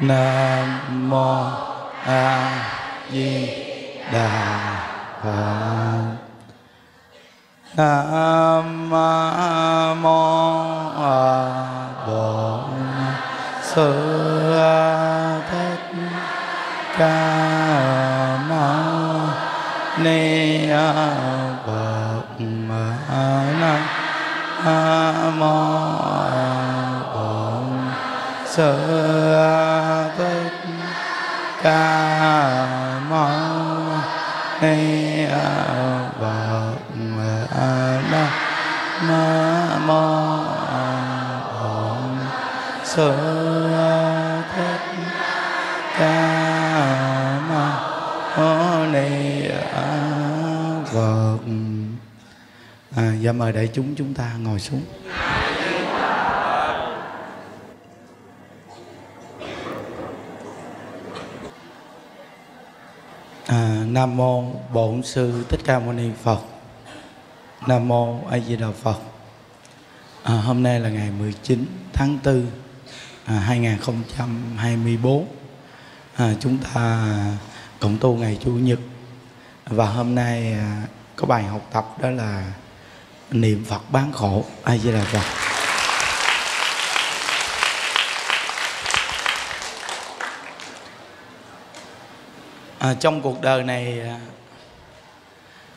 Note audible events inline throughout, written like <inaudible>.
nam mô a di đà phật. Nam mô bổn sư thích ca mâu ni phật nam mô bổn sư thích ca mâu ni phật nam mô bổn sư thích ca mâu ni phật à, dạ mời đại chúng chúng ta ngồi xuống. Nam mô bổn sư thích ca mâu ni phật. Nam mô a di đà phật. À, hôm nay là ngày 19 tháng 4 à, 2024 à, chúng ta cộng tu ngày chủ nhật. Và hôm nay à, có bài học tập đó là niệm phật bán khổ a di đà phật. À, trong cuộc đời này à,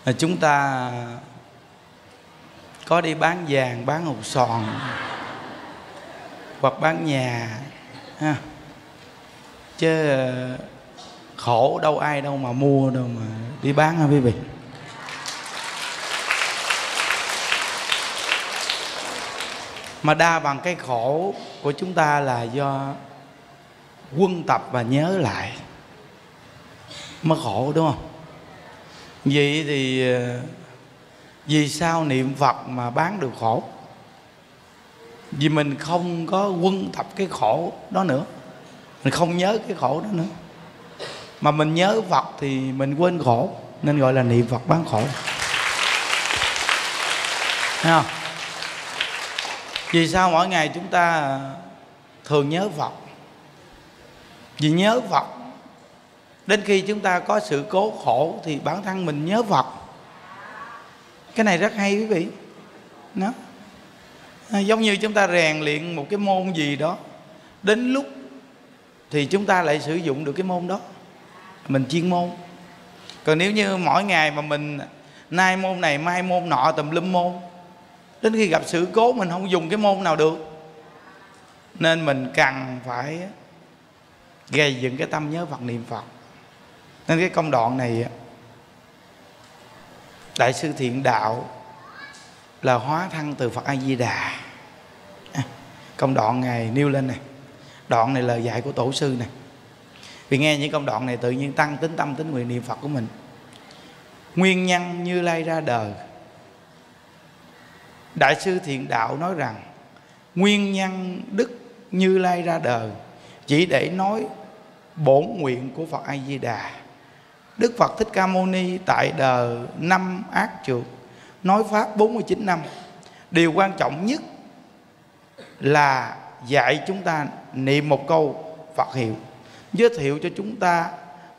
à, chúng ta có đi bán vàng bán hột sòn hoặc bán nhà ha. Chứ à, khổ đâu ai đâu mà mua đâu mà đi bán hả quý vị? Mà đa bằng cái khổ của chúng ta là do quân tập và nhớ lại mới khổ, đúng không? Vậy thì ờ, vì sao niệm phật mà bán được khổ? Vì mình không có quân tập cái khổ đó nữa. Mình không nhớ cái khổ đó nữa. Mà mình nhớ phật thì mình quên khổ, nên gọi là niệm phật bán khổ. Thấy không? Vì sao mỗi ngày chúng ta thường nhớ phật? Vì nhớ phật đến khi chúng ta có sự cố khổ thì bản thân mình nhớ phật. Cái này rất hay quý vị. Nó giống như chúng ta rèn luyện một cái môn gì đó. Đến lúc thì chúng ta lại sử dụng được cái môn đó. Mình chuyên môn. Còn nếu như mỗi ngày mà mình nay môn này, mai môn nọ, tùm lum môn, đến khi gặp sự cố mình không dùng cái môn nào được, nên mình cần phải gây dựng cái tâm nhớ phật, niệm phật nên cái công đoạn này đại sư thiện đạo là hóa thân từ phật a di đà công đoạn ngài nêu lên này, đoạn này lời dạy của tổ sư này. Vì nghe những công đoạn này tự nhiên tăng tính tâm tính nguyện niệm phật của mình. Nguyên nhân như lai ra đời. Đại sư thiện đạo nói rằng, nguyên nhân đức như lai ra đời chỉ để nói bổn nguyện của phật a di đà đức phật thích ca mâu ni tại đời năm ác trượt nói pháp 49 năm. Điều quan trọng nhất là dạy chúng ta niệm một câu phật hiệu, giới thiệu cho chúng ta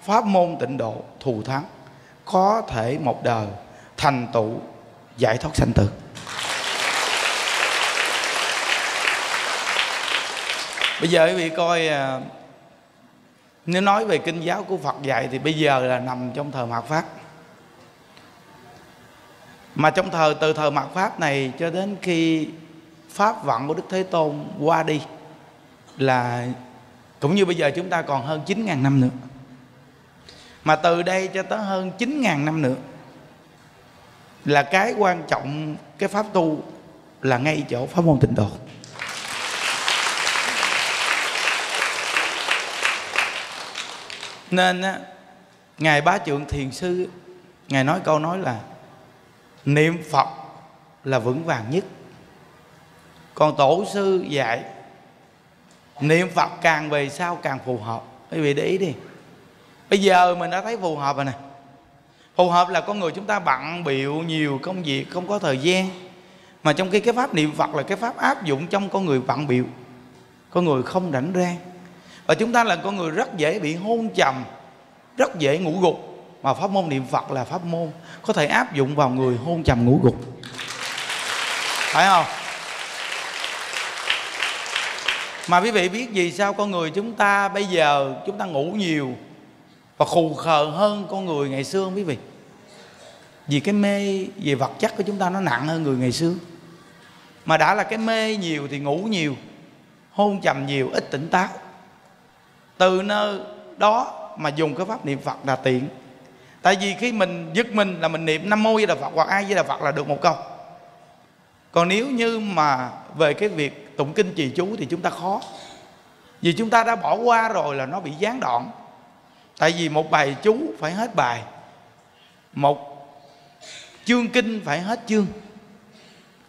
pháp môn tịnh độ thù thắng, có thể một đời thành tựu giải thoát sanh tử. Bây giờ quý vị coi à, nếu nói về kinh giáo của Phật dạy thì bây giờ là nằm trong thời mạt Pháp. Mà trong thời, từ thời mạt Pháp này cho đến khi Pháp vận của Đức Thế Tôn qua đi Là cũng như bây giờ chúng ta còn hơn 9.000 năm nữa. Mà từ đây cho tới hơn 9.000 năm nữa Là cái quan trọng, cái Pháp tu là ngay chỗ Pháp môn tịnh độ. Nên á, ngài bá trượng thiền sư ngài nói câu nói là niệm phật là vững vàng nhất. Còn tổ sư dạy niệm phật càng về sau càng phù hợp. Quý vị để ý đi. Bây giờ mình đã thấy phù hợp rồi nè. Phù hợp là con người chúng ta bận biệu nhiều công việc không có thời gian. Mà trong khi cái pháp niệm phật là cái pháp áp dụng trong con người bận biệu con người không rảnh rang và chúng ta là con người rất dễ bị hôn trầm, rất dễ ngủ gục. Mà pháp môn niệm phật là pháp môn có thể áp dụng vào người hôn trầm ngủ gục. Phải không? Mà quý vị biết gì sao con người chúng ta bây giờ chúng ta ngủ nhiều và khù khờ hơn con người ngày xưa không quý vị? Vì cái mê về vật chất của chúng ta nó nặng hơn người ngày xưa. Mà đã là cái mê nhiều thì ngủ nhiều, hôn trầm nhiều, ít tỉnh táo từ nơi đó mà dùng cái pháp niệm phật là tiện. Tại vì khi mình dứt mình là mình niệm Nam mô di đà phật hoặc ai di đà phật là được một câu. Còn nếu như mà về cái việc tụng kinh trì chú thì chúng ta khó. Vì chúng ta đã bỏ qua rồi là nó bị gián đoạn. Tại vì một bài chú phải hết bài. Một chương kinh phải hết chương.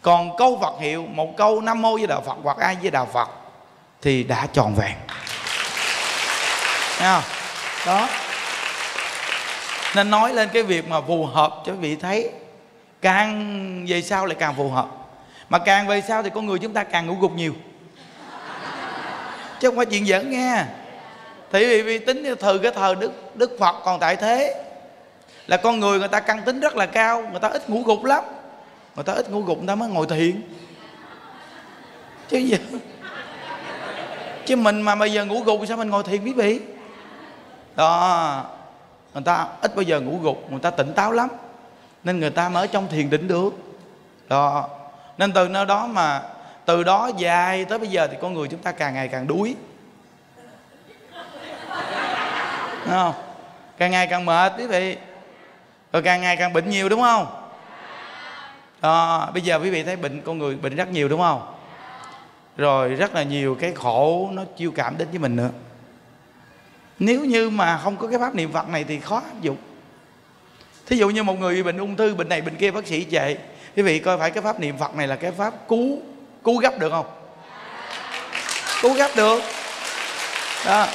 Còn câu Phật hiệu, một câu Nam mô Di Đà Phật hoặc ai với Đà Phật thì đã tròn vẹn. Nha. đó. Nên nói lên cái việc mà phù hợp cho quý vị thấy. Càng về sau lại càng phù hợp. Mà càng về sau thì con người chúng ta càng ngủ gục nhiều. Chứ không phải chuyện giỡn nghe. Thì vì, vì tính từ cái thời đức đức phật còn tại thế. Là con người người ta căn tính rất là cao người ta ít ngủ gục lắm. Người ta ít ngủ gục người ta mới ngồi thiền. Chứ gì? Chứ mình mà bây giờ ngủ gục sao mình ngồi thiền quý vị? Đó. Người ta ít bao giờ ngủ gục người ta tỉnh táo lắm. Nên người ta mới ở trong thiền định được. Đó. Nên từ nơi đó mà từ đó dài tới bây giờ thì con người chúng ta càng ngày càng đuối. Đúng không? Càng ngày càng mệt quý vị rồi càng ngày càng bệnh nhiều đúng không? Đó, bây giờ quý vị thấy bệnh con người bệnh rất nhiều đúng không? Rồi rất là nhiều cái khổ nó chiêu cảm đến với mình nữa nếu như mà không có cái pháp niệm phật này thì khó áp dụng. Thí dụ như một người bị bệnh ung thư, bệnh này, bệnh kia, bác sĩ chạy quý vị coi phải cái pháp niệm phật này là cái pháp cứu cứu gấp được không? Cứu gấp được. Đó.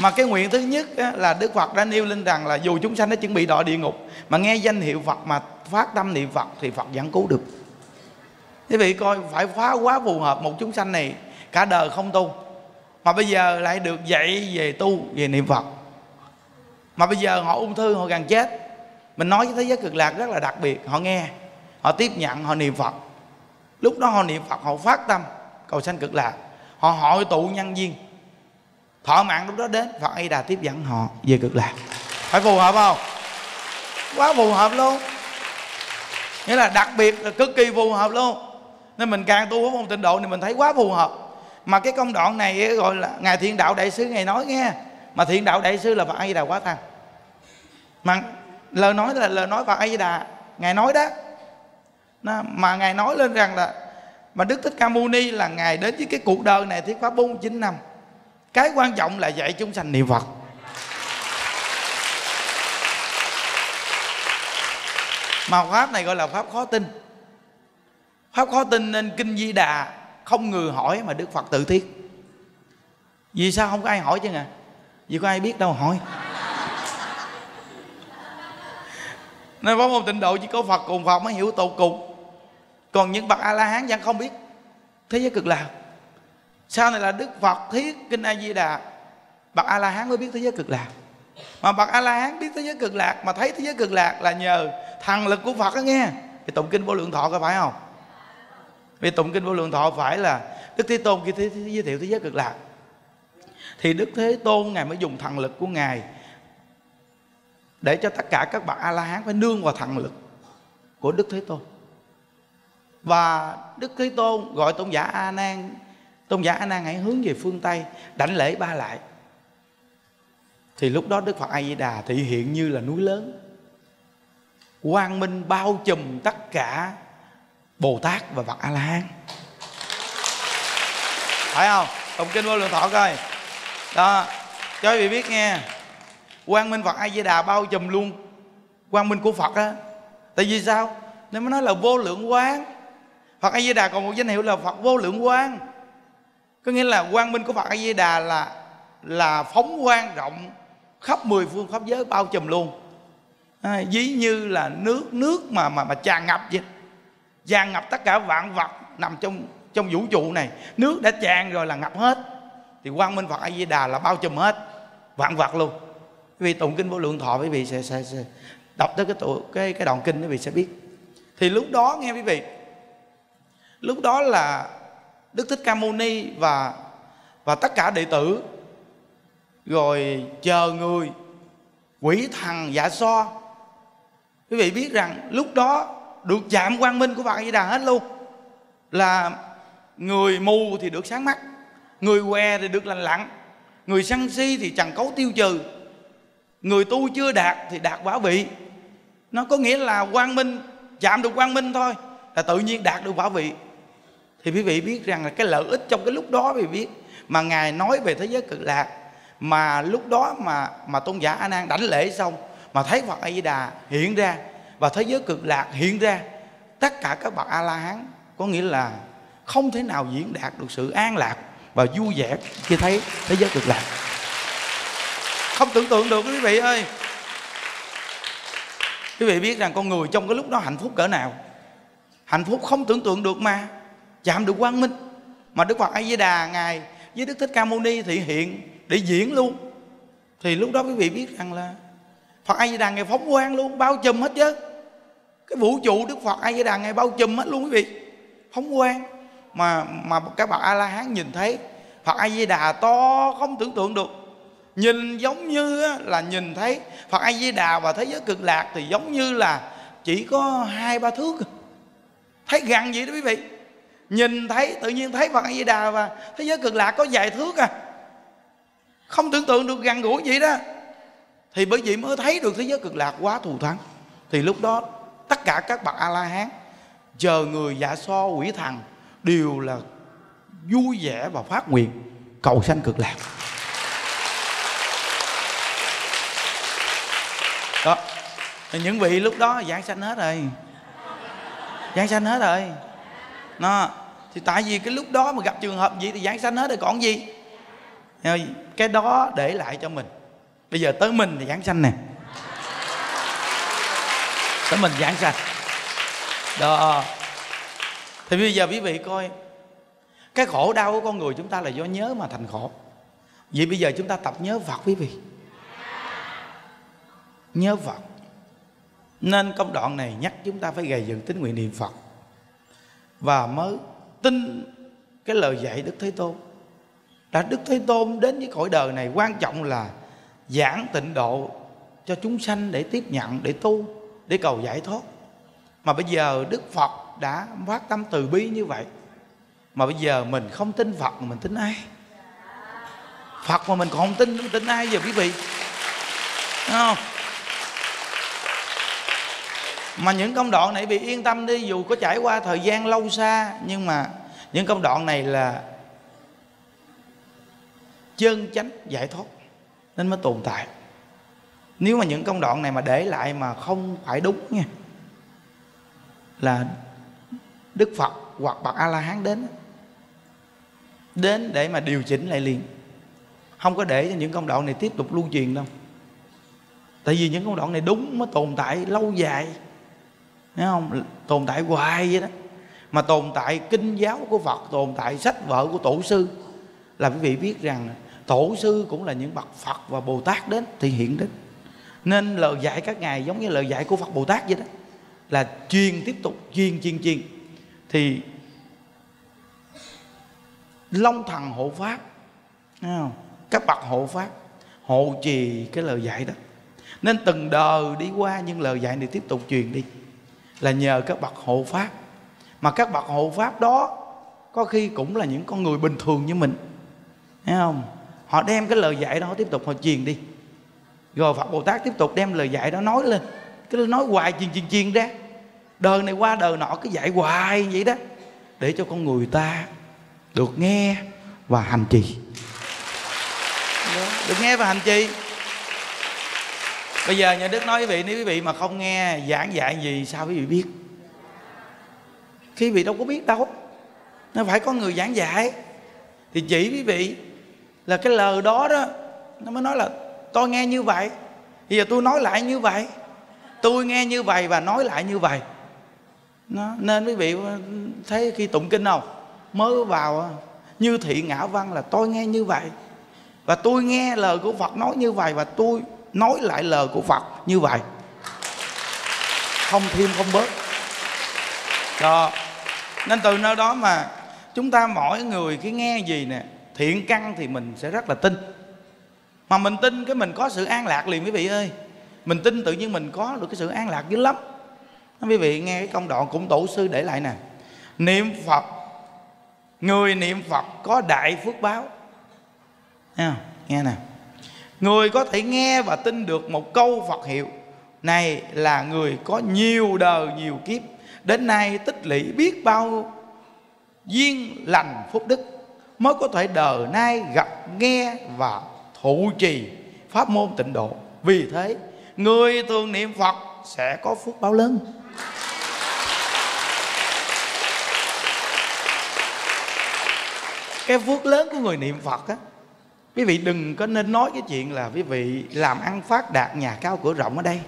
Mà cái nguyện thứ nhất là đức phật đã nêu lên rằng là dù chúng sanh đã chuẩn bị đọa địa ngục, mà nghe danh hiệu phật mà phát tâm niệm phật thì phật vẫn cứu được. Quý vị coi phải phá quá phù hợp một chúng sanh này, cả đời không tu mà bây giờ lại được dạy về tu, về niệm phật. Mà bây giờ họ ung thư, họ gần chết. Mình nói với thế giới cực lạc rất là đặc biệt, họ nghe, họ tiếp nhận, họ niệm phật. Lúc đó họ niệm phật, họ phát tâm, cầu sanh cực lạc. Họ hội tụ nhân viên. Thọ mạng lúc đó đến, phật a đà tiếp dẫn họ về cực lạc. Phải phù hợp không? Quá phù hợp luôn. Nghĩa là đặc biệt là cực kỳ phù hợp luôn. Nên mình càng tu pháp môn tịnh độ thì mình thấy quá phù hợp mà cái công đoạn này gọi là ngài thiện đạo đại sư ngài nói nghe. Mà thiện đạo đại sư là phật a di đà quá tăng. Mà lời nói là lời nói phật a di đà, ngài nói đó. Mà ngài nói lên rằng là, mà đức thích ca mâu ni là ngài đến với cái cuộc đời này thiết pháp 49 năm. Cái quan trọng là dạy chúng sanh niệm phật. Mà pháp này gọi là pháp khó tin. Pháp khó tin nên kinh di đà không người hỏi mà đức phật tự thiết. Vì sao không có ai hỏi chứ nè vì có ai biết đâu hỏi. Nên pháp môn tịnh độ chỉ có phật cùng phật mới hiểu tột cùng. Còn những bậc a la hán vẫn không biết. Thế giới cực lạc. Sau này là đức phật thiết kinh a di đà bậc a la hán mới biết thế giới cực lạc. Mà bậc a la hán biết thế giới cực lạc, mà thấy thế giới cực lạc là nhờ thần lực của phật đó nghe. Thì tụng kinh vô lượng thọ có phải không? Vì tụng kinh vô lượng thọ phải là đức thế tôn khi thế, thế, giới thiệu thế giới cực lạc. Thì đức thế tôn ngài mới dùng thần lực của ngài để cho tất cả các bậc a la hán phải nương vào thần lực của đức thế tôn. Và đức thế tôn gọi tôn giả a nan tôn giả a nan hãy hướng về phương tây đảnh lễ ba lại. Thì lúc đó đức phật a di đà thị hiện như là núi lớn quang minh bao trùm tất cả bồ tát và phật a la hán phải không? Tụng kinh vô lượng thọ coi. Đó. Cho quý vị biết nghe. Quang minh phật a di đà bao trùm luôn quang minh của phật á. Tại vì sao? Nên mới nói là vô lượng quán phật a di đà còn một danh hiệu là phật vô lượng quán. Có nghĩa là quang minh của phật a di đà là là phóng quang rộng khắp mười phương khắp giới bao trùm luôn. À, ví như là nước nước mà mà mà tràn ngập vậy tràn ngập tất cả vạn vật nằm trong trong vũ trụ này. Nước đã tràn rồi là ngập hết. Thì quang minh phật a di đà là bao trùm hết. Vạn vật luôn. Quý vị tụng kinh vô lượng thọ quý vị sẽ, sẽ, sẽ đọc tới cái tụ, cái cái đoạn kinh quý vị sẽ biết. Thì lúc đó nghe quý vị lúc đó là đức thích ca mâu ni và và tất cả đệ tử rồi chờ người quỷ thần dạ so. Quý vị biết rằng lúc đó được chạm quang minh của phật A di đà hết luôn. Là người mù thì được sáng mắt, người què thì được lành lặn, người sân si thì trần cấu tiêu trừ, người tu chưa đạt thì đạt quả vị. Nó có nghĩa là quang minh, chạm được quang minh thôi là tự nhiên đạt được quả vị. Thì quý vị biết rằng là cái lợi ích trong cái lúc đó quý vị biết, mà ngài nói về thế giới cực lạc, mà lúc đó mà mà tôn giả a nan đảnh lễ xong, mà thấy phật a di đà hiện ra và thế giới cực lạc hiện ra. Tất cả các bậc a la hán có nghĩa là không thể nào diễn đạt được sự an lạc và vui vẻ khi thấy thế giới cực lạc. Không tưởng tượng được, quý vị ơi. Quý vị biết rằng con người trong cái lúc đó hạnh phúc cỡ nào? Hạnh phúc không tưởng tượng được mà chạm được quang minh. Mà đức phật a di đà ngài với đức thích ca mâu ni thị hiện để diễn luôn. Thì lúc đó quý vị biết rằng là phật a di đà ngài phóng quang luôn, bao trùm hết chứ cái vũ trụ đức phật a di đà ngài bao trùm hết luôn quý vị. Không quen mà mà các bạn a la hán nhìn thấy, phật a di đà to không tưởng tượng được. Nhìn giống như là nhìn thấy phật a di đà và thế giới cực lạc thì giống như là chỉ có hai, ba thước à. thấy gần vậy đó quý vị. Nhìn thấy, tự nhiên thấy phật a di đà và thế giới cực lạc có vài thước à. Không tưởng tượng được gần gũi vậy đó. Thì bởi vậy mới thấy được thế giới cực lạc quá thù thắng. Thì lúc đó tất cả các bậc a la hán chờ người dạ so quỷ thần đều là vui vẻ và phát nguyện cầu sanh cực lạc. Đó. Những vị lúc đó giảng sanh hết rồi. Giảng sanh hết rồi. Nó, thì tại vì cái lúc đó mà gặp trường hợp gì thì giảng sanh hết rồi, còn gì? Cái đó để lại cho mình. Bây giờ tới mình thì giảng sanh nè tới mình giảng sanh. Đó. Thì bây giờ quý vị coi, cái khổ đau của con người chúng ta là do nhớ mà thành khổ. Vậy bây giờ chúng ta tập nhớ phật quý vị. Nhớ phật. Nên công đoạn này nhắc chúng ta phải gầy dựng tính nguyện niệm phật. Và mới tin cái lời dạy đức thế tôn. Đã đức thế tôn đến với cõi đời này, quan trọng là giảng tịnh độ cho chúng sanh để tiếp nhận, để tu để cầu giải thoát. Mà bây giờ đức phật đã phát tâm từ bi như vậy, mà bây giờ mình không tin phật mà mình tin ai? Phật mà mình còn không tin, mình tin ai giờ quý vị? Đúng không? Mà những công đoạn này bị yên tâm đi, dù có trải qua thời gian lâu xa, nhưng mà những công đoạn này là chân chánh giải thoát, nên mới tồn tại nếu mà những công đoạn này mà để lại mà không phải đúng nha, là đức phật hoặc bậc a la hán đến đến để mà điều chỉnh lại liền. Không có để cho những công đoạn này tiếp tục lưu truyền đâu. Tại vì những công đoạn này đúng mới tồn tại lâu dài, thấy không? Tồn tại hoài vậy đó. Mà tồn tại kinh giáo của phật, tồn tại sách vở của tổ sư, là quý vị biết rằng tổ sư cũng là những bậc phật và bồ tát đến, thì hiện đến nên lời dạy các ngài giống như lời dạy của phật bồ tát vậy đó, là truyền tiếp tục truyền truyền truyền thì long thần hộ pháp không? các bậc hộ pháp hộ trì cái lời dạy đó. Nên từng đời đi qua nhưng lời dạy này tiếp tục truyền đi. Là nhờ các bậc hộ pháp. Mà các bậc hộ pháp đó có khi cũng là những con người bình thường như mình, thấy không? Họ đem cái lời dạy đó tiếp tục họ truyền đi rồi phật bồ tát tiếp tục đem lời dạy đó nói lên. Cái nói hoài truyền truyền truyền ra. Đời này qua đời nọ cứ dạy hoài vậy đó. Để cho con người ta được nghe và hành trì. Được nghe và hành trì. Bây giờ nhà đức nói quý vị nếu quý vị mà không nghe giảng dạy gì sao quý vị biết? Quý vị đâu có biết đâu. Nó phải có người giảng dạy. Thì chỉ quý vị là cái lời đó đó nó mới nói là tôi nghe như vậy. Bây giờ tôi nói lại như vậy. Tôi nghe như vậy và nói lại như vậy. Nó, nên quý vị thấy khi tụng kinh không? Mới vào à, như thị ngã văn là tôi nghe như vậy. Và tôi nghe lời của phật nói như vậy và tôi nói lại lời của phật như vậy. Không thêm không bớt. Đó. Nên từ nơi đó mà chúng ta mỗi người cái nghe gì nè thiện căn thì mình sẽ rất là tin mà mình tin cái mình có sự an lạc liền quý vị ơi. Mình tin tự nhiên mình có được cái sự an lạc dữ lắm. Quý vị nghe cái công đoạn cũng tổ sư để lại nè. Niệm phật người niệm phật có đại phước báo. Nghe, nghe nè. Người có thể nghe và tin được một câu phật hiệu này là người có nhiều đời nhiều kiếp đến nay tích lũy biết bao duyên lành phúc đức mới có thể đời nay gặp nghe và thụ trì pháp môn tịnh độ. Vì thế, người thường niệm phật sẽ có phước báo lớn. Cái phước lớn của người niệm phật á, quý vị đừng có nên nói cái chuyện là quý vị làm ăn phát đạt nhà cao cửa rộng ở đây.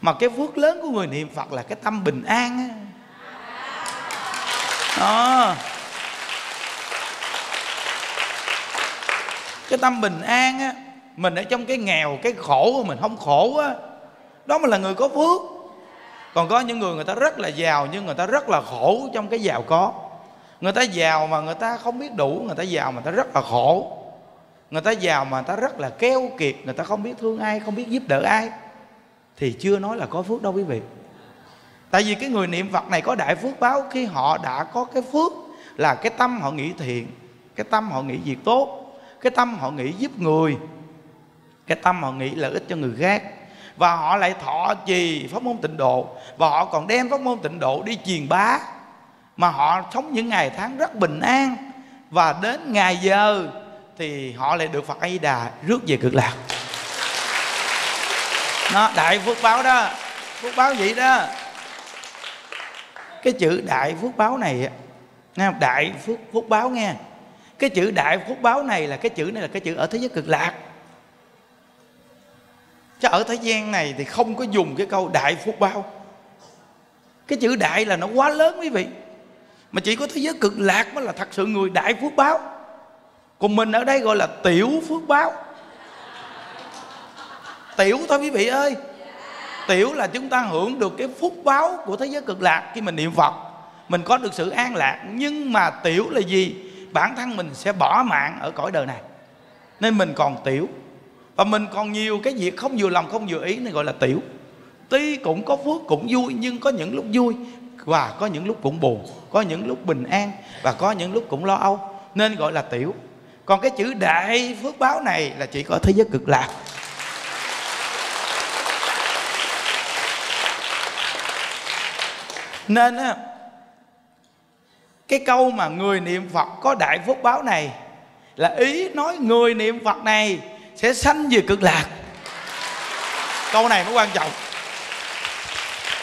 Mà cái phước lớn của người niệm phật là cái tâm bình an á. Đó. Cái tâm bình an á, mình ở trong cái nghèo, cái khổ mình không khổ á, đó mới là người có phước. Còn có những người người ta rất là giàu, nhưng người ta rất là khổ trong cái giàu có. Người ta giàu mà người ta không biết đủ, người ta giàu mà người ta rất là khổ. Người ta giàu mà người ta rất là keo kiệt, người ta không biết thương ai, không biết giúp đỡ ai, thì chưa nói là có phước đâu quý vị. Tại vì cái người niệm phật này có đại phước báo khi họ đã có cái phước là cái tâm họ nghĩ thiện, cái tâm họ nghĩ việc tốt cái tâm họ nghĩ giúp người cái tâm họ nghĩ lợi ích cho người khác và họ lại thọ trì pháp môn tịnh độ và họ còn đem pháp môn tịnh độ đi truyền bá mà họ sống những ngày tháng rất bình an và đến ngày giờ thì họ lại được Phật A Di Đà rước về cực lạc. Nó đại phước báo đó, phước báo vậy đó. Cái chữ đại phước báo này nghe đại phước phước báo nghe. Cái chữ đại phước báo này là cái chữ này là cái chữ ở thế giới cực lạc. Chứ ở thế gian này thì không có dùng cái câu đại phước báo. Cái chữ đại là nó quá lớn quý vị. Mà chỉ có thế giới cực lạc mới là thật sự người đại phước báo. Còn mình ở đây gọi là tiểu phước báo. Tiểu thôi quý vị ơi. Tiểu là chúng ta hưởng được cái phúc báo của thế giới cực lạc khi mình niệm phật. Mình có được sự an lạc. Nhưng mà tiểu là gì? Bản thân mình sẽ bỏ mạng ở cõi đời này. Nên mình còn tiểu. Và mình còn nhiều cái việc không vừa lòng, không vừa ý nên gọi là tiểu. Tuy cũng có phước, cũng vui, nhưng có những lúc vui và có những lúc cũng buồn, có những lúc bình an và có những lúc cũng lo âu, nên gọi là tiểu. Còn cái chữ đại phước báo này là chỉ có thế giới cực lạc. Nên á cái câu mà người niệm phật có đại phước báo này là ý nói người niệm phật này sẽ sanh về cực lạc. Câu này mới quan trọng.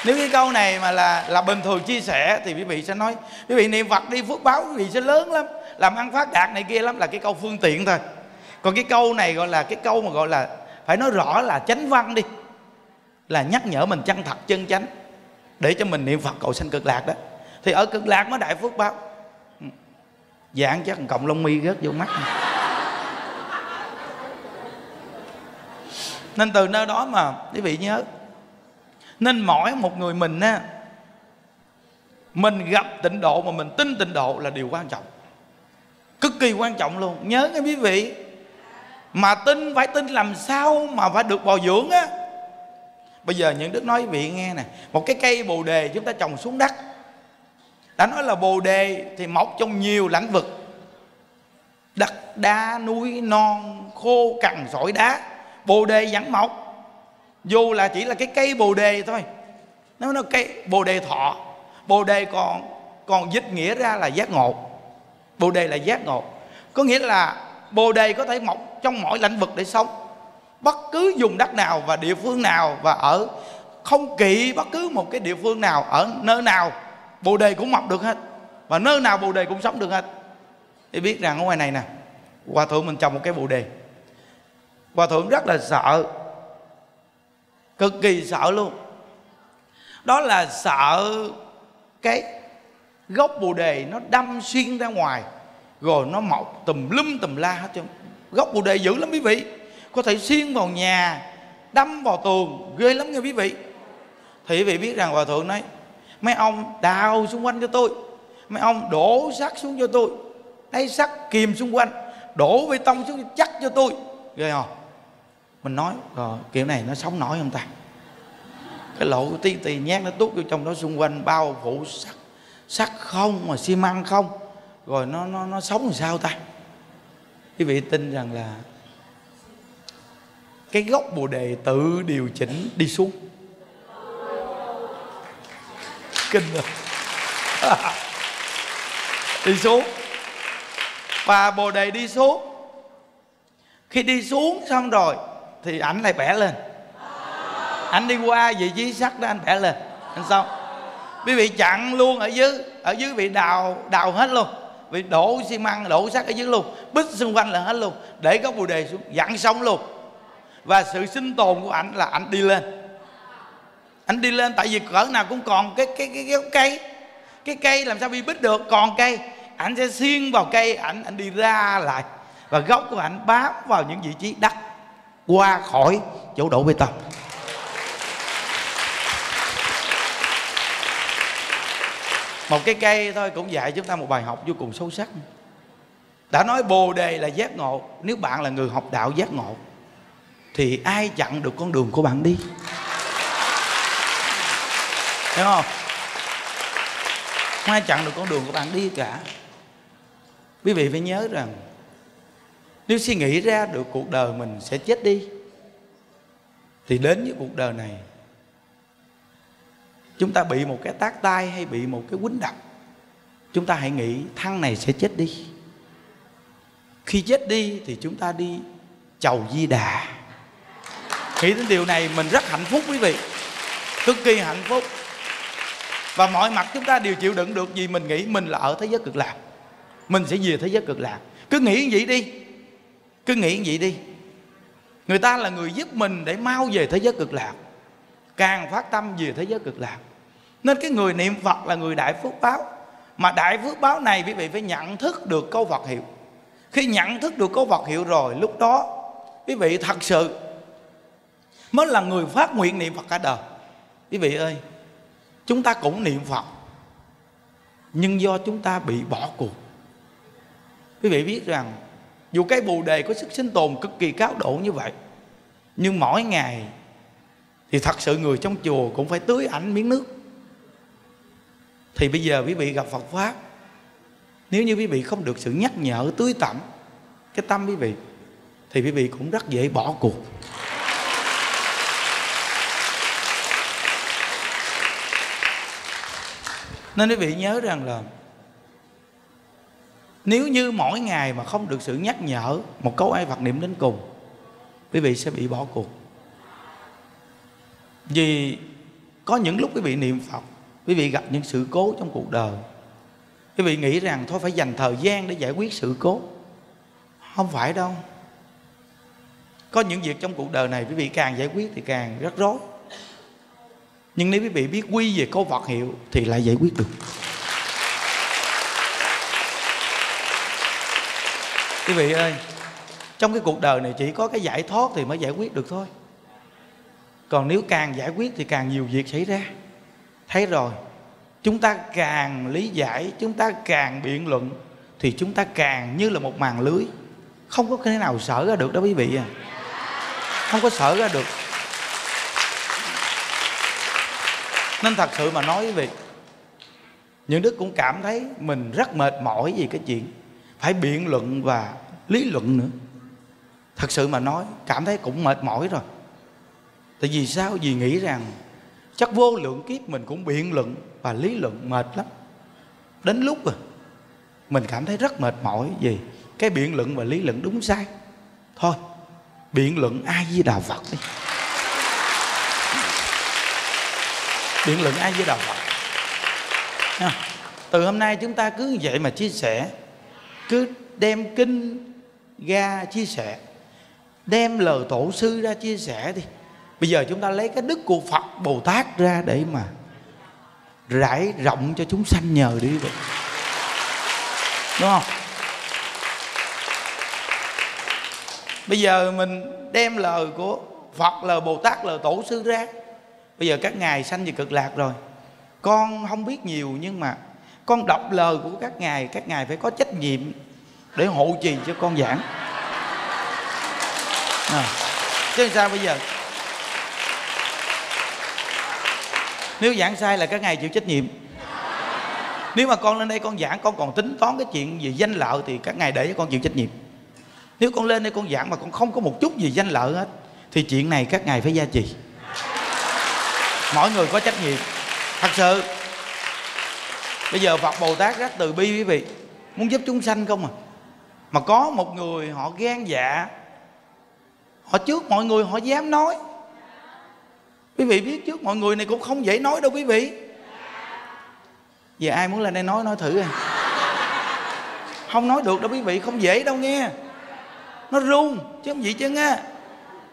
Nếu cái câu này mà là là bình thường chia sẻ thì quý vị sẽ nói, quý vị niệm phật đi phước báo quý vị sẽ lớn lắm, làm ăn phát đạt này kia lắm là cái câu phương tiện thôi. Còn cái câu này gọi là, cái câu mà gọi là, phải nói rõ là chánh văn đi, là nhắc nhở mình chân thật, chân chánh để cho mình niệm phật cầu sanh cực lạc đó thì ở cực lạc mới đại phước báo. Ừ. Dạng chắc cộng lông mi rớt vô mắt. Nên từ nơi đó mà, quý vị nhớ. Nên mỗi một người mình á, mình gặp tịnh độ mà mình tin tịnh độ là điều quan trọng. Cực kỳ quan trọng luôn. Nhớ nghe quý vị. Mà tin phải tin làm sao mà phải được bồi dưỡng á. Bây giờ những đức nói quý vị nghe nè. Một cái cây bồ đề chúng ta trồng xuống đất đã nói là bồ đề thì mọc trong nhiều lãnh vực. Đất đá, núi non, khô, cằn sỏi đá. Bồ đề vẫn mọc dù là chỉ là cái cây bồ đề thôi. Nó nó cây bồ đề thọ, bồ đề còn còn dịch nghĩa ra là giác ngộ. Bồ đề là giác ngộ. Có nghĩa là bồ đề có thể mọc trong mọi lĩnh vực để sống. Bất cứ dùng đất nào và địa phương nào và ở không kỵ bất cứ một cái địa phương nào ở nơi nào bồ đề cũng mọc được hết. Và nơi nào bồ đề cũng sống được hết. Thì biết rằng ở ngoài này nè hòa thượng mình trồng một cái bồ đề. Hòa thượng rất là sợ. Cực kỳ sợ luôn. Đó là sợ cái gốc bồ đề nó đâm xuyên ra ngoài, rồi nó mọc tùm lum tùm la hết trơn. Gốc bồ đề dữ lắm quý vị. Có thể xuyên vào nhà, đâm vào tường, ghê lắm nha quý vị. Thì quý vị biết rằng hòa thượng nói mấy ông đào xung quanh cho tôi. Mấy ông đổ sắt xuống cho tôi. Lấy sắt kìm xung quanh, đổ bê tông xuống chắc cho tôi. Ghê không? Mình nói rồi kiểu này nó sống nổi không ta? Cái lỗ tí tì nhát nó tút vô trong đó xung quanh, bao phủ sắt sắt không mà xi măng không. Rồi nó nó nó sống làm sao ta? Quý vị tin rằng là cái gốc bồ đề tự điều chỉnh đi xuống kinh rồi. <laughs> Đi xuống. Và bồ đề đi xuống. Khi đi xuống xong rồi thì ảnh lại bẻ lên. Anh đi qua vị trí sắt đó anh bẻ lên. Anh xong. Quý vị chặn luôn ở dưới ở dưới bị đào đào hết luôn. Bị đổ xi măng, đổ sắt ở dưới luôn. Bít xung quanh là hết luôn. Để có bồ đề xuống, dặn xong luôn. Và sự sinh tồn của ảnh là ảnh đi lên anh đi lên tại vì cỡ nào cũng còn cái cái cái, cái cây. Cái cây làm sao bị bít được? Còn cây. Ảnh sẽ xuyên vào cây ảnh ảnh đi ra lại. Và gốc của ảnh bám vào những vị trí đất qua khỏi chỗ đổ bê tông. Một cái cây thôi cũng dạy chúng ta một bài học vô cùng sâu sắc. Đã nói bồ đề là giác ngộ. Nếu bạn là người học đạo giác ngộ thì ai chặn được con đường của bạn đi? Hiểu không? Không ai chặn được con đường của bạn đi cả. Quý vị phải nhớ rằng, nếu suy nghĩ ra được cuộc đời mình sẽ chết đi, thì đến với cuộc đời này, chúng ta bị một cái tác tai hay bị một cái quýnh đập, chúng ta hãy nghĩ thằng này sẽ chết đi. Khi chết đi thì chúng ta đi chầu di đà. Nghĩ đến điều này mình rất hạnh phúc quý vị. Cực kỳ hạnh phúc và mọi mặt chúng ta đều chịu đựng được vì mình nghĩ mình là ở thế giới cực lạc. Mình sẽ về thế giới cực lạc. Cứ nghĩ như vậy đi. Cứ nghĩ như vậy đi. Người ta là người giúp mình để mau về thế giới cực lạc. Càng phát tâm về thế giới cực lạc. Nên cái người niệm phật là người đại phước báo. Mà đại phước báo này quý vị phải nhận thức được câu phật hiệu. Khi nhận thức được câu phật hiệu rồi, lúc đó, quý vị thật sự mới là người phát nguyện niệm phật cả đời. Quý vị ơi chúng ta cũng niệm phật, nhưng do chúng ta bị bỏ cuộc. Quý vị biết rằng, dù cái bồ đề có sức sinh tồn cực kỳ cao độ như vậy, nhưng mỗi ngày thì thật sự người trong chùa cũng phải tưới ảnh miếng nước. Thì bây giờ quý vị gặp Phật pháp, nếu như quý vị không được sự nhắc nhở tưới tẩm cái tâm quý vị, thì quý vị cũng rất dễ bỏ cuộc. Nên quý vị nhớ rằng là nếu như mỗi ngày mà không được sự nhắc nhở một câu ai Phật niệm đến cùng, quý vị sẽ bị bỏ cuộc. Vì có những lúc quý vị niệm Phật, quý vị gặp những sự cố trong cuộc đời. Quý vị nghĩ rằng thôi phải dành thời gian để giải quyết sự cố. Không phải đâu. Có những việc trong cuộc đời này quý vị càng giải quyết thì càng rất rối nhưng nếu quý vị biết quy về câu Phật hiệu thì lại giải quyết được. Quý vị ơi, trong cái cuộc đời này chỉ có cái giải thoát thì mới giải quyết được thôi. Còn nếu càng giải quyết thì càng nhiều việc xảy ra. Thấy rồi, chúng ta càng lý giải, chúng ta càng biện luận thì chúng ta càng như là một màn lưới. Không có cái nào sở ra được đó quý vị à. Không có sở ra được. Nên thật sự mà nói quý vị những đức cũng cảm thấy mình rất mệt mỏi vì cái chuyện phải biện luận và lý luận nữa. Thật sự mà nói, cảm thấy cũng mệt mỏi rồi. Tại vì sao? Vì nghĩ rằng chắc vô lượng kiếp mình cũng biện luận và lý luận mệt lắm. Đến lúc rồi mình cảm thấy rất mệt mỏi vì cái biện luận và lý luận đúng sai. Thôi, biện luận ai với đạo phật đi. Biện luận ai với đạo phật Nha. từ hôm nay chúng ta cứ như vậy mà chia sẻ. Cứ đem kinh ra chia sẻ. Đem lời tổ sư ra chia sẻ đi. Bây giờ chúng ta lấy cái đức của phật bồ tát ra để mà rải rộng cho chúng sanh nhờ đi vậy đúng không? Bây giờ mình đem lời của phật, lời bồ tát, lời tổ sư ra bây giờ các ngài sanh về cực lạc rồi. Con không biết nhiều nhưng mà con đọc lời của các ngài các ngài phải có trách nhiệm để hộ trì cho con giảng. À, chứ sao bây giờ? Nếu giảng sai là các ngài chịu trách nhiệm. Nếu mà con lên đây con giảng con còn tính toán cái chuyện về danh lợi thì các ngài để cho con chịu trách nhiệm. Nếu con lên đây con giảng mà con không có một chút gì danh lợi hết thì chuyện này các ngài phải gia trì mỗi người có trách nhiệm. Thật sự, bây giờ phật bồ tát rất từ bi quý vị. Muốn giúp chúng sanh không à? Mà có một người họ gan dạ họ trước mọi người họ dám nói. Quý vị biết trước mọi người này cũng không dễ nói đâu quý vị. Giờ ai muốn lên đây nói nói thử à? Không nói được đâu quý vị, không dễ đâu nghe. Nó run, chứ không gì chứ á.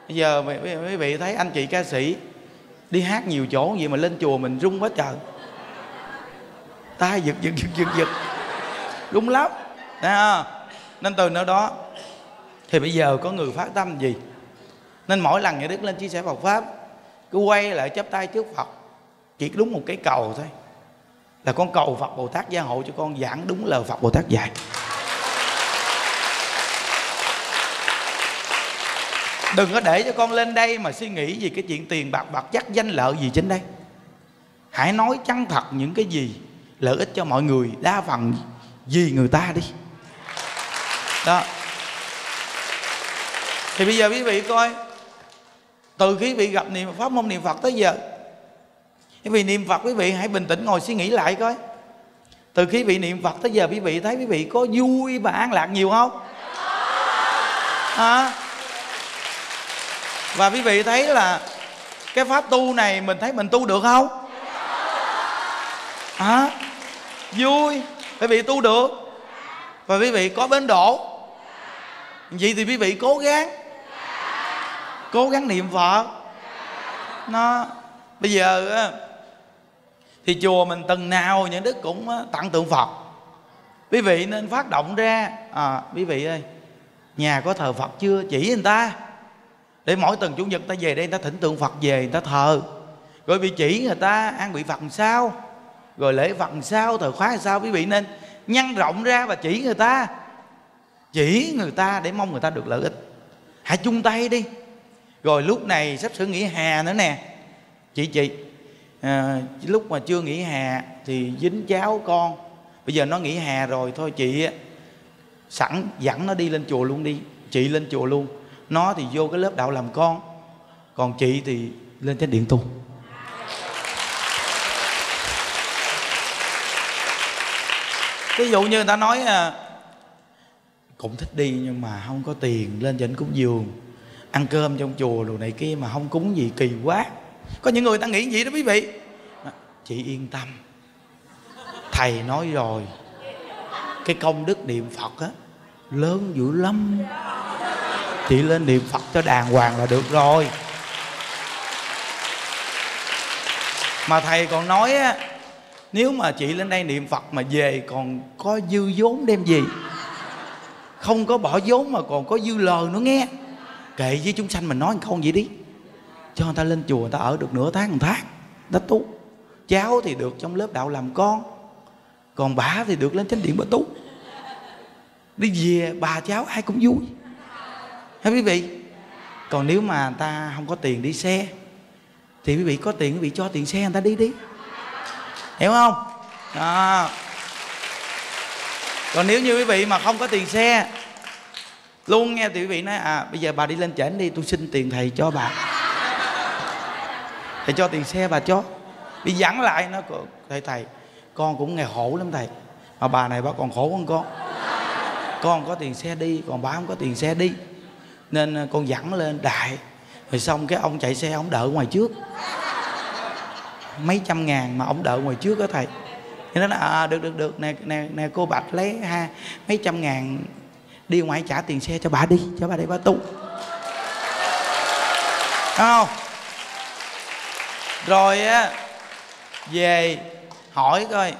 Bây giờ quý vị thấy anh chị ca sĩ đi hát nhiều chỗ gì mà lên chùa mình rung quá trời. Tay giật giật giật giật giật. Rung lắm. À, nên từ nơi đó thì bây giờ có người phát tâm gì? Nên mỗi lần nhà đức lên chia sẻ Phật pháp cứ quay lại chắp tay trước Phật. Chỉ đúng một cái cầu thôi. Là con cầu Phật Bồ Tát gia hộ cho con giảng đúng lời Phật Bồ Tát dạy. Đừng có để cho con lên đây mà suy nghĩ gì cái chuyện tiền bạc bạc chắc danh lợi gì trên đây. Hãy nói chân thật những cái gì lợi ích cho mọi người đa phần vì người ta đi. Đó. Thì bây giờ quý vị coi từ khi quý vị gặp niệm pháp môn niệm phật tới giờ quý vị niệm phật quý vị hãy bình tĩnh ngồi suy nghĩ lại coi. Từ khi vị niệm phật tới giờ quý vị thấy quý vị có vui và an lạc nhiều không? À, và quý vị thấy là cái pháp tu này mình thấy mình tu được không? À, vui. Quý vị tu được. Và quý vị có bến đổ vậy thì quý vị cố gắng. Cố gắng niệm phật. Nó bây giờ thì chùa mình từng nào những đức cũng tặng tượng phật. Quý vị nên phát động ra. À quý vị ơi nhà có thờ phật chưa? Chỉ người ta để mỗi tuần chủ nhật ta về đây ta thỉnh tượng phật về người ta thờ. Rồi bị chỉ người ta ăn bị phật sao? Rồi lễ phật sao? Thờ khóa sao? Quý vị nên nhân rộng ra và chỉ người ta. Chỉ người ta để mong người ta được lợi ích. Hãy chung tay đi. Rồi lúc này sắp sửa nghỉ hè nữa nè. Chị chị à, lúc mà chưa nghỉ hè thì dính cháu con. Bây giờ nó nghỉ hè rồi thôi chị sẵn dẫn nó đi lên chùa luôn đi. Chị lên chùa luôn nó thì vô cái lớp đạo làm con. Còn chị thì lên chánh điện tu ví dụ như người ta nói à, cũng thích đi nhưng mà không có tiền lên chánh cúng giường, ăn cơm trong chùa đồ này kia mà không cúng gì kỳ quá. Có những người ta nghĩ vậy đó quý vị. Chị yên tâm. Thầy nói rồi cái công đức niệm phật á lớn dữ lắm chị lên niệm phật cho đàng hoàng là được rồi. Mà thầy còn nói á, nếu mà chị lên đây niệm phật mà về còn có dư vốn đem gì? Không có bỏ vốn mà còn có dư lời nữa nghe. Kệ với chúng sanh mình nói một câu vậy đi. Cho người ta lên chùa, người ta ở được nửa tháng, một tháng ta tu cháu thì được trong lớp đạo làm con, còn bà thì được lên chánh điện bà tu đi về, bà cháu ai cũng vui hả quý vị? Còn nếu mà ta không có tiền đi xe, thì quý vị có tiền, quý vị cho tiền xe người ta đi đi. Hiểu không? Đó. Còn nếu như quý vị mà không có tiền xe, luôn nghe thì quý vị nói à bây giờ bà đi lên trển đi, tôi xin tiền thầy cho bà. Thầy cho tiền xe bà cho. Bị dẫn lại nó thầy thầy, con cũng nghèo khổ lắm thầy. Mà bà này bà còn khổ hơn con. Con có tiền xe đi, còn bà không có tiền xe đi nên à, con dẫn lên đại. Rồi xong cái ông chạy xe, ông đợi ngoài trước. Mấy trăm ngàn mà ông đợi ngoài trước đó thầy. Thì nó nói à, à được được được. Nè nè nè, cô bạch lấy ha. Mấy trăm ngàn đi ngoài trả tiền xe cho bà đi, cho bà đi, bà tu. Không? Rồi á, về hỏi coi,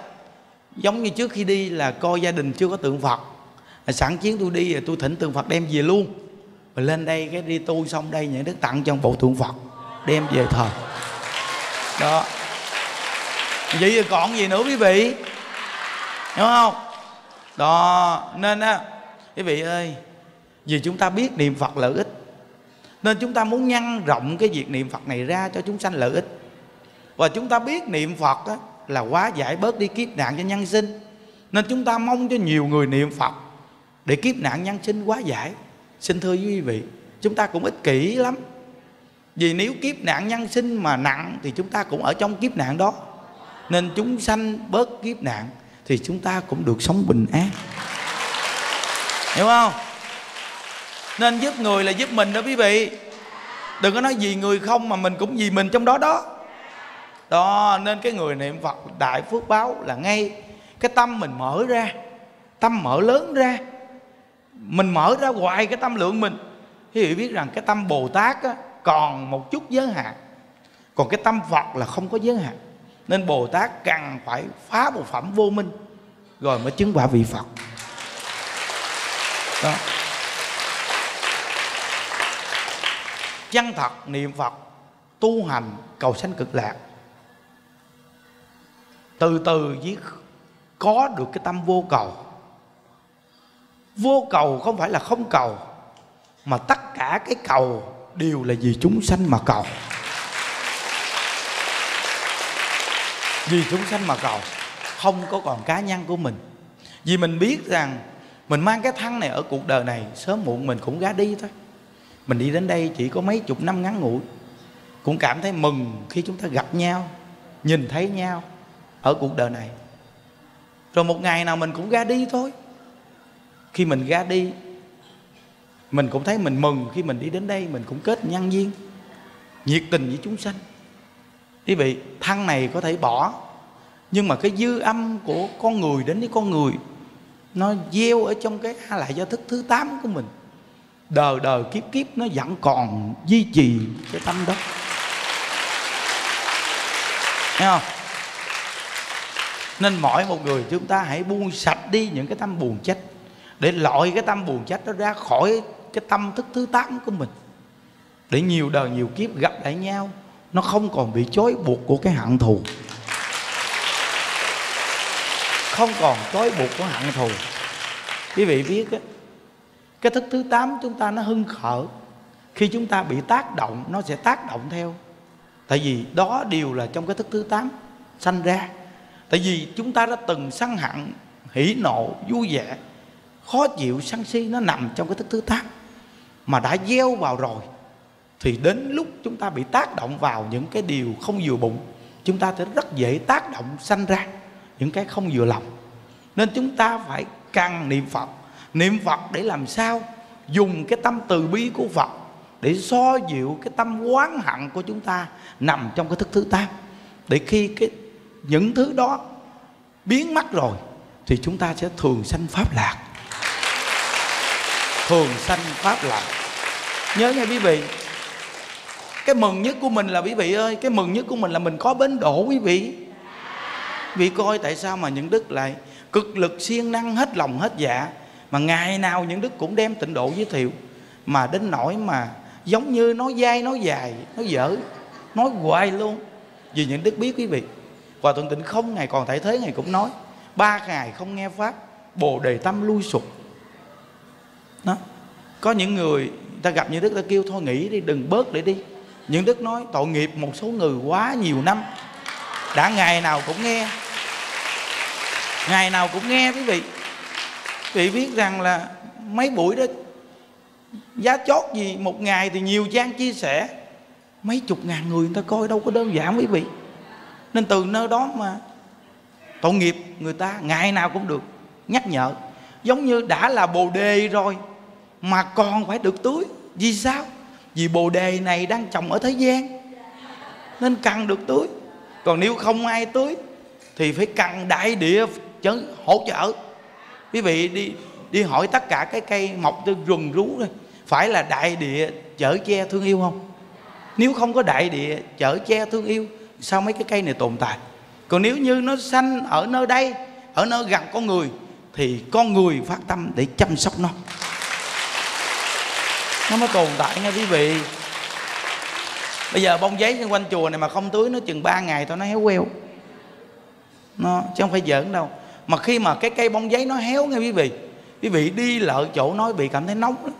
giống như trước khi đi là coi gia đình chưa có tượng phật. Sẵn chiến tôi đi tôi thỉnh tượng phật đem về luôn rồi lên đây cái đi tu xong đây những đức tặng cho bộ tượng phật đem về thờ. Đó. Vậy thì còn gì nữa quý vị? Hiểu không? Đó nên á quý vị ơi vì chúng ta biết niệm phật lợi ích nên chúng ta muốn nhân rộng cái việc niệm phật này ra cho chúng sanh lợi ích. Và chúng ta biết niệm phật á, là quá giải bớt đi kiếp nạn cho nhân sinh. Nên chúng ta mong cho nhiều người niệm phật để kiếp nạn nhân sinh quá giải xin thưa quý vị, chúng ta cũng ích kỷ lắm. Vì nếu kiếp nạn nhân sinh mà nặng thì chúng ta cũng ở trong kiếp nạn đó. Nên chúng sanh bớt kiếp nạn thì chúng ta cũng được sống bình an. Hiểu không? Nên giúp người là giúp mình đó quý vị. Đừng có nói gì người không mà mình cũng vì mình trong đó đó. Đó, nên cái người niệm phật đại phước báo là ngay cái tâm mình mở ra, tâm mở lớn ra mình mở ra hoài cái tâm lượng mình. Quý vị biết rằng cái tâm bồ tát á, còn một chút giới hạn. Còn cái tâm phật là không có giới hạn. Nên bồ tát cần phải phá một phẩm vô minh rồi mới chứng quả vị phật. Đó. Chân thật niệm phật tu hành cầu sanh cực lạc. Từ từ với có được cái tâm vô cầu vô cầu không phải là không cầu, mà tất cả cái cầu đều là vì chúng sanh mà cầu. Vì chúng sanh mà cầu, không có còn cá nhân của mình. Vì mình biết rằng mình mang cái thân này ở cuộc đời này, sớm muộn mình cũng ra đi thôi. Mình đi đến đây chỉ có mấy chục năm ngắn ngủi, cũng cảm thấy mừng khi chúng ta gặp nhau, nhìn thấy nhau ở cuộc đời này. Rồi một ngày nào mình cũng ra đi thôi khi mình ra đi, mình cũng thấy mình mừng khi mình đi đến đây, mình cũng kết nhân duyên, nhiệt tình với chúng sanh. Quý vị, thân này có thể bỏ, nhưng mà cái dư âm của con người đến với con người, nó gieo ở trong cái a lại do thức thứ tám của mình. Đời đời kiếp kiếp nó vẫn còn duy trì cái tâm đó. Thấy không? Nên mỗi một người chúng ta hãy buông sạch đi những cái tâm buồn trách để loại cái tâm buồn trách đó ra khỏi cái tâm thức thứ tám của mình. Để nhiều đời nhiều kiếp gặp lại nhau, nó không còn bị chối buộc của cái hận thù. Không còn chối buộc của hận thù. Quý vị biết á, cái thức thứ tám chúng ta nó hưng khởi. Khi chúng ta bị tác động, nó sẽ tác động theo. Tại vì đó đều là trong cái thức thứ tám sanh ra. Tại vì chúng ta đã từng sân hận, hỉ nộ, vui vẻ khó chịu sân si, nó nằm trong cái thức thứ tác mà đã gieo vào rồi, thì đến lúc chúng ta bị tác động vào những cái điều không vừa bụng, chúng ta sẽ rất dễ tác động sanh ra những cái không vừa lòng. Nên chúng ta phải căn niệm phật. Niệm phật để làm sao? Dùng cái tâm từ bi của phật để so dịu cái tâm oán hận của chúng ta nằm trong cái thức thứ tám. Để khi cái, những thứ đó biến mất rồi, thì chúng ta sẽ thường sanh pháp lạc thường sanh pháp lạc. Nhớ nghe quý vị. Cái mừng nhất của mình là, quý vị ơi, cái mừng nhất của mình là mình có bến đổ quý vị. Vì coi tại sao mà những đức lại cực lực siêng năng hết lòng hết dạ mà ngày nào những đức cũng đem tịnh độ giới thiệu, mà đến nỗi mà giống như nói dai nói dài nói dở nói hoài luôn. Vì những đức biết, quý vị và thuận tịnh không ngày còn tại thế, ngày cũng nói, ba ngày không nghe pháp, bồ đề tâm lui sụp đó. Có những người ta gặp như đức, ta kêu, thôi nghỉ đi, đừng bớt để đi. Những đức nói, tội nghiệp một số người quá nhiều năm. Đã ngày nào cũng nghe. Ngày nào cũng nghe, quý vị. Quý vị biết rằng là mấy buổi đó, giá chót gì một ngày thì nhiều trang chia sẻ. Mấy chục ngàn người người ta coi đâu có đơn giản, quý vị. Nên từ nơi đó mà tội nghiệp người ta ngày nào cũng được nhắc nhở. Giống như đã là bồ đề rồi mà còn phải được tưới vì sao? Vì bồ đề này đang trồng ở thế gian. Nên cần được tưới còn nếu không ai tưới thì phải cần đại địa chớ hỗ trợ. Quý vị đi đi hỏi tất cả cái cây mọc từ rừng rú đây phải là đại địa chở che thương yêu không? Nếu không có đại địa chở che thương yêu, sao mấy cái cây này tồn tại? Còn nếu như nó sanh ở nơi đây, ở nơi gần con người, thì con người phát tâm để chăm sóc nó nó mới tồn tại nha quý vị. Bây giờ bông giấy xung quanh chùa này mà không tưới nó chừng 3 ngày thôi nó héo queo. Nó, chứ không phải giỡn đâu. Mà khi mà cái cây bông giấy nó héo nghe quý vị quý vị đi lợ chỗ nói bị cảm thấy nóng lắm.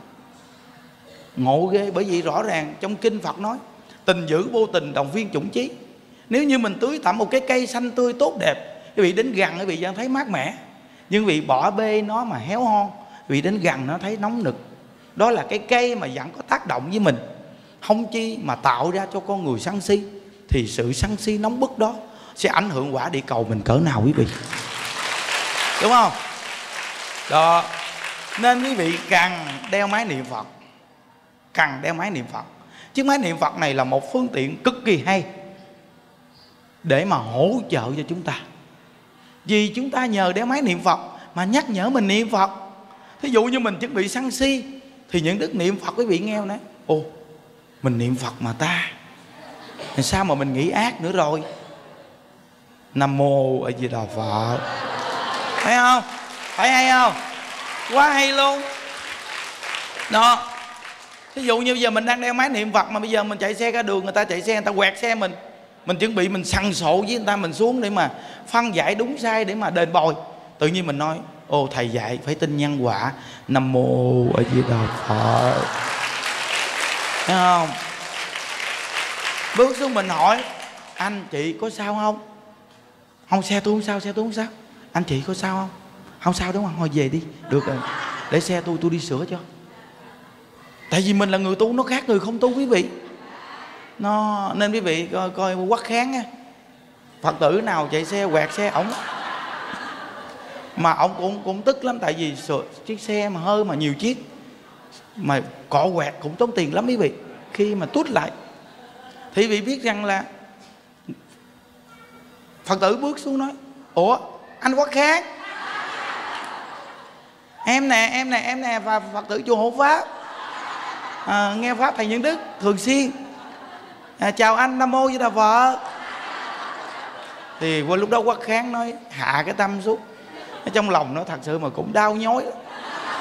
Ngộ ghê, bởi vì rõ ràng trong kinh phật nói, tình dữ vô tình đồng viên chủng chí. Nếu như mình tưới tẩm một cái cây xanh tươi tốt đẹp, quý vị đến gần quý vị vẫn thấy mát mẻ. Nhưng quý vị bỏ bê nó mà héo hon, quý vị đến gần nó thấy nóng nực đó là cái cây mà vẫn có tác động với mình. Không chi mà tạo ra cho con người sân si, thì sự sân si nóng bức đó sẽ ảnh hưởng quả địa cầu mình cỡ nào quý vị. Đúng không? Đó. Nên quý vị càng đeo máy niệm phật, càng đeo máy niệm phật. Chiếc máy niệm phật này là một phương tiện cực kỳ hay để mà hỗ trợ cho chúng ta. Vì chúng ta nhờ đeo máy niệm phật mà nhắc nhở mình niệm phật. Thí dụ như mình chuẩn bị sân si thì những đức niệm phật quý vị nghe nè? Ô, mình niệm phật mà ta. Thì sao mà mình nghĩ ác nữa rồi? Nam mô a di đà phật. Thấy không? Phải hay không? Quá hay luôn. Đó. Ví dụ như bây giờ mình đang đeo máy niệm phật mà bây giờ mình chạy xe ra đường, người ta chạy xe, người ta quẹt xe mình. Mình chuẩn bị mình săn sộ với người ta, mình xuống để mà phân giải đúng sai để mà đền bồi. Tự nhiên mình nói ô thầy dạy phải tin nhân quả. Nam mô a di đà phật. Thấy không? Bước xuống mình hỏi anh chị có sao không? Không xe tôi không sao xe tôi không sao. Anh chị có sao không? Không sao đúng không? Thôi về đi. Được rồi để xe tôi tôi đi sửa cho. Tại vì mình là người tu nó khác người không tu quý vị. Nó nên quý vị coi, coi quắc kháng á phật tử nào chạy xe quẹt xe ổng mà ông cũng cũng tức lắm tại vì chiếc xe mà hơi mà nhiều chiếc mà cọ quẹt cũng tốn tiền lắm quý vị khi mà tút lại. Thì vị biết rằng là phật tử bước xuống nói ủa anh quá khác. Em nè em nè em nè và phật tử chùa hộ pháp. À, nghe pháp thầy nhân đức thường xuyên. À, chào anh nam mô với đà phật. Thì qua lúc đó quắc kháng nói hạ cái tâm xuống ở trong lòng nó thật sự mà cũng đau nhói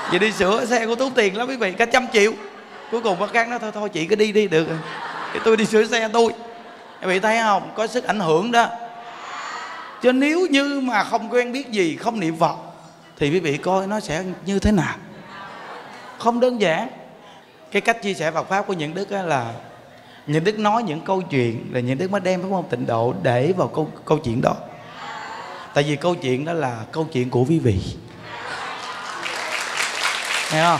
vậy đi sửa xe của tốn tiền lắm quý vị, cả trăm triệu. Cuối cùng bác kháng nói thôi thôi, chị cứ đi đi, được cái thì tôi đi sửa xe tôi. Quý vị thấy không? Có sức ảnh hưởng đó. Cho nếu như mà không quen biết gì, không niệm phật, thì quý vị coi nó sẽ như thế nào? Không đơn giản. Cái cách chia sẻ Phật pháp của những đức là những đức nói những câu chuyện là những đức mới đem pháp môn tịnh độ để vào câu câu chuyện đó tại vì câu chuyện đó là câu chuyện của quý vị. Nghe không?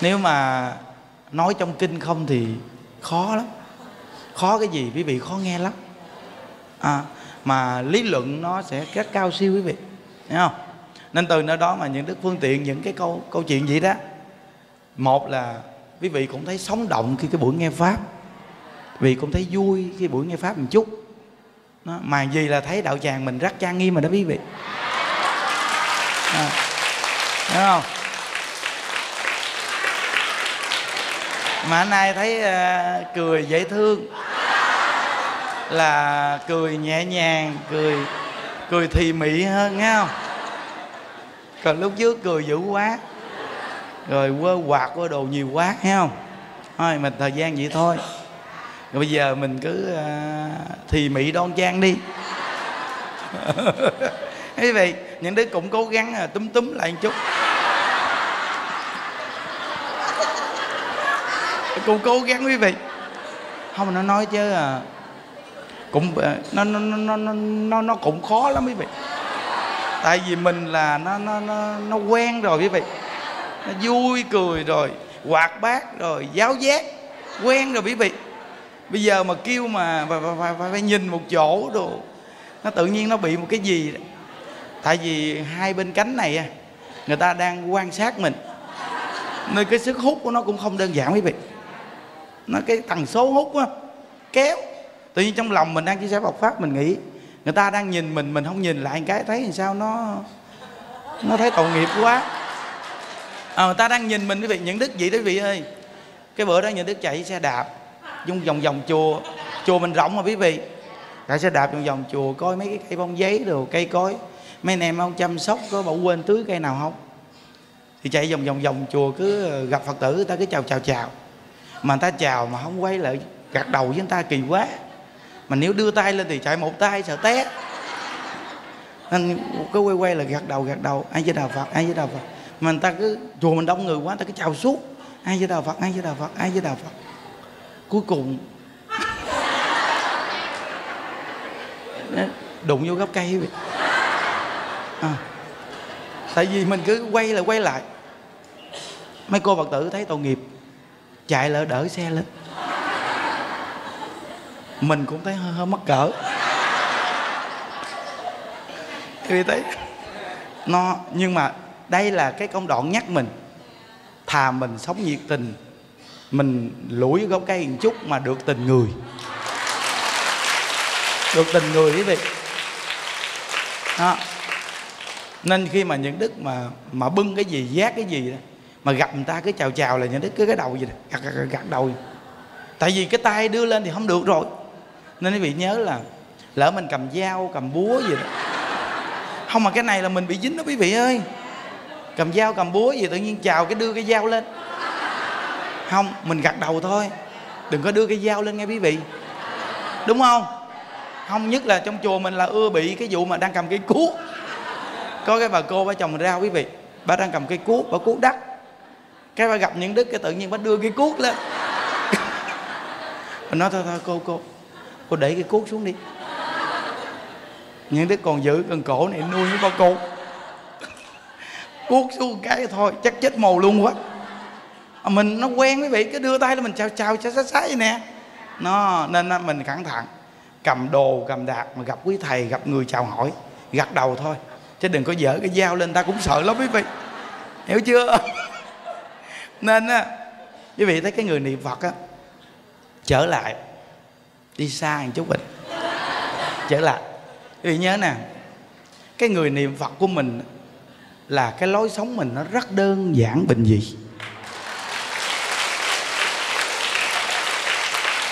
Nếu mà nói trong kinh không thì khó lắm. Khó cái gì? Quý vị khó nghe lắm. À, mà lý luận nó sẽ rất cao siêu quý vị. Thấy không? Nên từ nơi đó mà những đức phương tiện những cái câu câu chuyện gì đó. Một là quý vị cũng thấy sống động khi cái buổi nghe pháp. Vì cũng thấy vui khi buổi nghe pháp một chút đó. mà gì là thấy đạo tràng mình rất trang nghiêm rồi đó quý vị à. Đúng không mà anh nay thấy uh, cười dễ thương là cười nhẹ nhàng cười cười thì mị hơn nghe không còn lúc trước cười dữ quá rồi quơ quạt quơ đồ nhiều quá nghe không thôi mình thời gian vậy thôi rồi bây giờ mình cứ uh, thì mị đoan trang đi. <laughs> Quý vị những đứa cũng cố gắng uh, túm túm lại một chút. <laughs> Cũng cố gắng quý vị. Không nó nói chứ à, cũng à, nó nó nó nó nó nó cũng khó lắm quý vị. Tại vì mình là nó nó nó nó quen rồi quý vị. Nó vui cười rồi hoạt bát rồi giáo giác quen rồi quý vị bây giờ mà kêu mà phải, phải, phải, phải nhìn một chỗ đồ nó tự nhiên nó bị một cái gì đó. tại vì hai bên cánh này người ta đang quan sát mình. Nên cái sức hút của nó cũng không đơn giản quý vị. Nó cái tần số hút á kéo. Tự nhiên trong lòng mình đang chia sẻ bộc pháp mình nghĩ người ta đang nhìn mình mình không nhìn lại một cái thấy làm sao nó nó thấy tội nghiệp quá. À, người ta đang nhìn mình quý vị những đức gì đó quý vị ơi. Cái bữa đó những đức chạy xe đạp dung vòng vòng chùa. Chùa mình rộng mà quý vị. Chạy sẽ đạp vòng vòng chùa, coi mấy cái cây bông giấy đồ, cây cối. Mấy anh em ông chăm sóc có bỏ quên tưới cây nào không? Thì chạy vòng vòng vòng chùa, cứ gặp phật tử, người ta cứ chào chào chào. Mà người ta chào mà không quay lại, gạt đầu với người ta kỳ quá. Mà nếu đưa tay lên thì chạy một tay, sợ té. Nên cứ quay quay là gạt đầu gạt đầu. Ai với đạo phật, ai với đạo phật. Mà người ta cứ, chùa mình đông người quá, người ta cứ chào suốt. Ai với đạo phật, ai với đạo phật, ai với đạo phật cuối cùng. Đụng vô gốc cây. Vậy à. tại vì mình cứ quay lại quay lại. Mấy cô phật tử thấy tội nghiệp chạy lại đỡ xe lên. Mình cũng thấy hơi, hơi mắc cỡ. Vì thấy nó nhưng mà đây là cái công đoạn nhắc mình. Thà mình sống nhiệt tình mình lủi gốc cây một chút mà được tình người. Được tình người quý vị. Đó. Nên khi mà những đức mà mà bưng cái gì giác cái gì đó mà gặp người ta cứ chào chào là những đức cứ cái đầu gì đó, gạt, gạt, gạt, gạt đầu. Tại vì cái tay đưa lên thì không được rồi. Nên quý vị nhớ là lỡ mình cầm dao cầm búa gì đó. Không mà cái này là mình bị dính đó quý vị ơi. Cầm dao cầm búa gì tự nhiên chào cái đưa cái dao lên không, mình gật đầu thôi. Đừng có đưa cái dao lên nghe quý vị. Đúng không? Không nhất là trong chùa mình là ưa bị cái vụ mà đang cầm cây cuốc. Có cái bà cô, bà chồng rau quý vị. Bà đang cầm cây cuốc, bà cuốc đất cái bà gặp những đức, cái tự nhiên bà đưa cái cuốc lên. Bà nói, thôi thôi, cô cô cô để cái cuốc xuống đi. Những đứa còn giữ cần cổ này nuôi với bà cô. Cuốc xuống cái thôi, chắc chết mồ luôn quá. À, mình nó quen quý vị, cứ đưa tay là mình chào chào chào sát vậy nè. Nó, nên mình cẩn thận. Cầm đồ, cầm đạc mà gặp quý thầy, gặp người chào hỏi, gật đầu thôi. Chứ đừng có dở cái dao lên ta cũng sợ lắm quý vị. Hiểu chưa? <laughs> Nên á, quý vị thấy cái người niệm phật á, trở lại, đi xa một chút mình. Trở lại. Quý vị nhớ nè, cái người niệm phật của mình là cái lối sống mình nó rất đơn giản bình dị.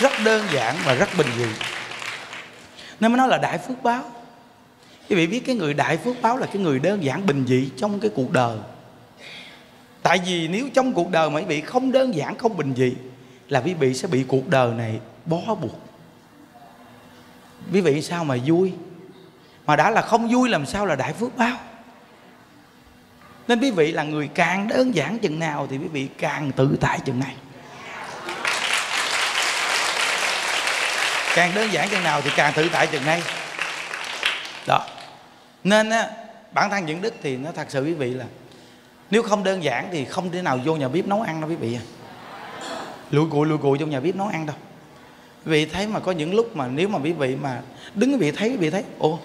Rất đơn giản và rất bình dị. Nên mới nói là đại phước báo. Quý vị biết cái người đại phước báo là cái người đơn giản, bình dị trong cái cuộc đời. Tại vì nếu trong cuộc đời mà quý vị không đơn giản, không bình dị, là quý vị sẽ bị cuộc đời này bó buộc. Quý vị sao mà vui? Mà đã là không vui làm sao là đại phước báo? Nên quý vị là người càng đơn giản chừng nào thì quý vị càng tự tại chừng này. Càng đơn giản chừng nào thì càng tự tại chừng nay đó. Nên á, bản thân những đức thì nó thật sự quý vị là nếu không đơn giản thì không thể nào vô nhà bếp nấu ăn đâu quý vị à. Lùi cụi lùi cụi trong nhà bếp nấu ăn đâu. Quý vị thấy mà có những lúc mà nếu mà quý vị mà đứng quý vị thấy, quý vị thấy, ồ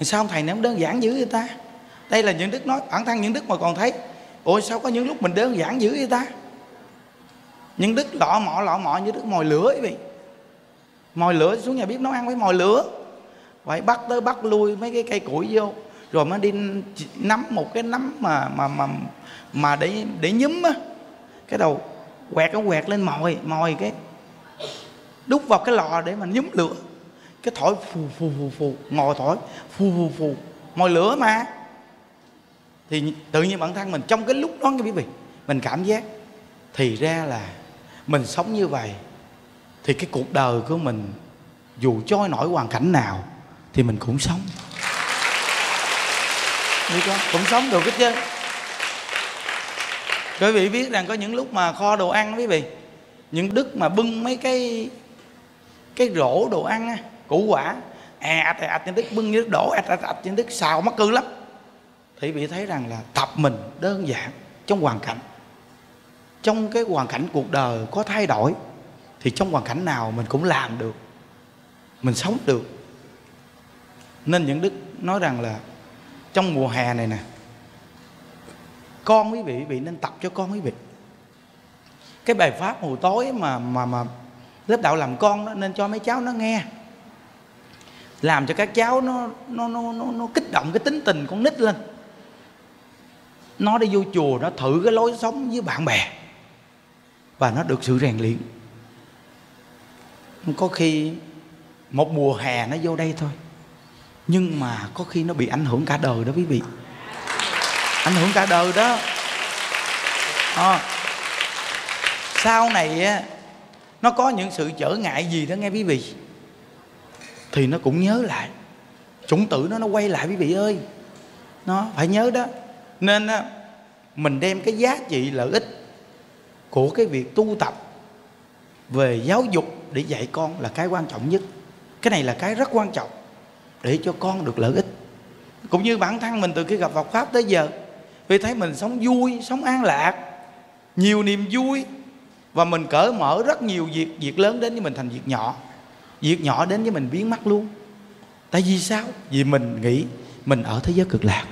sao ông thầy ném đơn giản dữ vậy ta? Đây là những đức nói, bản thân những đức mà còn thấy ôi sao có những lúc mình đơn giản dữ vậy ta? Những đức lọ mọ lọ mọ như đức mồi lửa quý vị mồi lửa xuống nhà bếp nấu ăn với mồi lửa. Phải bắt tới bắt lui mấy cái cây củi vô. Rồi mới đi nắm một cái nắm mà mà mà mà để để nhúm á. Cái đầu quẹt nó quẹt lên mồi mồi cái đút vào cái lò để mà nhúm lửa. Cái thổi phù phù phù phù, ngồi thổi, phù phù phù. Mồi lửa mà. Thì tự nhiên bản thân mình trong cái lúc đó quý vị, mình cảm giác thì ra là mình sống như vậy thì cái cuộc đời của mình, dù trôi nổi hoàn cảnh nào, thì mình cũng sống. Đấy không? Cũng sống được hết chứ. Quý vị biết rằng có những lúc mà kho đồ ăn quý vị, những đức mà bưng mấy cái cái rổ đồ ăn á, củ quả à ạch ạch trên đức bưng như đức đổ ạch ạch ạch trên đức xào, mắc cư lắm. Thì vị thấy rằng là tập mình đơn giản trong hoàn cảnh. Trong cái hoàn cảnh cuộc đời có thay đổi thì trong hoàn cảnh nào mình cũng làm được mình sống được. Nên những đức nói rằng là trong mùa hè này nè con quý vị quý vị nên tập cho con quý vị. Cái bài pháp hồi tối mà mà mà lớp đạo làm con đó nên cho mấy cháu nó nghe. Làm cho các cháu nó nó nó nó, nó kích động cái tính tình con nít lên. Nó đi vô chùa nó thử cái lối sống với bạn bè. Và nó được sự rèn luyện có khi một mùa hè nó vô đây thôi. Nhưng mà có khi nó bị ảnh hưởng cả đời đó quý vị. Ảnh hưởng cả đời đó. À. sau này á, nó có những sự trở ngại gì đó nghe quý vị. Thì nó cũng nhớ lại. Chủng tử nó nó quay lại quý vị ơi. Nó, phải nhớ đó. Nên á, mình đem cái giá trị lợi ích của cái việc tu tập về giáo dục để dạy con là cái quan trọng nhất. Cái này là cái rất quan trọng để cho con được lợi ích. Cũng như bản thân mình từ khi gặp Phật pháp tới giờ vì thấy mình sống vui sống an lạc nhiều niềm vui và mình cởi mở rất nhiều việc việc lớn đến với mình thành việc nhỏ. Việc nhỏ đến với mình biến mất luôn. Tại vì sao? Vì mình nghĩ mình ở thế giới cực lạc.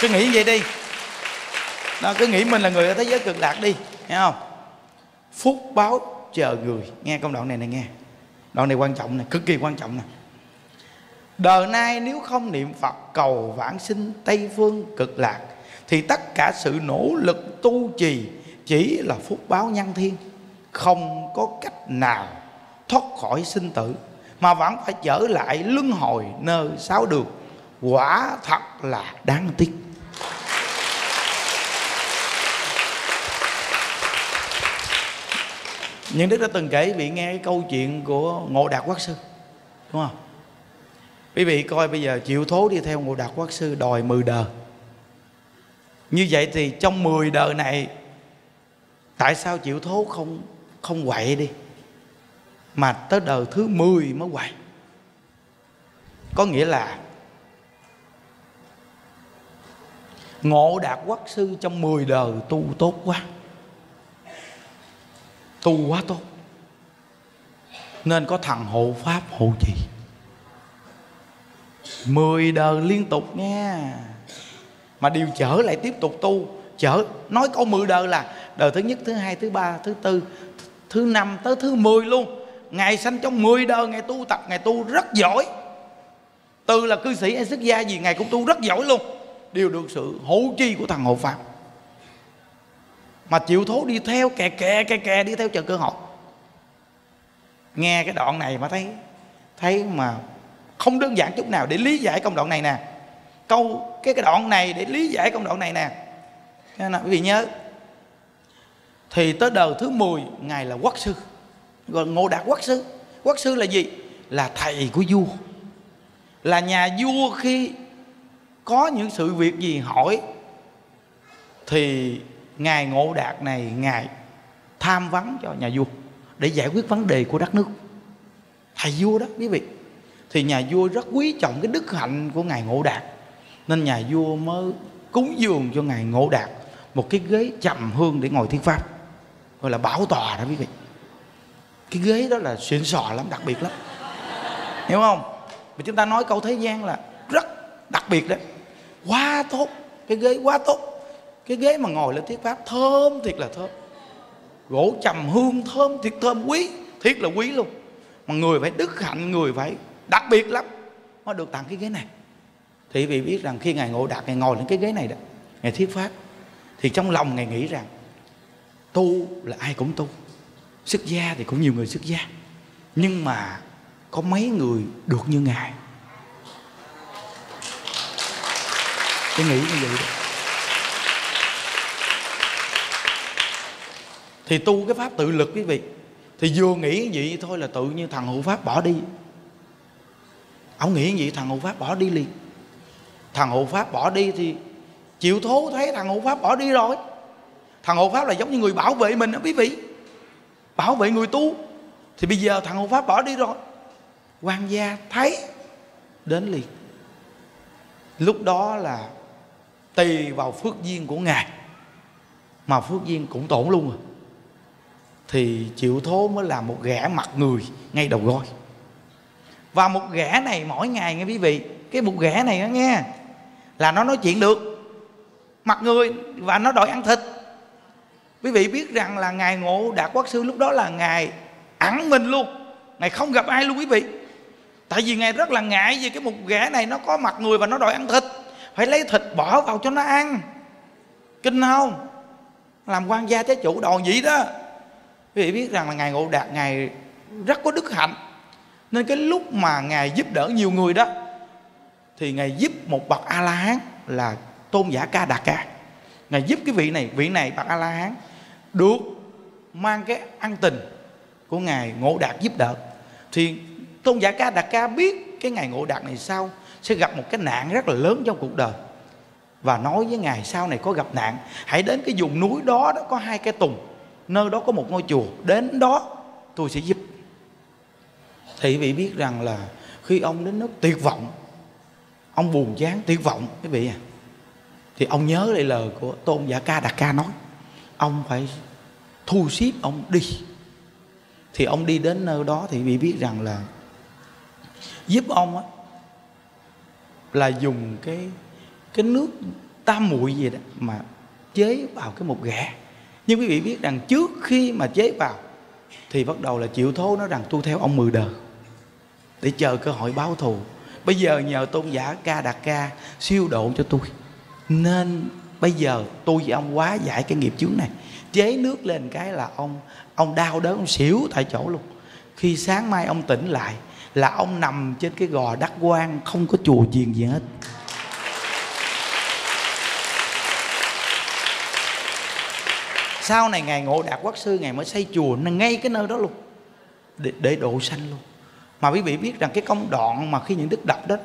Cứ nghĩ vậy đi. Đó, cứ nghĩ mình là người ở thế giới cực lạc đi nghe không? Phúc báo chờ người. Nghe công đoạn này này nghe. Đoạn này quan trọng này cực kỳ quan trọng này đời nay nếu không niệm phật, cầu vãng sinh tây phương cực lạc, thì tất cả sự nỗ lực tu trì chỉ là phúc báo nhân thiên. Không có cách nào thoát khỏi sinh tử, mà vẫn phải trở lại luân hồi nơi sáu đường. Quả thật là đáng tiếc. Nhưng đức đã từng kể, vị nghe cái câu chuyện của ngộ đạt quốc sư, đúng không? Quý vị coi bây giờ chịu thố đi theo ngộ đạt quốc sư đòi 10 đời như vậy thì trong 10 đời này, tại sao chịu thố không không quậy đi? Mà tới đời thứ 10 mới quậy. Có nghĩa là ngộ đạt quốc sư trong 10 đời tu tốt quá tu quá tốt. Nên có thằng hộ pháp, hộ trì. Mười đời liên tục nha. Mà điều trở lại tiếp tục tu. Chở, nói câu mười đời là đời thứ nhất, thứ hai, thứ ba, thứ tư, thứ năm, tới thứ mười luôn. Ngài sanh trong mười đời, ngài tu tập, ngài tu rất giỏi. Từ là cư sĩ hay xuất gia gì, ngài cũng tu rất giỏi luôn. Đều được sự hỗ chi của thằng hộ pháp mà chịu thố đi theo kè kè kè kè đi theo chờ cơ hội nghe cái đoạn này mà thấy thấy mà không đơn giản chút nào để lý giải công đoạn này nè. Câu cái cái đoạn này để lý giải công đoạn này nè. Nên là quý vị nhớ. Thì tới đời thứ 10 ngài là quốc sư. Gọi ngộ đạt quốc sư. Quốc sư là gì? Là thầy của vua. Là nhà vua khi có những sự việc gì hỏi, thì ngài ngộ đạt này, ngài tham vấn cho nhà vua để giải quyết vấn đề của đất nước. Thầy vua đó, quý vị, thì nhà vua rất quý trọng cái đức hạnh của ngài ngộ đạt, nên nhà vua mới cúng dường cho ngài ngộ đạt một cái ghế trầm hương để ngồi thuyết pháp, gọi là bảo tòa đó, quý vị. Cái ghế đó là xịn sò lắm, đặc biệt lắm. Hiểu không? Mà chúng ta nói câu thế gian là rất đặc biệt đấy. Quá tốt, cái ghế quá tốt cái ghế mà ngồi lên thuyết pháp, thơm thiệt là thơm. Gỗ trầm hương thơm thiệt, thơm quý, thiệt là quý luôn. Mà người phải đức hạnh, người phải đặc biệt lắm mới được tặng cái ghế này. Thì vị biết rằng khi ngài ngộ đạt, ngài ngồi lên cái ghế này đó, ngài thuyết pháp, thì trong lòng ngài nghĩ rằng, tu là ai cũng tu, xuất gia thì cũng nhiều người xuất gia. Nhưng mà có mấy người được như ngài? Tôi nghĩ như vậy đó. Thì tu cái pháp tự lực quý vị. Thì vừa nghĩ vậy thôi là tự như thằng hộ pháp bỏ đi. Ông nghĩ vậy, thằng hộ pháp bỏ đi liền. Thằng hộ pháp bỏ đi thì chịu thố thấy thằng hộ pháp bỏ đi rồi. Thằng hộ pháp là giống như người bảo vệ mình đó quý vị. Bảo vệ người tu. Thì bây giờ thằng hộ pháp bỏ đi rồi. Quan gia thấy, đến liền. Lúc đó là tùy vào phước duyên của ngài. Mà phước duyên cũng tổn luôn rồi thì chịu thố mới là một gã mặt người ngay đầu gối. Và một gã này mỗi ngày nghe quý vị, cái một gã này đó nghe là nó nói chuyện được, mặt người và nó đòi ăn thịt. Quý vị biết rằng là ngài ngộ đạt quốc sư lúc đó là ngài ẩn mình luôn, ngài không gặp ai luôn quý vị. Tại vì ngài rất là ngại vì cái một gã này, nó có mặt người và nó đòi ăn thịt, phải lấy thịt bỏ vào cho nó ăn. Kinh không? Làm quan gia trái chủ đòn vậy đó quý vị biết rằng là ngài ngộ đạt ngài rất có đức hạnh. Nên cái lúc mà ngài giúp đỡ nhiều người đó, thì ngài giúp một bậc a la hán là tôn giả ca đạt ca ngài giúp cái vị này vị này bậc a la hán được mang cái ăn tình của ngài ngộ đạt giúp đỡ. Thì tôn giả ca đạt ca biết cái ngày ngộ đạt này sau sẽ gặp một cái nạn rất là lớn trong cuộc đời. Và nói với ngài, sau này có gặp nạn, hãy đến cái vùng núi đó đó có hai cái tùng nơi đó có một ngôi chùa. Đến đó tôi sẽ giúp. Thì vị biết rằng là khi ông đến nước tuyệt vọng, ông buồn chán, tuyệt vọng, quý vị à thì ông nhớ lại lời của tôn giả ca đạt ca nói, ông phải thu xếp ông đi. Thì ông đi đến nơi đó thì bị biết rằng là giúp ông á, là dùng cái cái nước tam muội gì đó mà chế vào cái một ghẹ nhưng quý vị biết rằng trước khi mà chế vào, thì bắt đầu là chịu thố nó rằng tu theo ông mười đời để chờ cơ hội báo thù. Bây giờ nhờ tôn giả ca đạt ca siêu độ cho tôi. Nên bây giờ tôi với ông quá giải cái nghiệp chướng này. Chế nước lên cái là ông ông đau đớn, ông xỉu tại chỗ luôn. Khi sáng mai ông tỉnh lại là ông nằm trên cái gò đắc quan không có chùa chiền gì hết. Sau này ngài ngộ đạt quốc sư ngài mới xây chùa ngay cái nơi đó luôn để, để độ sanh luôn. Mà quý vị biết rằng cái công đoạn mà khi những đức đọc đó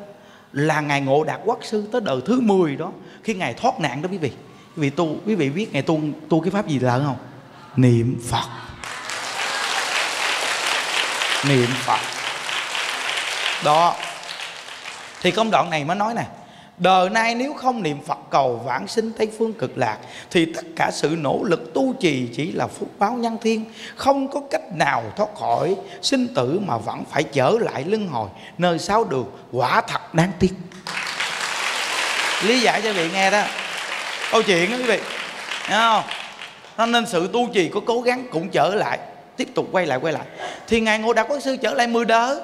là ngài ngộ đạt quốc sư tới đời thứ 10 đó khi ngài thoát nạn đó quý vị. Quý vị tu quý vị biết ngài tu tu cái pháp gì là không? Niệm phật. Niệm phật. Đó. Thì công đoạn này mới nói nè đời nay nếu không niệm phật cầu vãng sinh tây phương cực lạc, thì tất cả sự nỗ lực tu trì chỉ là phúc báo nhân thiên. Không có cách nào thoát khỏi, sinh tử mà vẫn phải trở lại luân hồi. Nơi sáu đường, quả thật đáng tiếc. Lý giải cho vị nghe đó. Câu chuyện đó quý vị. Thấy không? Nó nên sự tu trì có cố gắng cũng trở lại. Tiếp tục quay lại quay lại. Thì ngài ngộ đạt quốc sư trở lại mười đời.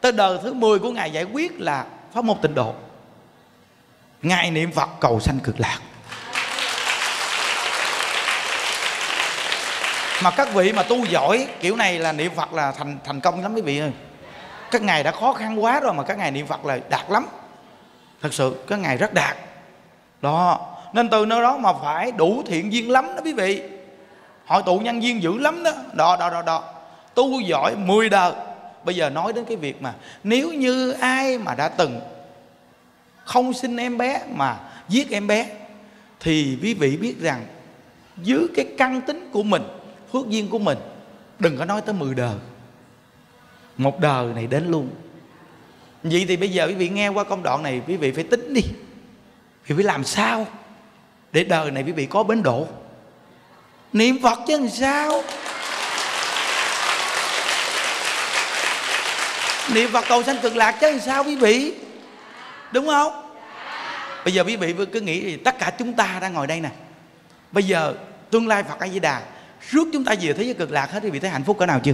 Tới đời thứ 10 của ngài giải quyết là pháp môn tịnh độ ngài niệm phật cầu sanh cực lạc. Mà các vị mà tu giỏi kiểu này là niệm phật là thành thành công lắm quý vị ơi. Các ngài đã khó khăn quá rồi mà các ngài niệm phật là đạt lắm. Thật sự các ngài rất đạt. Đó nên từ nơi đó mà phải đủ thiện duyên lắm đó quý vị. Hội tụ nhân duyên dữ lắm đó. Đó đó đó, đó. tu giỏi 10 đời. Bây giờ nói đến cái việc mà nếu như ai mà đã từng không sinh em bé mà giết em bé. Thì quý vị biết rằng dưới cái căn tính của mình, phước duyên của mình, đừng có nói tới 10 đời. Một đời này đến luôn. Vậy thì bây giờ quý vị nghe qua công đoạn này, quý vị phải tính đi. Quý vị làm sao để đời này quý vị có bến độ niệm phật chứ làm sao? Niệm phật cầu sanh cực lạc chứ làm sao quý vị? Đúng không? Bây giờ quý vị cứ nghĩ thì tất cả chúng ta đang ngồi đây nè. Bây giờ tương lai phật a di đà rước chúng ta về thế giới cực lạc hết quý vị thấy hạnh phúc cỡ nào chưa?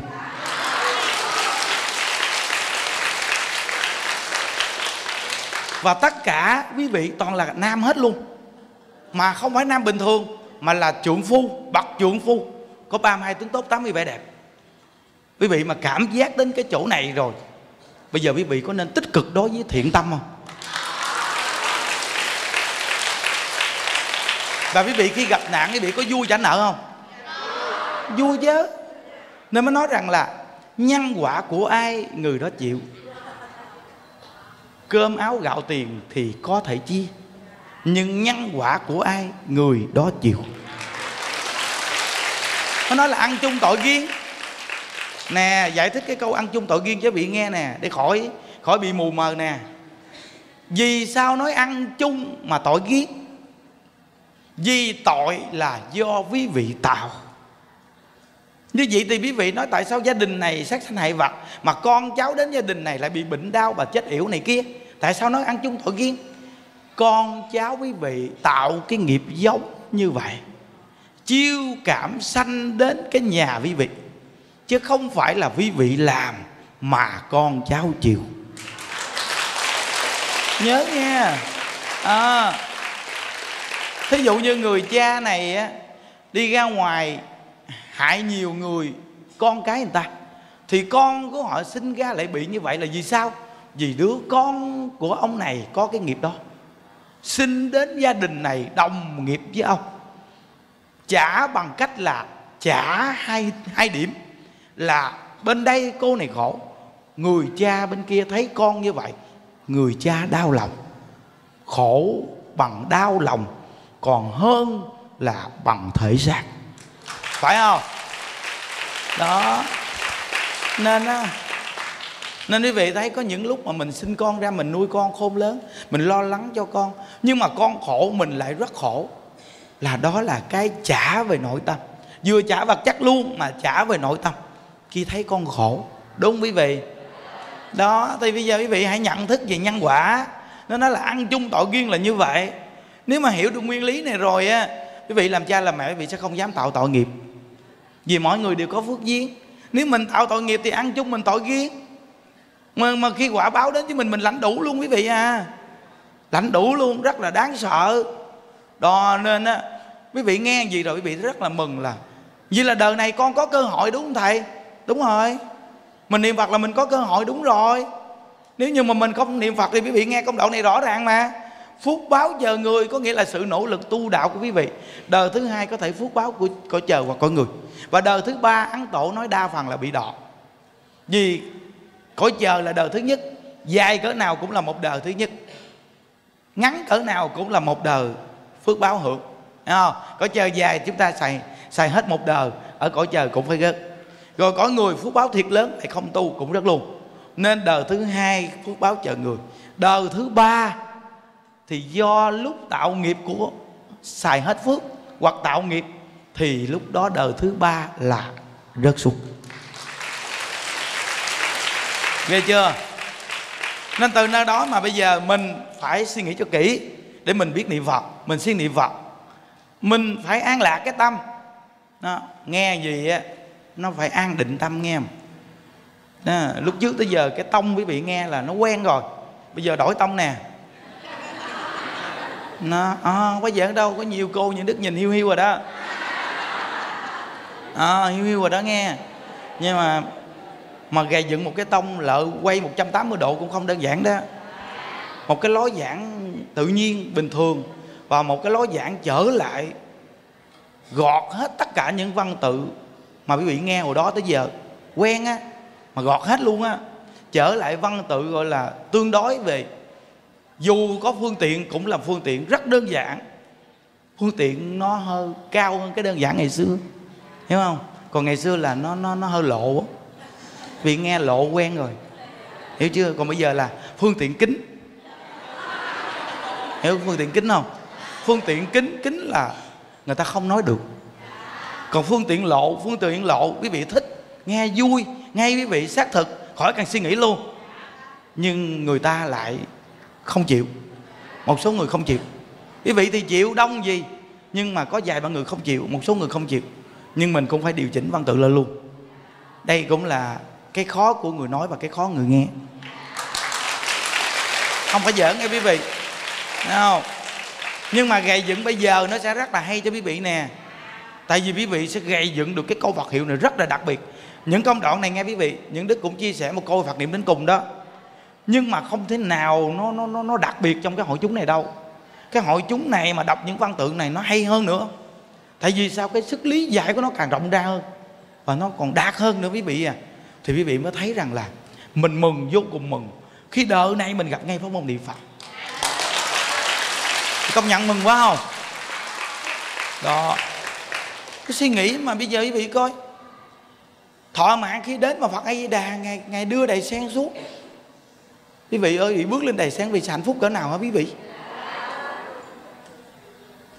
Và tất cả quý vị toàn là nam hết luôn. Mà không phải nam bình thường, mà là trượng phu, bậc trượng phu. Có 32 tướng tốt 80 vẻ đẹp. Quý vị mà cảm giác đến cái chỗ này rồi, bây giờ quý vị có nên tích cực đối với thiện tâm không? Và quý vị khi gặp nạn, quý vị có vui trả nợ không? Vui chứ. Nên mới nói rằng là nhân quả của ai, người đó chịu. Cơm áo gạo tiền thì có thể chia nhưng nhân quả của ai, người đó chịu. Nó nói là ăn chung tội riêng. Nè, giải thích cái câu ăn chung tội riêng cho bị nghe nè, để khỏi khỏi bị mù mờ nè. Vì sao nói ăn chung mà tội riêng? Vì tội là do quý vị tạo. Như vậy thì quý vị nói tại sao gia đình này sát sanh hại vật mà con cháu đến gia đình này lại bị bệnh đau và chết yểu này kia? Tại sao nói ăn chung tội kiên con cháu quý vị tạo cái nghiệp giống như vậy chiêu cảm sanh đến cái nhà quý vị chứ không phải là quý vị làm mà con cháu chịu. Nhớ nha. À, thí dụ như người cha này á, đi ra ngoài hại nhiều người, con cái người ta, thì con của họ sinh ra lại bị như vậy là vì sao? Vì đứa con của ông này có cái nghiệp đó. Sinh đến gia đình này đồng nghiệp với ông. Trả bằng cách là trả hai hai điểm là bên đây cô này khổ, người cha bên kia thấy con như vậy, người cha đau lòng. Khổ bằng đau lòng còn hơn là bằng thể xác. Phải không? Đó. Nên á, nên quý vị thấy có những lúc mà mình sinh con ra, mình nuôi con khôn lớn, mình lo lắng cho con, nhưng mà con khổ mình lại rất khổ. Là đó là cái trả về nội tâm. Vừa trả vật chất luôn mà trả về nội tâm. Khi thấy con khổ, đúng quý vị? Đó thì bây giờ quý vị hãy nhận thức về nhân quả. Nó nói là ăn chung tội duyên là như vậy nếu mà hiểu được nguyên lý này rồi á quý vị làm cha làm mẹ quý vị sẽ không dám tạo tội nghiệp. Vì mọi người đều có phước duyên. Nếu mình tạo tội nghiệp thì ăn chung mình tội riêng mà, mà khi quả báo đến với mình mình lãnh đủ luôn quý vị à. Lãnh đủ luôn rất là đáng sợ. Đó nên á quý vị nghe gì rồi quý vị rất là mừng là vì là đời này con có cơ hội đúng không thầy? Đúng rồi. Mình niệm phật là mình có cơ hội đúng rồi. Nếu như mà mình không niệm phật thì quý vị nghe công đoạn này rõ ràng mà phúc báo chờ người có nghĩa là sự nỗ lực tu đạo của quý vị. Đời thứ hai có thể phúc báo của cõi chờ hoặc cõi người. Và đời thứ ba ấn tổ nói đa phần là bị đọt. Vì cõi chờ là đời thứ nhất, dài cỡ nào cũng là một đời thứ nhất. Ngắn cỡ nào cũng là một đời phước báo hưởng Thấy không? Cõi chờ dài chúng ta xài xài hết một đời, ở cõi chờ cũng phải gớt. rồi có người phước báo thiệt lớn lại không tu cũng rất luôn. Nên đời thứ hai phước báo chờ người. Đời thứ ba thì do lúc tạo nghiệp của xài hết phước hoặc tạo nghiệp thì lúc đó đời thứ ba là rớt xuống. Ghê chưa? Nên từ nơi đó mà bây giờ mình phải suy nghĩ cho kỹ để mình biết niệm phật mình suy niệm phật mình phải an lạc cái tâm. Đó, nghe gì á nó phải an định tâm nghe đó, lúc trước tới giờ cái tông quý vị nghe là nó quen rồi. Bây giờ đổi tông nè nó à, quá giỡn đâu có nhiều cô những đức nhìn hiu hiu rồi đó. À, hiu hiu rồi đó nghe. Nhưng mà mà gầy dựng một cái tông lợ quay 180 độ cũng không đơn giản đó. Một cái lối giảng tự nhiên bình thường và một cái lối giảng trở lại gọt hết tất cả những văn tự mà quý vị nghe hồi đó tới giờ. Quen á mà gọt hết luôn á. Trở lại văn tự gọi là tương đối về dù có phương tiện cũng là phương tiện rất đơn giản. Phương tiện nó hơi cao hơn cái đơn giản ngày xưa. Hiểu không? Còn ngày xưa là nó nó nó hơi lộ vì nghe lộ quen rồi. Hiểu chưa? Còn bây giờ là phương tiện kính. Hiểu phương tiện kính không? Phương tiện kính kính là người ta không nói được. Còn phương tiện lộ, phương tiện lộ, quý vị thích, nghe vui, nghe quý vị xác thực, khỏi cần suy nghĩ luôn. Nhưng người ta lại không chịu. Một số người không chịu. Quý vị thì chịu đông gì, nhưng mà có vài ba người không chịu, một số người không chịu. Nhưng mình cũng phải điều chỉnh văn tự lên luôn. Đây cũng là cái khó của người nói và cái khó người nghe. Không phải giỡn nghe quý vị. Thấy không? Nhưng mà gầy dựng bây giờ nó sẽ rất là hay cho quý vị nè. Tại vì quý vị sẽ gầy dựng được cái câu vật hiệu này rất là đặc biệt. Những công đoạn này nghe quý vị, những đức cũng chia sẻ một câu Phật niệm đến cùng đó nhưng mà không thể nào nó nó nó nó đặc biệt trong cái hội chúng này đâu. Cái hội chúng này mà đọc những văn tự này nó hay hơn nữa. Tại vì sao? Cái sức lý giải của nó càng rộng ra hơn. Và nó còn đạt hơn nữa quý vị à. Thì quý vị mới thấy rằng là mình mừng, vô cùng mừng. Khi đời này mình gặp ngay pháp môn niệm phật. Công nhận mừng quá không? Đó. Cái suy nghĩ mà bây giờ quý vị coi. Thọ mạng khi đến mà phật a di đà ngày ngày đưa đầy sen xuống quý vị ơi bị bước lên đầy sen vì hạnh phúc cỡ nào hả quý vị?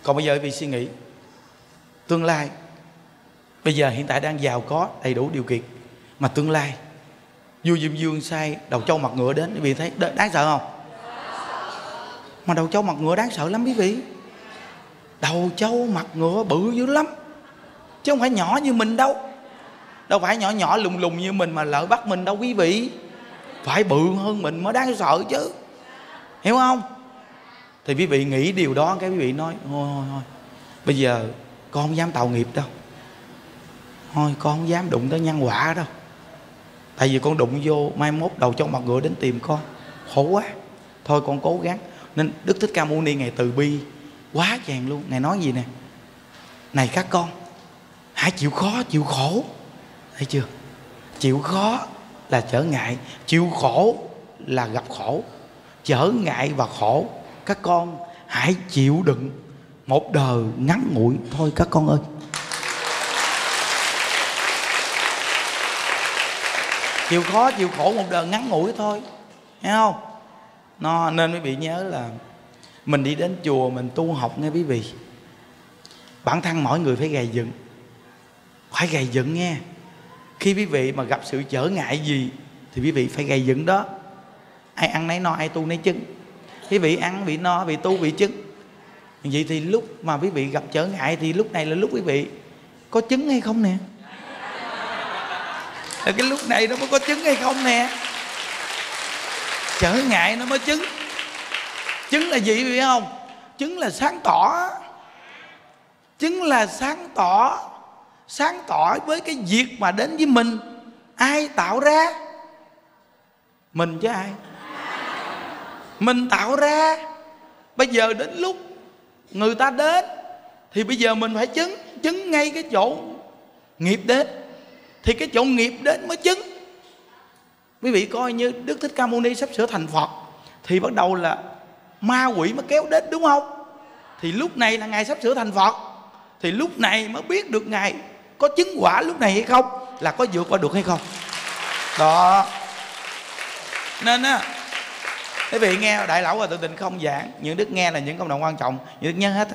Còn bây giờ quý vị suy nghĩ. Tương lai, bây giờ hiện tại đang giàu có, đầy đủ điều kiện. Mà tương lai, vua diêm dương sai đầu trâu mặt ngựa đến, quý vị thấy đáng sợ không? Mà đầu trâu mặt ngựa đáng sợ lắm quý vị. Đầu trâu mặt ngựa bự dữ lắm, chứ không phải nhỏ như mình đâu. Đâu phải nhỏ nhỏ lùng lùng như mình mà lỡ bắt mình đâu quý vị phải bự hơn mình mới đáng sợ chứ. Hiểu không? Thì quý vị nghĩ điều đó, cái quý vị nói, thôi thôi thôi, bây giờ con không dám tạo nghiệp đâu. Thôi, con không dám đụng tới nhân quả đâu. Tại vì con đụng vô, mai mốt đầu trong mặt ngựa đến tìm con. Khổ quá. Thôi, con cố gắng. Nên đức thích ca mâu ni ngày từ bi quá chàng luôn. Ngài nói gì nè? Này các con hãy chịu khó, chịu khổ. Thấy chưa? Chịu khó là trở ngại. Chịu khổ là gặp khổ. Trở ngại và khổ, các con hãy chịu đựng một đời ngắn ngủi. Thôi các con ơi. Chịu khó, chịu khổ một đời ngắn ngủi thôi. Thấy không? Nó nên quý vị nhớ là mình đi đến chùa, mình tu học nghe quý vị. Bản thân mỗi người phải gầy dựng. Phải gầy dựng nghe khi quý vị mà gặp sự trở ngại gì, thì quý vị phải gây dựng đó. Ai ăn nấy no, ai tu nấy chứng. Quý vị ăn bị no, bị tu bị chứng. Vậy thì lúc mà quý vị gặp trở ngại thì lúc này là lúc quý vị có chứng hay không nè? Là cái lúc này nó mới có chứng hay không nè? Trở ngại nó mới chứng. Chứng là gì biết không? Chứng là sáng tỏ. Chứng là sáng tỏ sáng tỏ với cái việc mà đến với mình. Ai tạo ra? Mình chứ ai? Mình tạo ra. Bây giờ đến lúc người ta đến, thì bây giờ mình phải chứng chứng ngay cái chỗ nghiệp đến. Thì cái chỗ nghiệp đến mới chứng. Quý vị coi như đức thích ca mâu ni sắp sửa thành phật, thì bắt đầu là ma quỷ mới kéo đến, đúng không? Thì lúc này là ngài sắp sửa thành phật. Thì lúc này mới biết được ngài có chứng quả lúc này hay không? Là có vượt qua được hay không? Đó. Nên á, quý vị nghe đại lão và tự tình không giảng, những đức nghe là những công đoạn quan trọng, những đức nhớ hết.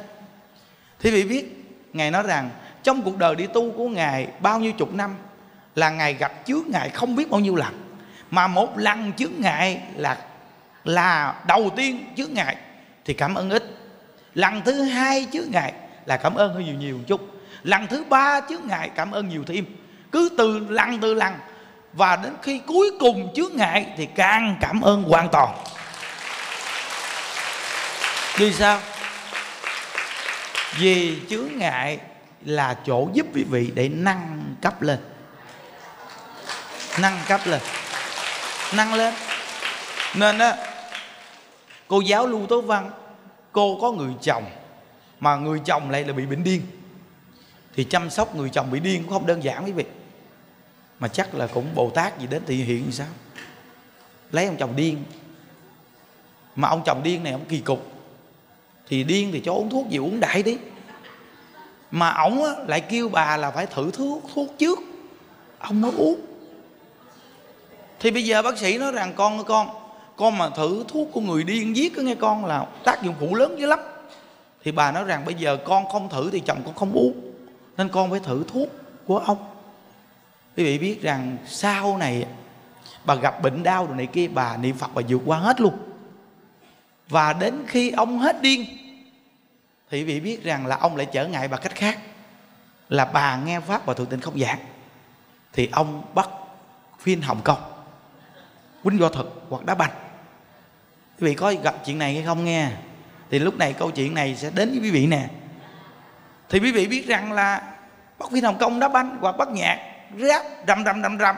Thì vị biết, ngài nói rằng, trong cuộc đời đi tu của ngài bao nhiêu chục năm, là ngài gặp chướng ngại không biết bao nhiêu lần. Mà một lần chướng ngại là là đầu tiên chướng ngại thì cảm ơn ít. Lần thứ hai chướng ngại là cảm ơn hơi nhiều nhiều một chút lần thứ ba trước ngài cảm ơn nhiều thêm. Cứ từ lần từ lần và đến khi cuối cùng trước ngại thì càng cảm ơn hoàn toàn. Vì sao? Vì chướng ngại là chỗ giúp quý vị để nâng cấp lên. Nâng cấp lên. Nâng lên. Nên á, cô giáo lưu tố văn, cô có người chồng, mà người chồng lại là bị bệnh điên thì chăm sóc người chồng bị điên cũng không đơn giản quý vị. Mà chắc là cũng bồ tát gì đến thì hiện như sao? Lấy ông chồng điên. Mà ông chồng điên này ông kỳ cục. Thì điên thì cho uống thuốc gì uống đại đi. Mà ổng lại kêu bà là phải thử thuốc thuốc trước. Ông mới uống. Thì bây giờ bác sĩ nói rằng, con ơi con con mà thử thuốc của người điên giết có nghe con là tác dụng phụ lớn dữ lắm. Thì bà nói rằng, bây giờ con không thử thì chồng con không uống nên con phải thử thuốc của ông. Quý vị biết rằng sau này bà gặp bệnh đau rồi này kia, bà niệm phật, bà vượt qua hết luôn. Và đến khi ông hết điên, thì quý vị biết rằng là ông lại trở ngại bằng cách khác. Là bà nghe pháp và thượng tịnh không giảng, thì ông bắt phiên hồng kông quýnh do thực hoặc đá banh. Quý vị có gặp chuyện này hay không nghe? Thì lúc này câu chuyện này sẽ đến với quý vị nè. Thì quý vị biết rằng là bắt viên hồng kông đá banh hoặc bắt nhạc rap rầm rầm rầm rầm.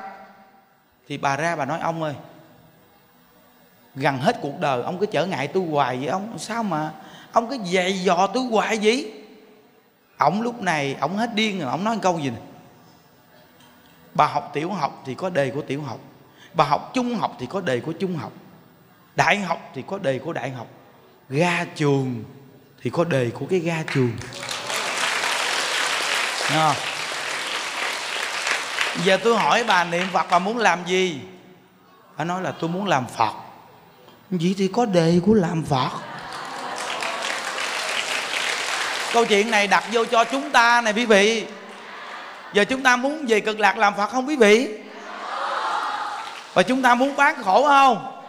Thì bà ra bà nói, ông ơi, gần hết cuộc đời ông cứ trở ngại tôi hoài vậy ông, sao mà ông cứ dày dò tôi hoài vậy? Ông lúc này ông hết điên rồi, ông nói câu gì nè? Bà học tiểu học thì có đề của tiểu học, bà học trung học thì có đề của trung học, đại học thì có đề của đại học ga trường thì có đề của cái ga trường. Nghe giờ tôi hỏi bà niệm phật, bà muốn làm gì? Bà nói là tôi muốn làm phật. Vậy thì có đề của làm phật. Câu chuyện này đặt vô cho chúng ta này, quý vị. Giờ chúng ta muốn về cực lạc làm phật không, quý vị? Và chúng ta muốn bán khổ không?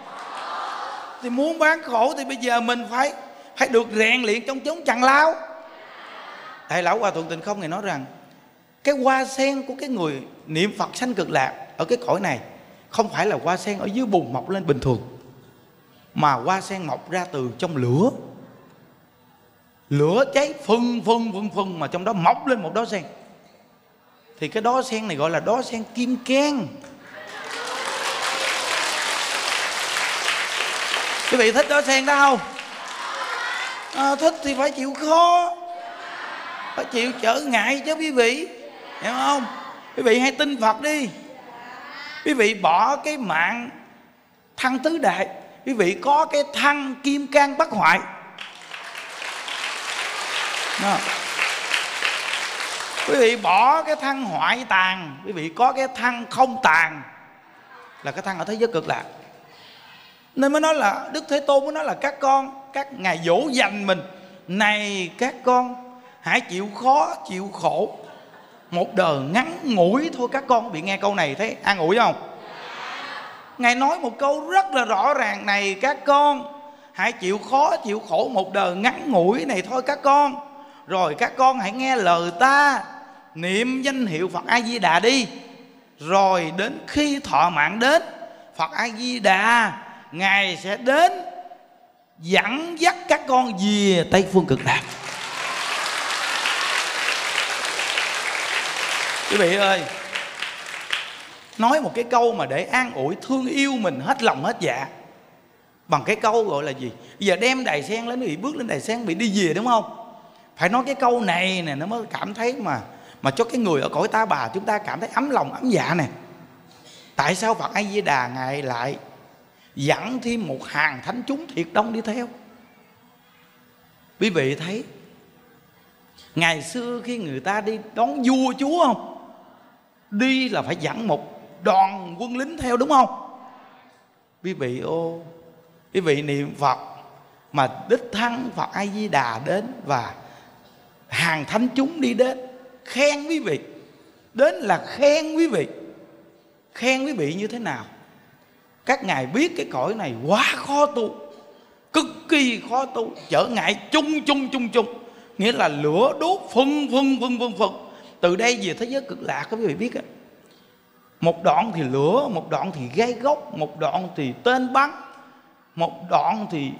Thì muốn bán khổ thì bây giờ mình phải phải được rèn luyện trong chốn chằn lao đại lão hòa thượng tịnh không này nói rằng cái hoa sen của cái người niệm phật sanh cực lạc ở cái cõi này không phải là hoa sen ở dưới bùn mọc lên bình thường mà hoa sen mọc ra từ trong lửa. Lửa cháy phun phun phun phun mà trong đó mọc lên một đóa sen. Thì cái đóa sen này gọi là đóa sen kim keng quý vị thích đóa sen đó không? À, thích thì phải chịu khó phải chịu trở ngại chứ, quý vị. Hiểu không? Quý vị hãy tin phật đi. Quý vị bỏ cái mạng thăng tứ đại. Quý vị có cái thăng kim cang bất hoại. Đó. quý vị bỏ cái thăng hoại tàn. Quý vị có cái thăng không tàn là cái thăng ở thế giới cực lạc. Nên mới nói là đức thế tôn mới nói là các con, các ngài dỗ dành mình. Này các con hãy chịu khó, chịu khổ. Một đời ngắn ngủi. Thôi các con bị nghe câu này thấy an ủi không? Ngài nói một câu rất là rõ ràng này, các con. Hãy chịu khó, chịu khổ một đời ngắn ngủi này thôi các con. Rồi các con hãy nghe lời ta. Niệm danh hiệu phật a di đà đi. Rồi đến khi thọ mạng đến, phật a di đà ngài sẽ đến dẫn dắt các con về tây phương cực lạc. Quý vị ơi, nói một cái câu mà để an ủi, thương yêu mình hết lòng hết dạ. Bằng cái câu gọi là gì? Bây giờ đem đài sen lên bị bước lên đài sen bị đi về đúng không? Phải nói cái câu này nè, nó mới cảm thấy mà mà cho cái người ở cõi ta bà chúng ta cảm thấy ấm lòng, ấm dạ nè. Tại sao phật a di đà ngài lại dẫn thêm một hàng thánh chúng thiệt đông đi theo? Quý vị thấy, ngày xưa khi người ta đi đón vua chúa không? Đi là phải dẫn một đoàn quân lính theo, đúng không? Quý vị ô, quý vị niệm phật mà đích thân phật a di đà đến và hàng thánh chúng đi đến, khen quý vị. Đến là khen quý vị. Khen quý vị như thế nào? Các ngài biết cái cõi này quá khó tu, cực kỳ khó tu, trở ngại chung chung chung chung. Nghĩa là lửa đốt phân phân phân phân phân từ đây về thế giới cực lạc các quý vị biết á. Một đoạn thì lửa, một đoạn thì gai gốc một đoạn thì tên bắn, một đoạn thì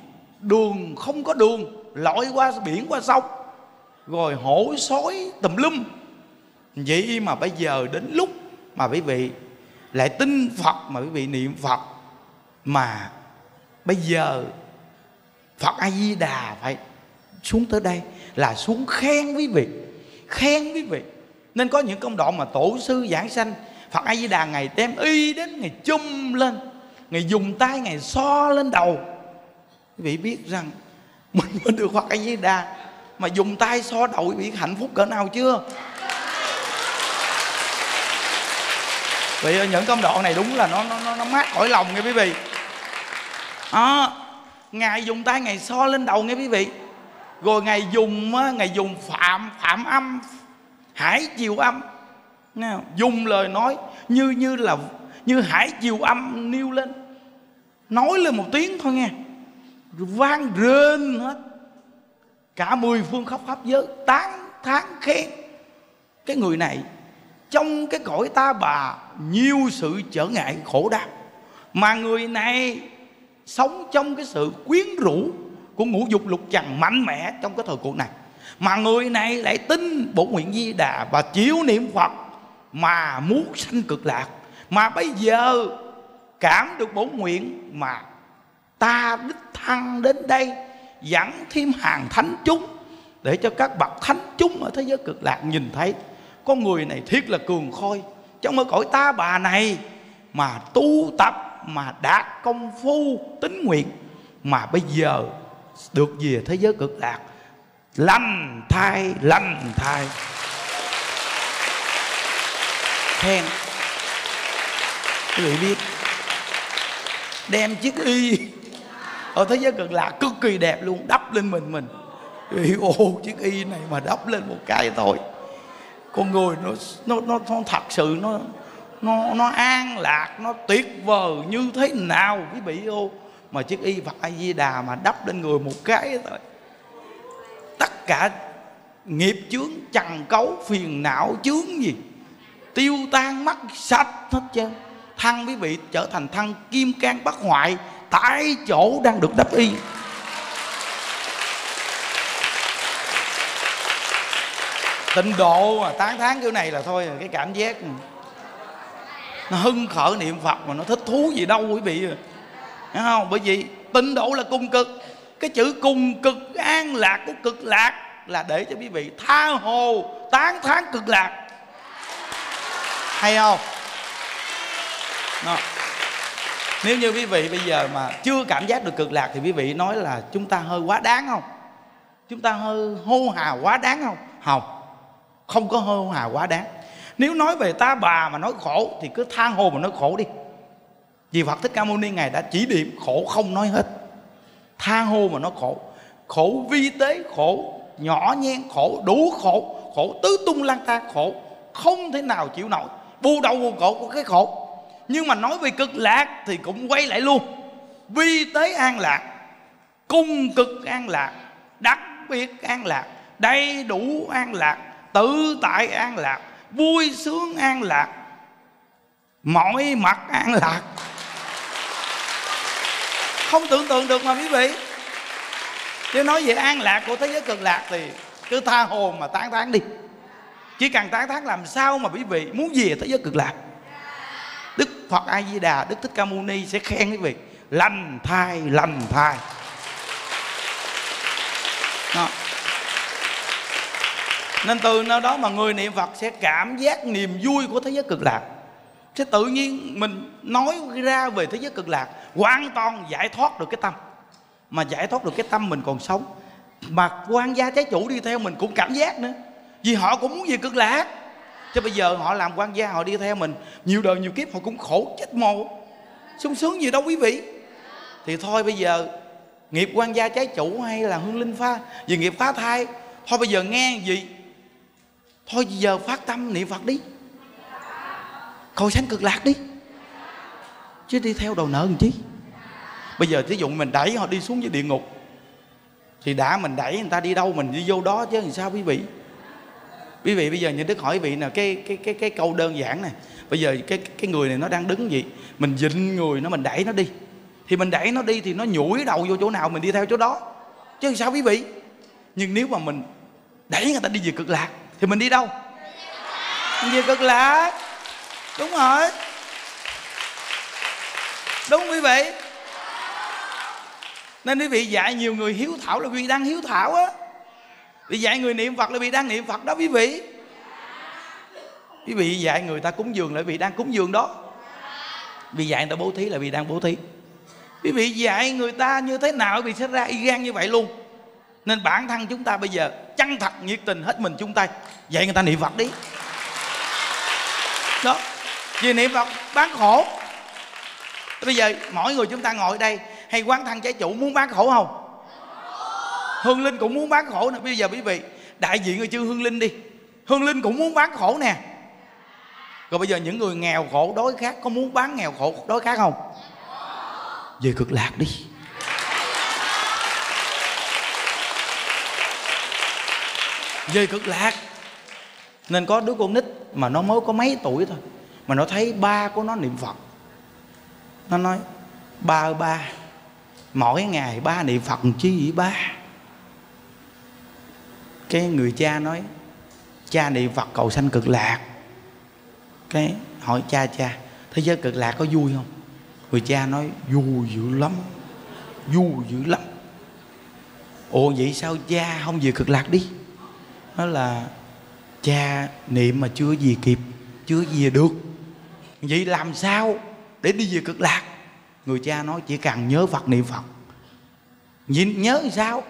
đường không có đường, lội qua biển qua sông, rồi hổ sói tùm lum. Vậy mà bây giờ đến lúc mà quý vị lại tin phật, mà quý vị niệm phật, mà bây giờ phật a di đà phải xuống tới đây là xuống khen quý vị, khen quý vị nên có những công đoạn mà tổ sư giảng sanh phật a di đà ngày đem y đến ngày chung lên ngày dùng tay ngày so lên đầu. Quý vị biết rằng <laughs> mình mới được phật a di đà mà dùng tay so đầu quý vị hạnh phúc cỡ nào chưa? Vì những công đoạn này đúng là nó nó nó mát khỏi lòng nghe quý vị. À, ngài dùng tay ngày so lên đầu nghe quý vị. Rồi ngài dùng ngài dùng phạm phạm âm hải chiều âm. Dùng lời nói như như là, như hải chiều âm nêu lên. Nói lên một tiếng thôi nghe. Vang rên hết. Cả mười phương khóc khắp giới tán thán khen. Cái người này, trong cái cõi ta bà, nhiều sự trở ngại khổ đau. Mà người này sống trong cái sự quyến rũ của ngũ dục lục trần mạnh mẽ trong cái thời cuộc này mà người này lại tin bổ nguyện di đà và chiếu niệm phật mà muốn sanh cực lạc. Mà bây giờ cảm được bổ nguyện mà ta đích thăng đến đây, dẫn thêm hàng thánh chúng để cho các bậc thánh chúng ở thế giới cực lạc nhìn thấy. Con người này thiết là cường khôi, trong ở cõi ta bà này mà tu tập, mà đạt công phu tính nguyện, mà bây giờ được về thế giới cực lạc lành thai lành thai. Khen. Quý vị biết đem chiếc y ở thế giới cực lạc cực kỳ đẹp luôn đắp lên mình mình. Vì ô chiếc y này mà đắp lên một cái thôi. Con người nó nó nó, nó thật sự nó nó nó an lạc nó tuyệt vời như thế nào quý vị ô mà chiếc y Phật A Di Đà mà đắp lên người một cái thôi tất cả nghiệp chướng trần cấu, phiền não, chướng gì, tiêu tan mất sạch hết trơn. Thăng quý vị trở thành thăng kim cang bất hoại, tại chỗ đang được đắp y. Tịnh độ mà tán thán kiểu này là thôi, cái cảm giác nó hưng khởi niệm phật mà nó thích thú gì đâu quý vị. Đấy không? Bởi vì tịnh độ là cung cực cái chữ cùng cực an lạc của cực lạc là để cho quý vị tha hồ, tán thán cực lạc. Hay không? Đó. nếu như quý vị bây giờ mà chưa cảm giác được cực lạc thì quý vị nói là chúng ta hơi quá đáng không? Chúng ta hơi hô hào quá đáng không? Không. Không có hô hào quá đáng. Nếu nói về ta bà mà nói khổ thì cứ than hồ mà nói khổ đi. Vì Phật Thích Ca Mâu Ni Ngài đã chỉ điểm khổ không nói hết tha hô mà nó khổ. Khổ vi tế, khổ Nhỏ nhen, khổ đủ khổ Khổ tứ tung lang ta khổ Không thể nào chịu nổi. Bu đầu bu cổ của cái khổ. Nhưng mà nói về cực lạc Thì cũng quay lại luôn. Vi tế an lạc, Cung cực an lạc, Đặc biệt an lạc, Đầy đủ an lạc, Tự tại an lạc, Vui sướng an lạc Mọi mặt an lạc không tưởng tượng được mà quý vị. Chứ nói về an lạc của thế giới cực lạc thì cứ tha hồ mà tán thán đi. Chỉ cần tán thán làm sao mà quý vị muốn về thế giới cực lạc. Đức phật a di đà đức thích ca mâu ni sẽ khen quý vị, lành thai lành thai. Đó. nên từ nơi đó mà người niệm phật sẽ cảm giác niềm vui của thế giới cực lạc sẽ tự nhiên mình nói ra về thế giới cực lạc, hoàn toàn giải thoát được cái tâm. Mà giải thoát được cái tâm mình còn sống. Mà quan gia trái chủ đi theo mình cũng cảm giác nữa. Vì họ cũng muốn về cực lạc. Chứ bây giờ họ làm quan gia, họ đi theo mình. Nhiều đời nhiều kiếp họ cũng khổ chết mồ. Sung sướng gì đâu quý vị. Thì thôi bây giờ, nghiệp quan gia trái chủ hay là hương linh pha vì nghiệp phá thai, thôi bây giờ nghe gì? Thôi giờ phát tâm niệm phật đi coi sánh cực lạc đi. Chứ đi theo đầu nợ làm chi? Bây giờ thí dụ mình đẩy họ đi xuống dưới địa ngục, thì đã mình đẩy người ta đi đâu mình đi vô đó chứ làm sao quý vị? Quý vị, bây giờ như đức hỏi vị nè, cái cái cái cái câu đơn giản này bây giờ cái cái người này nó đang đứng gì? Mình dịnh người nó, mình đẩy nó đi. Thì mình đẩy nó đi thì nó nhủi đầu vô chỗ nào, mình đi theo chỗ đó. Chứ làm sao quý vị? Nhưng nếu mà mình đẩy người ta đi về cực lạc, thì mình đi đâu? Về cực lạc đúng rồi. Đúng quý vị. Nên quý vị dạy nhiều người hiếu thảo là vì đang hiếu thảo á. Vì dạy người niệm phật là vì đang niệm phật đó quý vị. Quý vị dạy người ta cúng dường là vì đang cúng dường đó. Vì dạy người ta bố thí là vì đang bố thí. Quý vị dạy người ta như thế nào vì sẽ ra y gan như vậy luôn. Nên bản thân chúng ta bây giờ chân thật nhiệt tình hết mình chung tay. Dạy người ta niệm phật đi. Đó vì niệm phật bán khổ. Bây giờ mỗi người chúng ta ngồi đây, hay quán thân trái chủ muốn bán khổ không? Hương linh cũng muốn bán khổ nè. Bây giờ quý vị, đại diện người chư hương linh đi. Hương linh cũng muốn bán khổ nè. Rồi bây giờ những người nghèo khổ đối khác, có muốn bán nghèo khổ đối khác không? Về cực lạc đi. Về cực lạc. Nên có đứa con nít mà nó mới có mấy tuổi thôi mà nó thấy ba của nó niệm phật. Nó nói, ba ơi ba, mỗi ngày ba niệm phật chi vậy ba? Cái người cha nói, cha niệm phật cầu sanh cực lạc. Cái hỏi cha cha, thế giới cực lạc có vui không? Người cha nói, vui dữ lắm, vui dữ lắm. Ồ, vậy sao cha không về cực lạc đi? Nó là, cha niệm mà chưa gì kịp, chưa về được vậy làm sao để đi về cực lạc? Người cha nói chỉ cần nhớ phật niệm phật. Nhìn nhớ sao?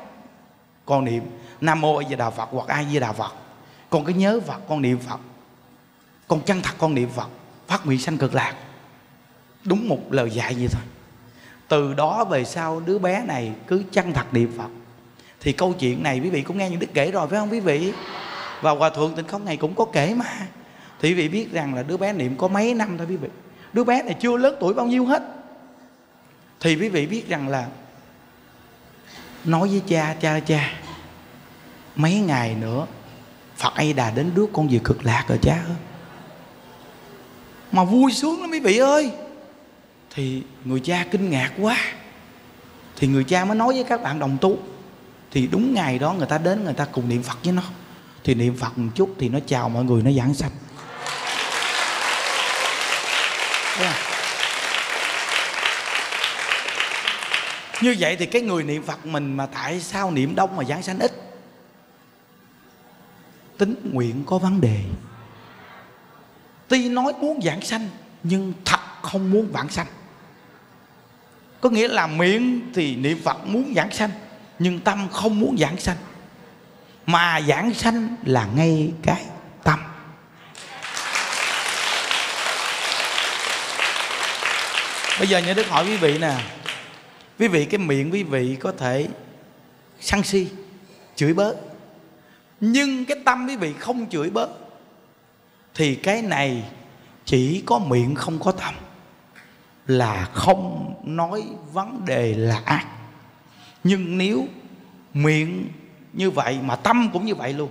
Con niệm nam mô a di đà phật hoặc ai di đà phật. Con cứ nhớ phật, con niệm phật. Con chân thật con niệm phật, phát nguyện sanh cực lạc. Đúng một lời dạy vậy thôi. Từ đó về sau đứa bé này cứ chân thật niệm phật. Thì câu chuyện này quý vị cũng nghe những đức kể rồi, phải không quý vị? Và hòa thượng tịnh không này cũng có kể mà thì quý vị biết rằng là đứa bé niệm có mấy năm thôi quý vị. Đứa bé này chưa lớn tuổi bao nhiêu hết. Thì quý vị biết rằng là nói với cha cha cha, mấy ngày nữa phật a đà đến đứa con về cực lạc rồi cha ơi. Mà vui sướng lắm quý vị ơi. Thì người cha kinh ngạc quá. Thì người cha mới nói với các bạn đồng tu. Thì đúng ngày đó người ta đến người ta cùng niệm phật với nó. Thì niệm phật một chút thì nó chào mọi người, nó giảng sanh. Dạ. như vậy thì cái người niệm phật mình mà tại sao niệm đông mà giảng sanh ít? Tính nguyện có vấn đề. Tuy nói muốn giảng sanh, nhưng thật không muốn vãng sanh. Có nghĩa là miệng thì niệm phật muốn giảng sanh, nhưng tâm không muốn giảng sanh. Mà giảng sanh là ngay cái tâm. Bây giờ như đức hỏi quý vị nè. Quý vị, cái miệng quý vị có thể săn si, chửi bới nhưng cái tâm quý vị không chửi bới thì cái này chỉ có miệng không có tâm, là không nói vấn đề là ác nhưng nếu miệng như vậy mà tâm cũng như vậy luôn,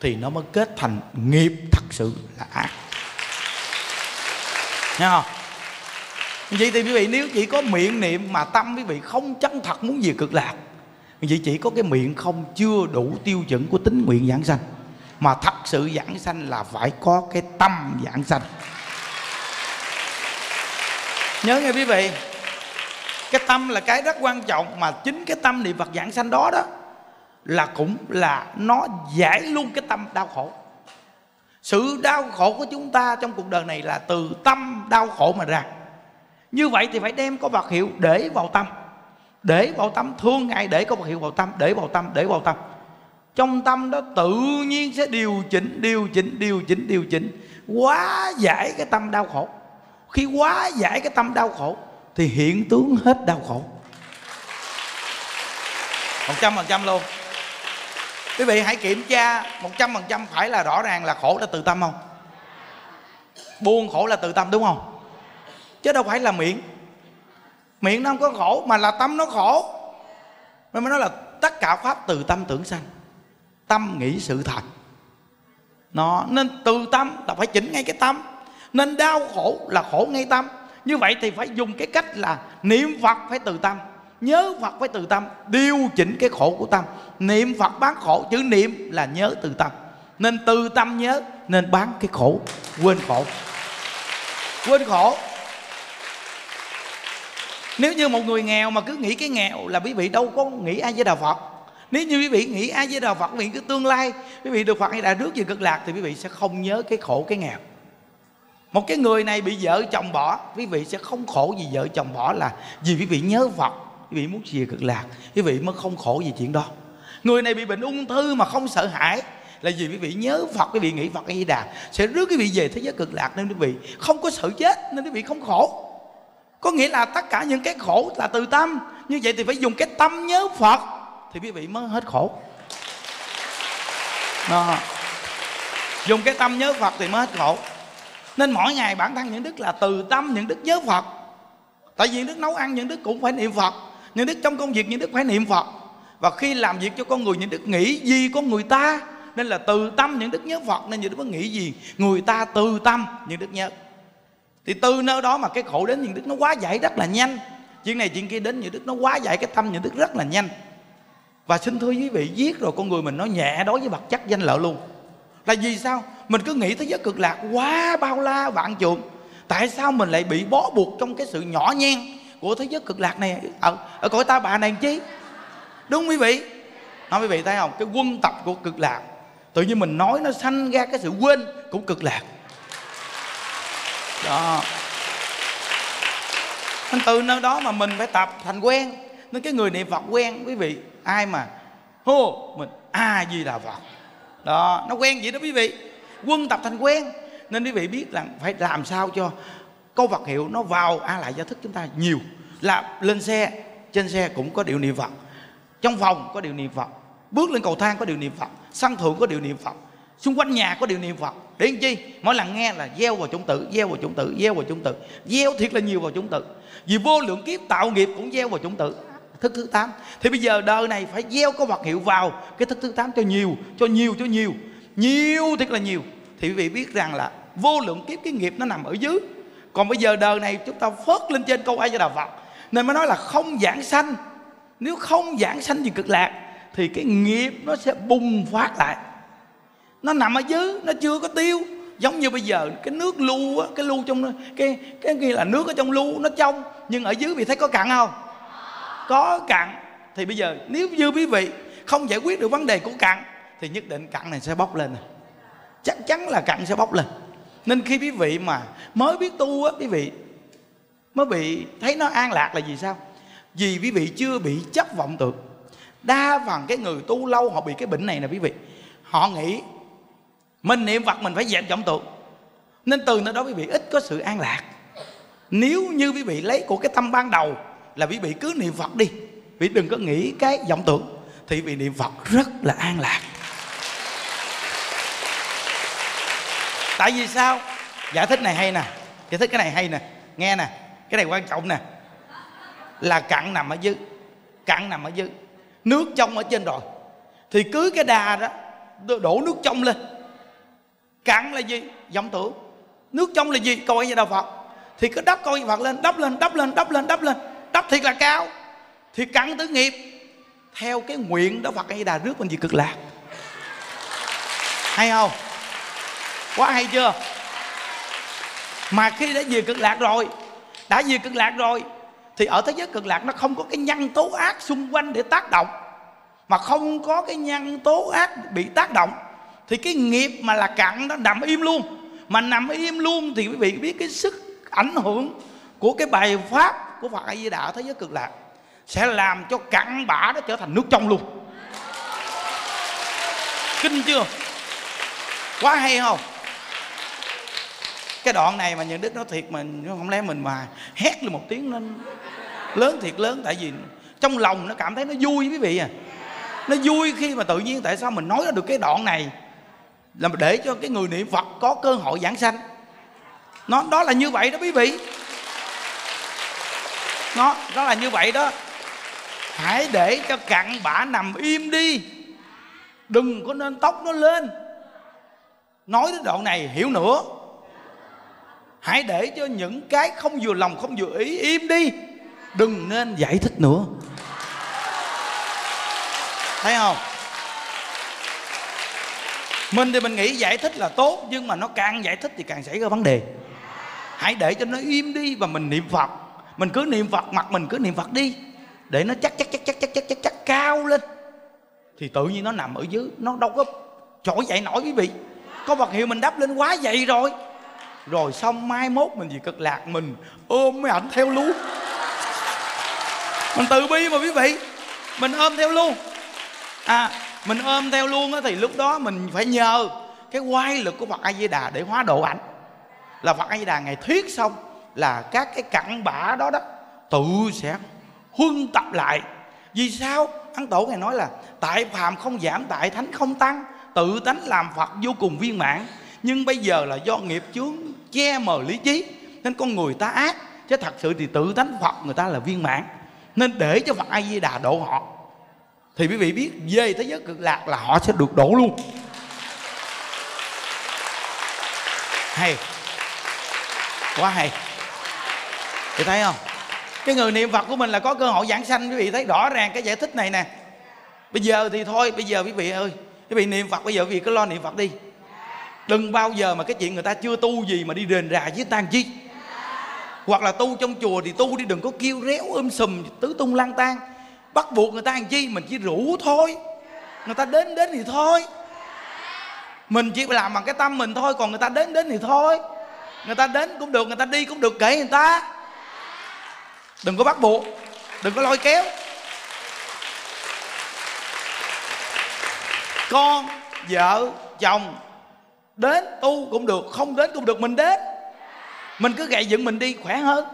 thì nó mới kết thành nghiệp thật sự là ác nghe không? Vậy thì quý vị, nếu chỉ có miệng niệm mà tâm quý vị không chân thật muốn gì cực lạc, vậy chỉ có cái miệng không chưa đủ tiêu chuẩn của tính nguyện giảng sanh. Mà thật sự giảng sanh là phải có cái tâm giảng sanh. Nhớ nghe quý vị, cái tâm là cái rất quan trọng mà chính cái tâm niệm phật giảng sanh đó đó là cũng là nó giải luôn cái tâm đau khổ. Sự đau khổ của chúng ta trong cuộc đời này là từ tâm đau khổ mà ra như vậy thì phải đem có vật hiệu để vào tâm. Để vào tâm, thương ngài để có vật hiệu vào tâm, để vào tâm, để vào tâm. Trong tâm đó tự nhiên sẽ điều chỉnh điều chỉnh điều chỉnh điều chỉnh. Quá giải cái tâm đau khổ. Khi quá giải cái tâm đau khổ thì hiện tướng hết đau khổ. Một trăm phần trăm luôn. Quý vị hãy kiểm tra một trăm phần trăm phải là rõ ràng là khổ là từ tâm không? Buông khổ là từ tâm đúng không? Chứ đâu phải là miệng. Miệng nó không có khổ, mà là tâm nó khổ. Nên mới nói là tất cả pháp từ tâm tưởng sanh. Tâm nghĩ sự thật. Nó nên từ tâm là phải chỉnh ngay cái tâm. Nên đau khổ là khổ ngay tâm. Như vậy thì phải dùng cái cách là niệm phật phải từ tâm. Nhớ phật phải từ tâm. Điều chỉnh cái khổ của tâm. Niệm phật bán khổ, chữ niệm là nhớ từ tâm. Nên từ tâm nhớ, nên bán cái khổ, quên khổ. Quên khổ nếu như một người nghèo mà cứ nghĩ cái nghèo là quý vị đâu có nghĩ ai với đạo phật nếu như quý vị nghĩ ai với đạo phật quý vị cứ tương lai quý vị được phật hay đã rước về cực lạc thì quý vị sẽ không nhớ cái khổ cái nghèo một cái người này bị vợ chồng bỏ quý vị sẽ không khổ vì vợ chồng bỏ là vì quý vị nhớ phật quý vị muốn về cực lạc quý vị mới không khổ vì chuyện đó người này bị bệnh ung thư mà không sợ hãi là vì quý vị nhớ Phật quý vị nghĩ Phật A Di Đà sẽ rước quý vị về thế giới cực lạc nên quý vị không có sợ chết nên quý vị không khổ có nghĩa là tất cả những cái khổ là từ tâm. Như vậy thì phải dùng cái tâm nhớ Phật thì quý vị mới hết khổ. Đó. dùng cái tâm nhớ Phật thì mới hết khổ. Nên mỗi ngày bản thân những đức là từ tâm, những đức nhớ Phật. Tại vì những đức nấu ăn, những đức cũng phải niệm Phật. Những đức trong công việc, những đức phải niệm Phật. Và khi làm việc cho con người, những đức nghĩ gì con người ta? Nên là từ tâm những đức nhớ Phật. Nên những đức mới nghĩ gì? Người ta từ tâm, những đức nhớ thì từ nơi đó mà cái khổ đến những đức nó quá giải rất là nhanh. Chuyện này chuyện kia đến những đức nó quá giải, cái tâm những đức rất là nhanh. Và xin thưa quý vị, giết rồi con người mình nó nhẹ đối với vật chất danh lợi luôn. Là vì sao? Mình cứ nghĩ thế giới cực lạc quá bao la, vạn trượng. Tại sao mình lại bị bó buộc trong cái sự nhỏ nhen của thế giới cực lạc này? Ờ, ờ, ở ở cõi ta bà này chứ đúng quý vị. Nói quý vị thấy không? Cái quân tập của cực lạc, tự nhiên mình nói nó sanh ra cái sự quên của cực lạc đó. Nên từ nơi đó mà mình phải tập thành quen, nên cái người niệm phật quen, quý vị. Ai mà hô mình, a di đà phật. Đó, nó quen vậy đó quý vị. Quân tập thành quen, nên quý vị biết là phải làm sao cho câu vật hiệu nó vào a lại gia thức chúng ta nhiều. Là lên xe, trên xe cũng có điệu niệm phật. Trong phòng có điệu niệm phật. Bước lên cầu thang có điệu niệm phật. Sân thượng có điệu niệm phật xung quanh nhà có điều niệm phật. Để làm chi? Mỗi lần nghe là gieo vào chủng tử gieo vào chủng tử gieo vào chủng tử gieo thiệt là nhiều vào chủng tử vì vô lượng kiếp tạo nghiệp cũng gieo vào chủng tử thức thứ tám. Thì bây giờ đời này phải gieo có vật hiệu vào cái thức thứ tám cho nhiều cho nhiều cho nhiều. Nhiều thiệt là nhiều. Thì quý vị biết rằng là vô lượng kiếp cái nghiệp nó nằm ở dưới. Còn bây giờ đời này chúng ta phớt lên trên câu ai cho đà phật. Nên mới nói là không giảng sanh. Nếu không giảng sanh gì cực lạc. Thì cái nghiệp nó sẽ bùng phát lại nó nằm ở dưới, nó chưa có tiêu. Giống như bây giờ, cái nước lưu á, cái lưu trong, cái cái kia là nước ở trong lưu nó trong. Nhưng ở dưới vì thấy có cặn không? Có cặn. Thì bây giờ, nếu như quý vị không giải quyết được vấn đề của cặn, thì nhất định cặn này sẽ bốc lên chắc chắn là cặn sẽ bốc lên. Nên khi quý vị mà mới biết tu á, quý vị, mới bị thấy nó an lạc là gì sao? Vì quý vị chưa bị chấp vọng tưởng. Đa phần cái người tu lâu họ bị cái bệnh này nè quý vị. Họ nghĩ mình niệm phật mình phải dẹp vọng tưởng nên từ nơi đó quý vị ít có sự an lạc. Nếu như quý vị lấy của cái tâm ban đầu là quý vị cứ niệm phật đi vì đừng có nghĩ cái vọng tưởng thì vì niệm phật rất là an lạc. Tại vì sao? Giải thích này hay nè, giải thích cái này hay nè, nghe nè, cái này quan trọng nè. Là cặn nằm ở dưới, cặn nằm ở dưới. Nước trong ở trên rồi, thì cứ cái đà đó, đổ nước trong lên cạn là gì? Vọng tưởng. Nước trong là gì? Coi như đạo phật. Thì cứ đắp coi phật lên, đắp lên đắp lên đắp lên đắp lên. Đắp thiệt là cao. Thì cặn tử nghiệp. Theo cái nguyện đó phật ấy đà rước mình về cực lạc. Hay không? Quá hay chưa? Mà khi đã về cực lạc rồi, đã về cực lạc rồi, thì ở thế giới cực lạc nó không có cái nhân tố ác xung quanh để tác động. Mà không có cái nhân tố ác bị tác động thì cái nghiệp mà là cặn nó nằm im luôn. Mà nằm im luôn thì quý vị biết cái sức ảnh hưởng của cái bài pháp của Phật A Di Đà thế giới cực lạc sẽ làm cho cặn bã nó trở thành nước trong luôn. Kinh chưa? Quá hay không? Cái đoạn này mà những đức nói thiệt mình không lẽ mình mà hét lên một tiếng nên lớn thiệt lớn, tại vì trong lòng nó cảm thấy nó vui quý vị à. Nó vui khi mà tự nhiên tại sao mình nói ra được cái đoạn này? Là để cho cái người niệm phật có cơ hội giảng sanh. Nó, đó là như vậy đó quý vị. Nó, đó là như vậy đó. Hãy để cho cặn bã nằm im đi. Đừng có nên tóc nó lên. Nói đến đoạn này hiểu nữa. Hãy để cho những cái không vừa lòng, không vừa ý im đi. Đừng nên giải thích nữa. Thấy không? Mình thì mình nghĩ giải thích là tốt nhưng mà nó càng giải thích thì càng xảy ra vấn đề. Hãy để cho nó im đi và mình niệm phật. Mình cứ niệm phật mặt mình cứ niệm phật đi. Để nó chắc chắc chắc chắc chắc chắc chắc, chắc cao lên. Thì tự nhiên nó nằm ở dưới nó đâu có trỗi dậy nổi quý vị. Có vật hiệu mình đắp lên quá vậy rồi. Rồi xong mai mốt mình gì cực lạc mình ôm mấy ảnh theo luôn. Mình từ bi mà quý vị. Mình ôm theo luôn. À mình ôm theo luôn á, thì lúc đó mình phải nhờ cái quay lực của Phật A Di Đà để hóa độ ảnh. Là Phật A Di Đà ngày thuyết xong là các cái cặn bã đó đó, tự sẽ huân tập lại. Vì sao? Ấn tổ ngài nói là tại phàm không giảm, tại thánh không tăng, tự tánh làm phật vô cùng viên mãn. Nhưng bây giờ là do nghiệp chướng che mờ lý trí, nên con người ta ác. Chứ thật sự thì tự tánh phật người ta là viên mãn. Nên để cho phật a di đà độ họ thì quý vị biết về thế giới cực lạc là họ sẽ được đổ luôn. Hay. Quá hay. Chị thấy không? Cái người niệm phật của mình là có cơ hội giảng sanh, quý vị thấy rõ ràng cái giải thích này nè. Bây giờ thì thôi, bây giờ quý vị ơi, quý vị niệm phật, bây giờ quý vị cứ lo niệm phật đi. Đừng bao giờ mà cái chuyện người ta chưa tu gì mà đi đền rà với tan chi. Hoặc là tu trong chùa thì tu đi, đừng có kêu réo um sùm, tứ tung lang tan bắt buộc người ta làm chi? Mình chỉ rủ thôi. Người ta đến đến thì thôi. Mình chỉ làm bằng cái tâm mình thôi, còn người ta đến đến thì thôi. Người ta đến cũng được, người ta đi cũng được kể người ta. Đừng có bắt buộc, đừng có lôi kéo. Con, vợ, chồng đến tu cũng được, không đến cũng được, mình đến. Mình cứ gầy dựng mình đi, khỏe hơn.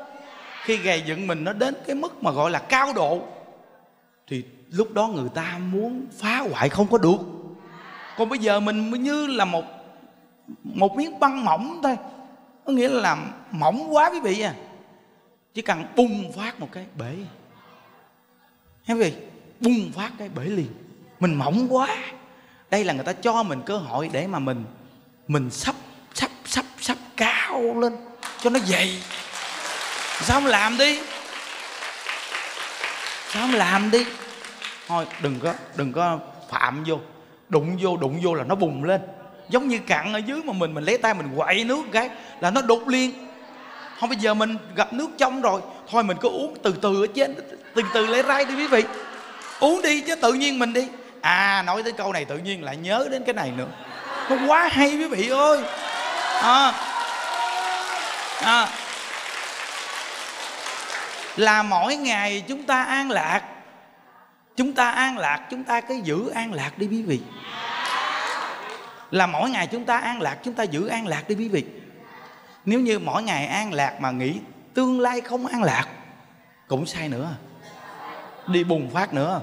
Khi gầy dựng mình, nó đến cái mức mà gọi là cao độ thì lúc đó người ta muốn phá hoại không có được. Còn bây giờ mình như là một một miếng băng mỏng thôi. Có nghĩa là làm mỏng quá quý vị à. Chỉ cần bùng phát một cái bể. Thấy quý vị bùng phát cái bể liền. Mình mỏng quá. Đây là người ta cho mình cơ hội để mà mình mình sắp sắp sắp sắp cao lên cho nó dày. Sao không làm đi? Sao không làm đi? Thôi đừng có đừng có phạm vô. Đụng vô đụng vô là nó bùng lên. Giống như cặn ở dưới mà mình mình lấy tay mình quậy nước cái là nó đục liền. Không bây giờ mình gặp nước trong rồi. Thôi mình cứ uống từ từ ở trên từ từ lấy rai đi quý vị. Uống đi chứ tự nhiên mình đi. À nói tới câu này tự nhiên lại nhớ đến cái này nữa. Nó quá hay quý vị ơi. À, à, là mỗi ngày chúng ta an lạc. Chúng ta an lạc, chúng ta cứ giữ an lạc đi quý vị. Là mỗi ngày chúng ta an lạc, chúng ta giữ an lạc đi quý vị. Nếu như mỗi ngày an lạc mà nghĩ tương lai không an lạc, cũng sai nữa. Đi bùng phát nữa.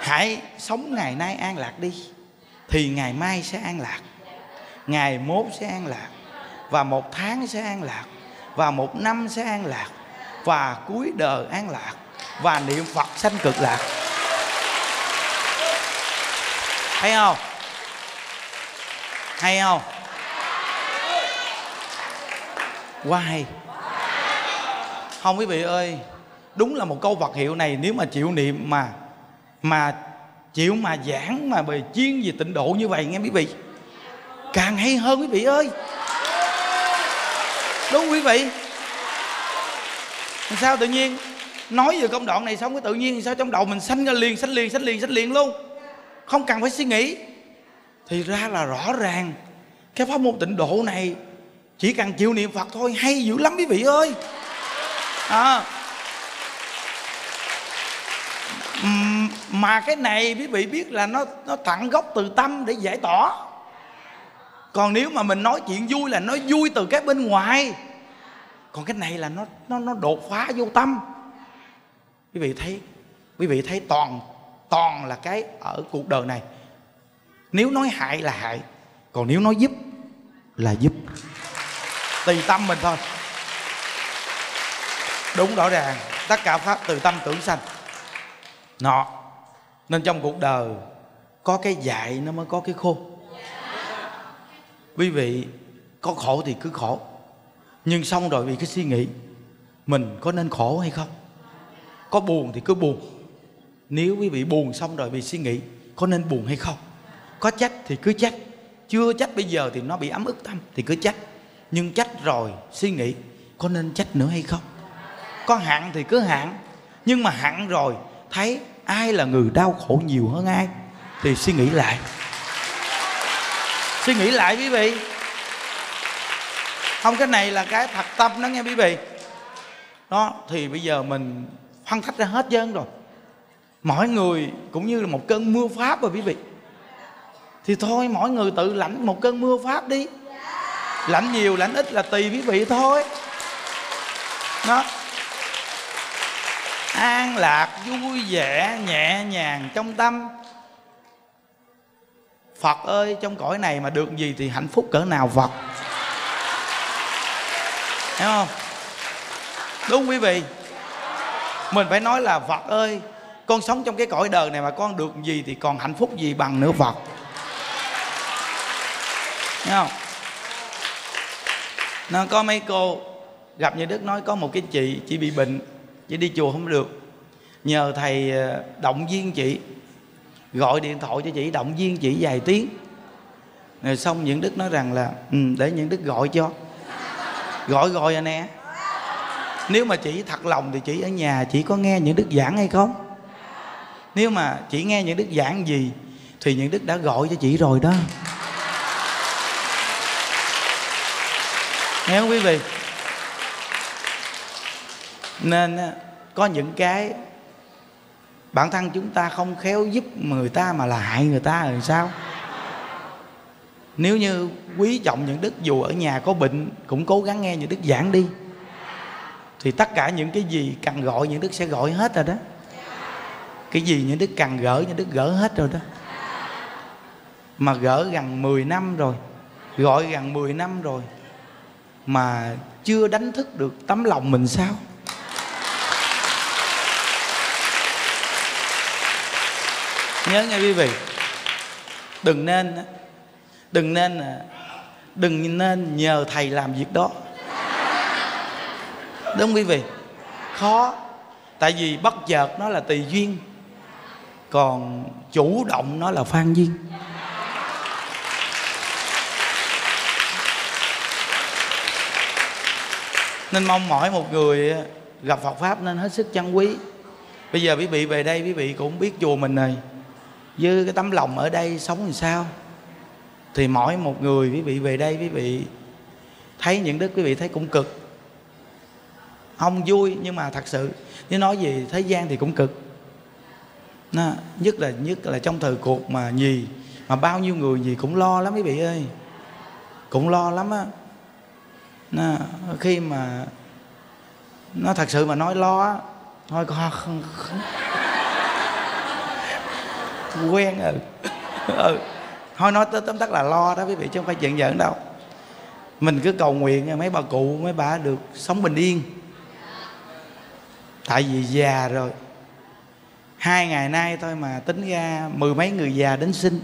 Hãy sống ngày nay an lạc đi, thì ngày mai sẽ an lạc, ngày mốt sẽ an lạc, và một tháng sẽ an lạc, và một năm sẽ an lạc và cuối đời an lạc, và niệm phật sanh cực lạc. Hay không? Hay không? Quá hay. Không, quý vị ơi, đúng là một câu vật hiệu này nếu mà chịu niệm mà mà chịu mà giảng mà về chuyên về tịnh độ như vậy nghe quý vị. Càng hay hơn quý vị ơi. Đúng quý vị? Sao tự nhiên? Nói về công đoạn này xong cái tự nhiên sao trong đầu mình sanh ra liền sanh liền sanh liền sanh liền luôn? Không cần phải suy nghĩ. Thì ra là rõ ràng cái pháp môn tịnh độ này chỉ cần chịu niệm phật thôi hay dữ lắm quý vị ơi. À, mà cái này quý vị biết là nó nó thẳng gốc từ tâm để giải tỏa. Còn nếu mà mình nói chuyện vui là nó vui từ cái bên ngoài còn cái này là nó nó nó đột phá vô tâm. Quý vị thấy, quý vị thấy toàn toàn là cái ở cuộc đời này. Nếu nói hại là hại, còn nếu nói giúp là giúp. Tùy tâm mình thôi. Đúng rõ ràng, tất cả pháp từ tâm tưởng sanh. Nọ nên trong cuộc đời có cái dạy nó mới có cái khô. Quý vị có khổ thì cứ khổ nhưng xong rồi vì cái suy nghĩ, mình có nên khổ hay không? Có buồn thì cứ buồn. Nếu quý vị buồn xong rồi vì suy nghĩ, có nên buồn hay không? Có trách thì cứ trách. Chưa trách bây giờ thì nó bị ấm ức tâm thì cứ trách. Nhưng trách rồi, suy nghĩ, có nên trách nữa hay không? Có hạn thì cứ hạn nhưng mà hạn rồi, thấy ai là người đau khổ nhiều hơn ai thì suy nghĩ lại. Suy nghĩ lại quý vị không, cái này là cái thật tâm đó nghe quý vị. Đó, thì bây giờ mình phân thách ra hết trơn rồi. Mỗi người cũng như là một cơn mưa pháp rồi quý vị. Thì thôi, mỗi người tự lãnh một cơn mưa pháp đi. Lãnh nhiều, lãnh ít là tùy quý vị thôi. Đó. An lạc, vui vẻ, nhẹ nhàng trong tâm. Phật ơi, trong cõi này mà được gì thì hạnh phúc cỡ nào phật? Hiểu không? Đúng quý vị. Mình phải nói là phật ơi con sống trong cái cõi đời này mà con được gì thì còn hạnh phúc gì bằng nữa phật. Thấy không? Nó có mấy cô gặp như đức nói có một cái chị chị bị bệnh chị đi chùa không được. Nhờ thầy ờ, động viên chị gọi điện thoại cho chị động viên chị vài tiếng. Rồi xong những đức nói rằng là ừ, để những đức gọi cho gọi gọi à em nếu mà chị thật lòng thì chị ở nhà chị có nghe những đức giảng hay không? Nếu mà chị nghe những đức giảng gì, thì những đức đã gọi cho chị rồi đó. Nghe không quý vị? Nên à, có những cái bản thân chúng ta không khéo giúp người ta mà là hại người ta rồi sao? Nếu như quý trọng những đức dù ở nhà có bệnh, cũng cố gắng nghe những đức giảng đi. Thì tất cả những cái gì cần gọi, những đức sẽ gọi hết rồi đó. Cái gì những đức cần gỡ, những đức gỡ hết rồi đó. Mà gỡ gần 10 năm rồi, gọi gần 10 năm rồi, mà chưa đánh thức được tấm lòng mình sao? Nhớ nghe quý vị, đừng nên đừng nên à, đừng nên nhờ thầy làm việc đó. Đúng quý vị? Khó. Tại vì bất chợt nó là tùy duyên, còn chủ động nó là phan duyên. Nên mong mỏi một người à, gặp Phật pháp nên hết sức trân quý. Bây giờ quý vị về đây, quý vị cũng biết chùa mình rồi. Với cái tấm lòng ở đây sống làm sao? Thì mỗi một người quý vị về đây quý vị thấy những đức quý vị thấy cũng cực. Không vui nhưng mà thật sự nếu nói về thế gian thì cũng cực. Nó, nhất là nhất là trong thời cuộc mà gì mà bao nhiêu người gì cũng lo lắm quý vị ơi. Cũng lo lắm á. Nó, khi mà nó thật sự mà nói lo á thôi con không, không. <laughs> quen rồi. <laughs> Ừ thôi nói tới tóm tắt là lo đó quý vị chứ không phải chuyện giỡn đâu. Mình cứ cầu nguyện mấy bà cụ mấy bà được sống bình yên. Tại vì già rồi. Hai ngày nay thôi mà tính ra mười mấy người già đến sinh.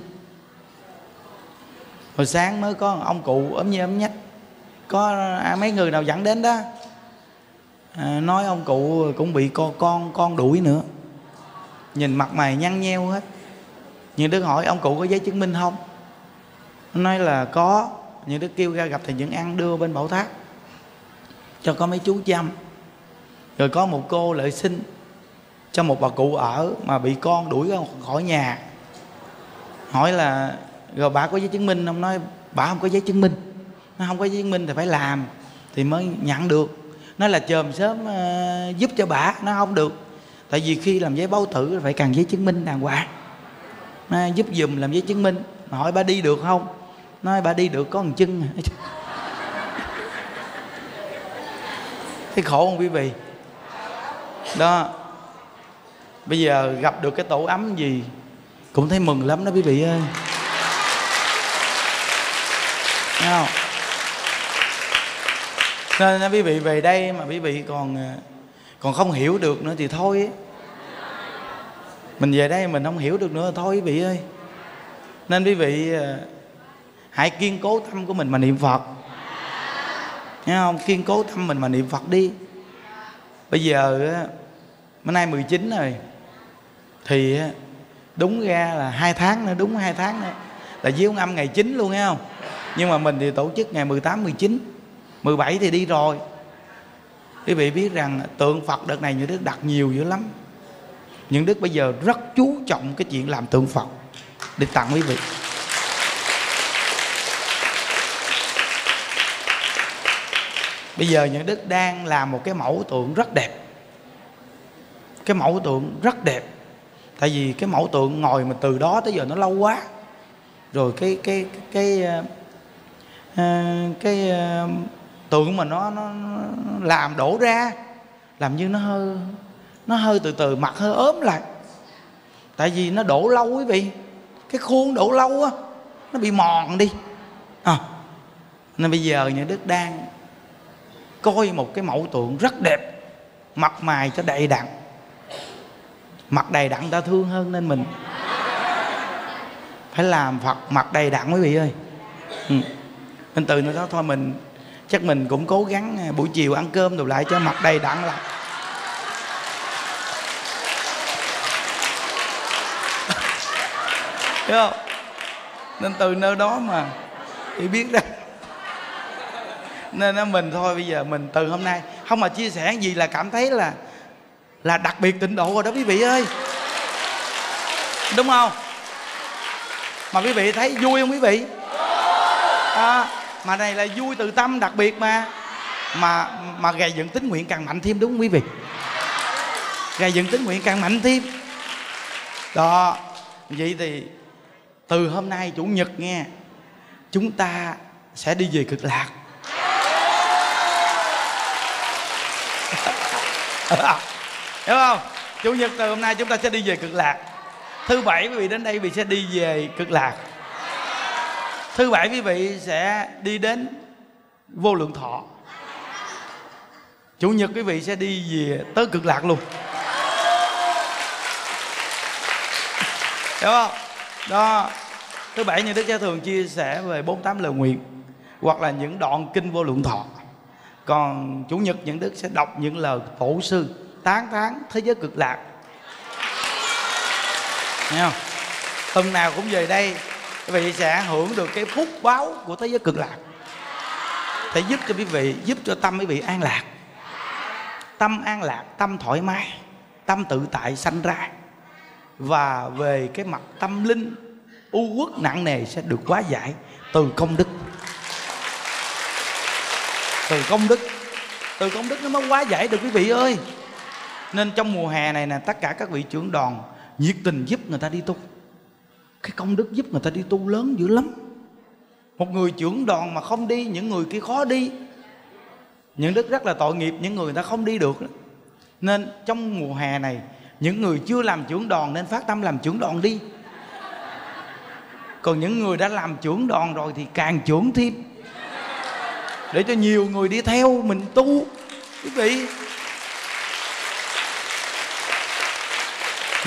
Hồi sáng mới có ông cụ ấm như ấm nhách. Có à, mấy người nào dẫn đến đó? À, nói ông cụ cũng bị con con con đuổi nữa. Nhìn mặt mày nhăn nheo hết nhưng đức hỏi ông cụ có giấy chứng minh không? Nói là có. Nhưng đức kêu ra gặp thầy những ăn đưa bên bảo tháp cho có mấy chú chăm. Rồi có một cô lợi sinh cho một bà cụ ở mà bị con đuổi ra khỏi nhà. Hỏi là rồi bà có giấy chứng minh ông nói bà không có giấy chứng minh. Nó không có giấy chứng minh thì phải làm thì mới nhận được. Nó là chờm sớm uh, giúp cho bà. Nó không được. Tại vì khi làm giấy báo tử phải cần giấy chứng minh đàng hoàng à, giúp dùm làm giấy chứng minh. Mà hỏi bà đi được không? Nói bà đi được có một chân. Thấy khổ không quý vị? Đó. Bây giờ gặp được cái tổ ấm gì cũng thấy mừng lắm đó quý vị ơi. Không? Nên quý vị về đây mà quý vị còn ờ, còn không hiểu được nữa thì thôi mình về đây mình không hiểu được nữa, thôi quý vị ơi. Nên quý vị ờ, hãy kiên cố tâm của mình mà niệm phật. Nghe không? Kiên cố tâm mình mà niệm phật đi. Bây giờ ờ, bữa nay 19 rồi. Thì ờ, đúng ra là hai tháng nữa, đúng hai tháng nữa. Là dưới ông âm ngày 9 luôn, nghe không? Nhưng mà mình thì tổ chức ngày 18 19 17 thì đi rồi. Quý vị biết rằng tượng Phật đợt này như đức đặt nhiều dữ lắm những đức bây giờ rất chú trọng cái chuyện làm tượng Phật. Để tặng quý vị. Bây giờ những đức đang làm một cái mẫu tượng rất đẹp. Cái mẫu tượng rất đẹp. Tại vì cái mẫu tượng ngồi mà từ đó tới giờ nó lâu quá. Rồi cái cái cái ờ, cái, cái, cái tượng mà nó, nó nó làm đổ ra làm như nó hơi nó hơi từ từ mặt hơi ốm lại. Tại vì nó đổ lâu quý vị. Cái khuôn đổ lâu á nó bị mòn đi. À, nên bây giờ nhà đức đang coi một cái mẫu tượng rất đẹp mặt mày cho đầy đặn. Mặt đầy đặn ta thương hơn nên mình. Phải làm phật mặt đầy đặn quý vị ơi. Ừ. nên từ nơi đó thôi mình chắc mình cũng cố gắng à, buổi chiều ăn cơm rồi lại cho mặt đầy đặn lại. Thấy không? Nên từ nơi đó mà chị biết ra Nên nó mình thôi bây giờ mình từ hôm nay Không mà chia sẻ gì là cảm thấy là Là đặc biệt tịnh độ rồi đó quý vị ơi Đúng không? Mà quý vị thấy vui không quý vị? À, mà này là vui từ tâm đặc biệt mà mà mà gầy dựng tính nguyện càng mạnh thêm đúng không quý vị gầy dựng tính nguyện càng mạnh thêm đó vậy thì từ hôm nay chủ nhật nghe, chúng ta sẽ đi về cực lạc. <laughs> Hiểu không? Chủ nhật từ hôm nay chúng ta sẽ đi về cực lạc. Thứ bảy quý vị đến đây, quý vị sẽ đi về cực lạc. Thứ bảy quý vị sẽ đi đến vô lượng thọ. Chủ nhật quý vị sẽ đi về tới cực lạc luôn. Hiểu không? Đó thứ bảy như đức cha thường chia sẻ về 48 lời nguyện, hoặc là những đoạn kinh vô lượng thọ. Còn chủ nhật những đức sẽ đọc những lời tổ sư tán thán thế giới cực lạc. Nghe không? Tuần nào cũng về đây, quý vị sẽ hưởng được cái phúc báo của thế giới cực lạc. Để giúp cho quý vị, giúp cho tâm quý vị an lạc. Tâm an lạc, tâm thoải mái, tâm tự tại sanh ra. Và về cái mặt tâm linh u uất nặng nề sẽ được quá giải từ công đức. Từ công đức. Từ công đức nó mới quá giải được quý vị ơi. Nên trong mùa hè này nè, tất cả các vị trưởng đoàn nhiệt tình giúp người ta đi tu. Cái công đức giúp người ta đi tu lớn dữ lắm. Một người trưởng đoàn mà không đi, những người kia khó đi. Những đức rất là tội nghiệp, những người người ta không đi được nên trong mùa hè này, những người chưa làm trưởng đoàn nên phát tâm làm trưởng đoàn đi còn những người đã làm trưởng đoàn rồi thì càng trưởng thêm. Để cho nhiều người đi theo mình tu, quý vị.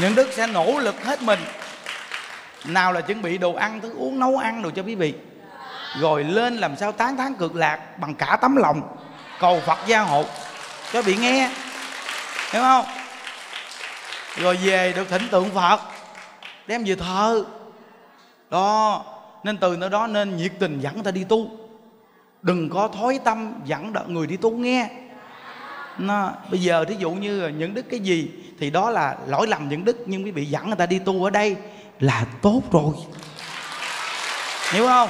Những đức sẽ nỗ lực hết mình. Nào là chuẩn bị đồ ăn, thức uống, nấu ăn đồ cho quý vị. Rồi lên làm sao tán thán cực lạc bằng cả tấm lòng, cầu phật gia hộ. Cho bị nghe. Hiểu không? Rồi về được thỉnh tượng phật, đem về thờ đó, nên từ nơi đó nên nhiệt tình dẫn người ta đi tu. Đừng có thói tâm dẫn đợi người đi tu nghe. Nó, bây giờ thí dụ như những đức cái gì, thì đó là lỗi lầm những đức, nhưng quý vị dẫn người ta đi tu ở đây là tốt rồi. Hiểu không?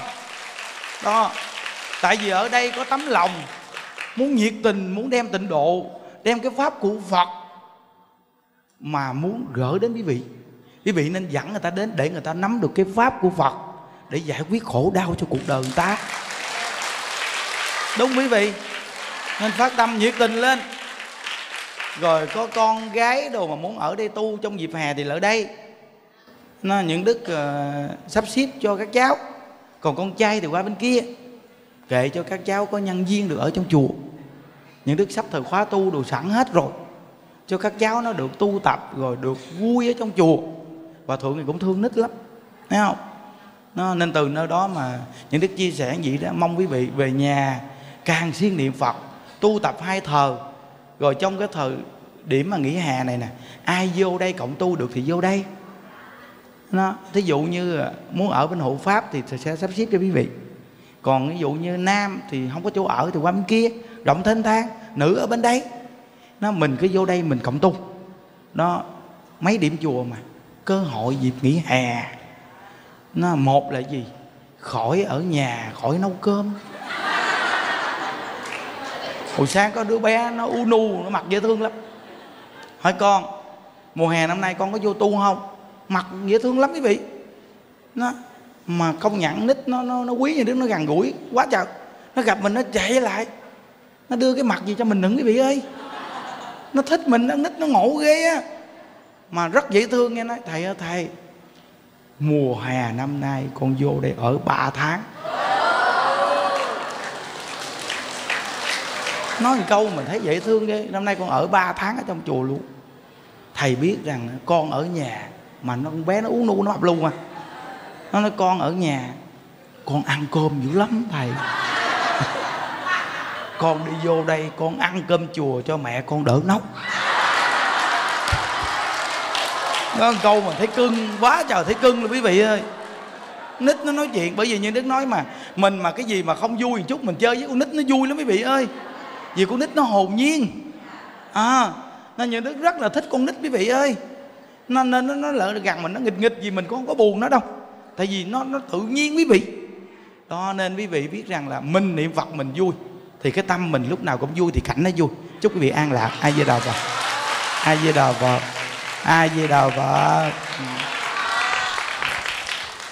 Đó, tại vì ở đây có tấm lòng, muốn nhiệt tình, muốn đem tịnh độ, đem cái pháp của phật mà muốn gỡ đến quý vị quý vị nên dẫn người ta đến để người ta nắm được cái pháp của phật để giải quyết khổ đau cho cuộc đời người ta. Đúng quý vị. Nên phát tâm nhiệt tình lên. Rồi có con gái đồ mà muốn ở đây tu trong dịp hè thì ở đây. Nó những đức uh, sắp xếp cho các cháu. Còn con trai thì qua bên kia kệ cho các cháu có nhân viên được ở trong chùa. Những đức sắp thời khóa tu đồ sẵn hết rồi. Cho các cháu nó được tu tập rồi được vui ở trong chùa và thượng thì cũng thương nít lắm, thấy không? Nó nên từ nơi đó mà những đức chia sẻ vậy đó, mong quý vị về nhà càng siêng niệm phật, tu tập hai thờ. Rồi trong cái thời điểm mà nghỉ hè này nè, ai vô đây cộng tu được thì vô đây. Nó, thí dụ như muốn ở bên hộ pháp thì sẽ sắp xếp cho quý vị. Còn ví dụ như nam thì không có chỗ ở thì qua bên kia rộng thênh thang, nữ ở bên đây. Nó, mình cứ vô đây mình cộng tu. Nó, mấy điểm chùa mà cơ hội dịp nghỉ hè. Nó một là gì? Khỏi ở nhà, khỏi nấu cơm. Hồi sáng có đứa bé nó u nu, nó mặc dễ thương lắm. Hỏi con, mùa hè năm nay con có vô tu không? Mặt dễ thương lắm quý vị. Nó, mà công nhận nít, nó nó nó quý như đứa nó gần gũi quá trời. Nó gặp mình nó chạy lại. Nó đưa cái mặt gì cho mình đừng quý vị ơi. Nó thích mình, nó nít, nó ngộ ghê á mà rất dễ thương nghe nói, thầy ơi, thầy, mùa hè năm nay con vô đây ở 3 tháng. Nói một câu mình thấy dễ thương ghê, năm nay con ở 3 tháng ở trong chùa luôn. Thầy biết rằng con ở nhà mà nó con bé nó uống nu nó mập luôn à. Nó nói, con ở nhà, con ăn cơm dữ lắm, thầy. <laughs> Con đi vô đây, con ăn cơm chùa cho mẹ con đỡ nó câu mà thấy cưng quá trời thấy cưng luôn, quý vị ơi. Nít nó nói chuyện, bởi vì như đức nói mà, mình mà cái gì mà không vui một chút, mình chơi với con nít nó vui lắm, quý vị ơi. Vì con nít nó hồn nhiên. À nên như đức rất là thích con nít, quý vị ơi. Nên nên nó nó lỡ gần mình, nó nghịch nghịch gì mình cũng không có buồn nó đâu. Tại vì nó nó tự nhiên, quý vị. Đó, nên quý vị biết rằng là mình niệm phật mình vui, thì cái tâm mình lúc nào cũng vui, thì cảnh nó vui. Chúc quý vị an lạc. Ai với đạo phật. Ai với đạo phật ai di đà phật.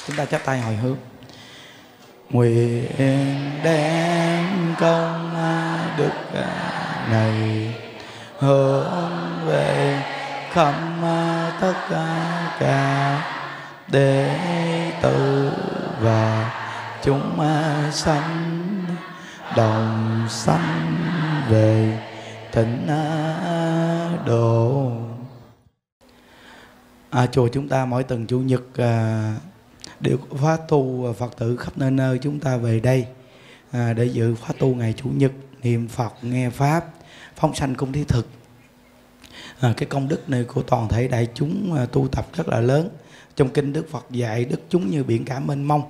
Chúng ta chắp tay hồi hướng. Nguyện đem công đức này hướng về khắp tất cả đệ tử và chúng sanh đồng sanh về thịnh độ à, chùa chúng ta mỗi tuần chủ nhật à, đều khóa tu phật tử khắp nơi nơi chúng ta về đây à, để dự khóa tu ngày chủ nhật niệm phật nghe pháp phóng sanh cung thí thực. À, cái công đức này của toàn thể đại chúng à, tu tập rất là lớn. Trong kinh đức phật dạy đức chúng như biển cả mênh mông.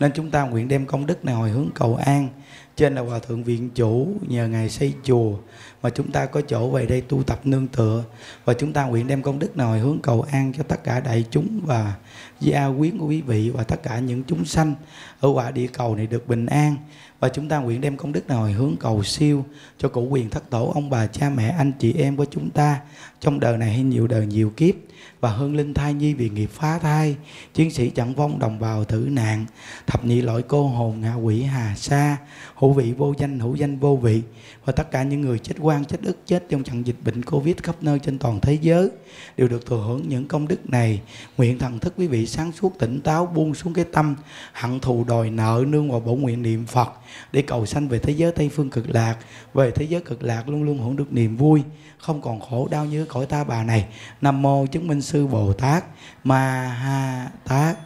Nên chúng ta nguyện đem công đức này hồi hướng cầu an trên là hòa thượng viện chủ, nhờ ngài xây chùa. Mà chúng ta có chỗ về đây tu tập nương tựa. Và chúng ta nguyện đem công đức này hướng cầu an cho tất cả đại chúng và gia quyến của quý vị và tất cả những chúng sanh ở quả địa cầu này được bình an. Và chúng ta nguyện đem công đức này hướng cầu siêu cho cụ quyền thất tổ ông bà, cha mẹ, anh chị em của chúng ta. Trong đời này hay nhiều đời nhiều kiếp và hương linh thai nhi vì nghiệp phá thai. Chiến sĩ chẳng vong đồng bào tử nạn. Thập nhị loại cô hồn ngạ quỷ hà sa. Hữu vị vô danh, hữu danh vô vị. Và tất cả những người chết quan chết ức, chết trong trận dịch bệnh covid khắp nơi trên toàn thế giới đều được thừa hưởng những công đức này. Nguyện thần thức quý vị sáng suốt tỉnh táo, buông xuống cái tâm, hận thù đòi nợ, nương vào bổ nguyện niệm phật để cầu sanh về thế giới tây phương cực lạc. Về thế giới cực lạc luôn luôn hưởng được niềm vui không còn khổ đau như cõi ta bà này. Nam mô chứng minh sư bồ tát. Ma ha tát.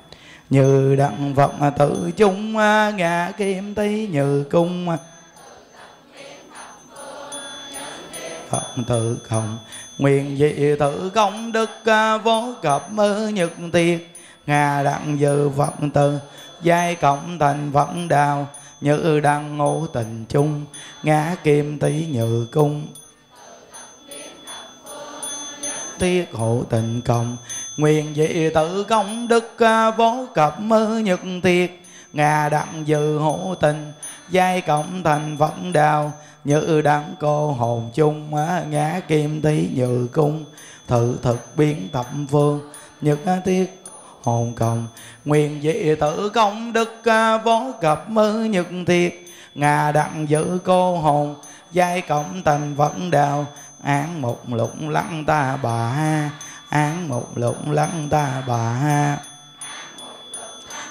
Như đặng vọng tự chung ngã kim tý. Như cung phật tự cộng nguyện dị tự công đức vô cập mơ nhật tiệt. Ngà đặng dự phật tự giai cộng thành phật đạo như đăng ngũ tình chung. Ngã kim tý như cung tiết hộ tình công, nguyện dị tự công đức à, vô cập mơ nhật thiệt ngà đặng dự hộ tình. Giai cộng thành phẩm đào như đắng cô hồn chung à, ngã kim thí như cung. Thử thực biến thập phương. Nhật tiết hồn công, nguyện dị tự công đức à, vô cập mơ nhật thiệt ngà đặng giữ cô hồn. Giai cộng thành phẩm đào án một lục lăng ta bà ha. Án một lục lăng ta bà ha.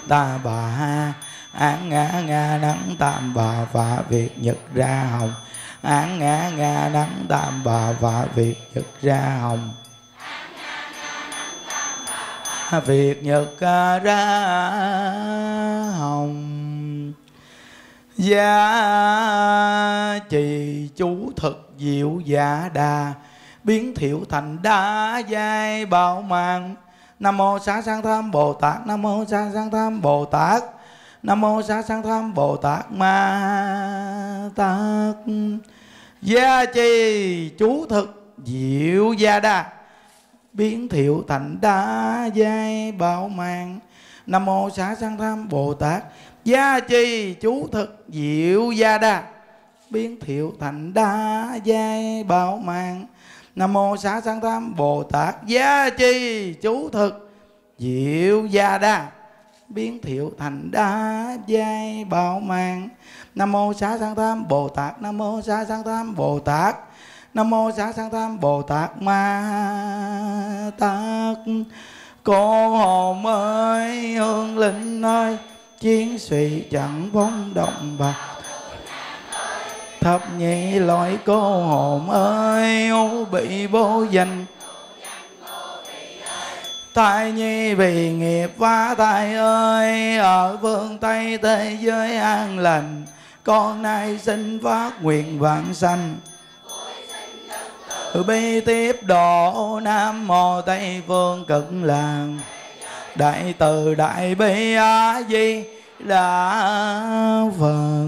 Ta bà ha. Án ngã nga nắng tam bà và việt nhật ra hồng. Án ngã nga nắng tam bà và việt nhật ra hồng. Việt Nhật à, ra hồng. Gia trì chú thực diệu giả đà Biến thiệu thành đa giai bảo mạng Nam mô xá sanh tham Bồ Tát, Nam mô xá sanh tham Bồ Tát, Nam mô xá sanh tham Bồ Tát Ma Tát. Gia chi chú thực diệu gia đa, biến thiệu thành đa giai bảo mạng nam mô xá sanh tham bồ tát, gia chi chú thực diệu gia đa biến thiệu thành đa giai bảo mạng. Nam mô xá sanh tam bồ tát gia chi chú thực diệu gia đa. Biến thiệu thành đa giai bảo mạng. Nam mô xá sanh tam bồ tát, nam mô xá sanh tam bồ tát, nam mô xá sanh tam bồ tát ma tát. Cô hồn ơi hương linh ơi, chiến sĩ chẳng vong động bạc thập nhị loại cô hồn ơi, ô bị vô danh. Tại nhi vì nghiệp phá thai ơi, ở phương tây thế giới an lành. Con nay xin phát nguyện vạn sanh. Bi tiếp độ, nam mô tây phương cực Làng. Đại từ đại bi á di đà phật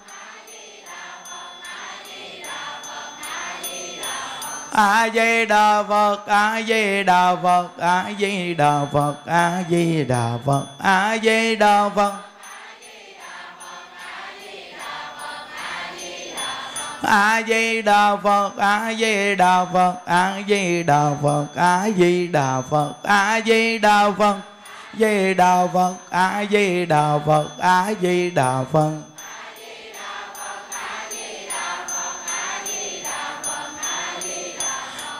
a di đà phật a di đà phật a di đà phật a di đà phật a di đà phật a di đà phật a di đà phật a di đà phật a di đà phật di đà phật a di đà phật a di đà phật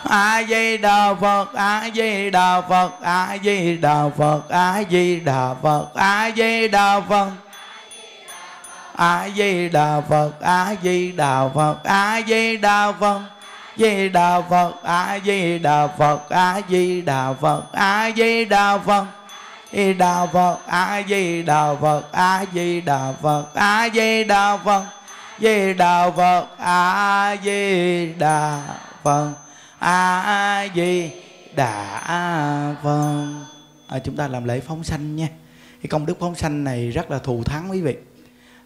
a di đà phật a di đà phật a di đà phật a di đà phật a di đà phật a di đà phật a di đà phật a di đà phật di đà phật a di đà phật a di đà phật a di đà phật di đà phật a di đà phật a di đà phật a di đà phật di đà phật a di đà phật a di đà phật à, chúng ta làm lễ phóng sanh nha. Cái công đức phóng sanh này rất là thù thắng quý vị.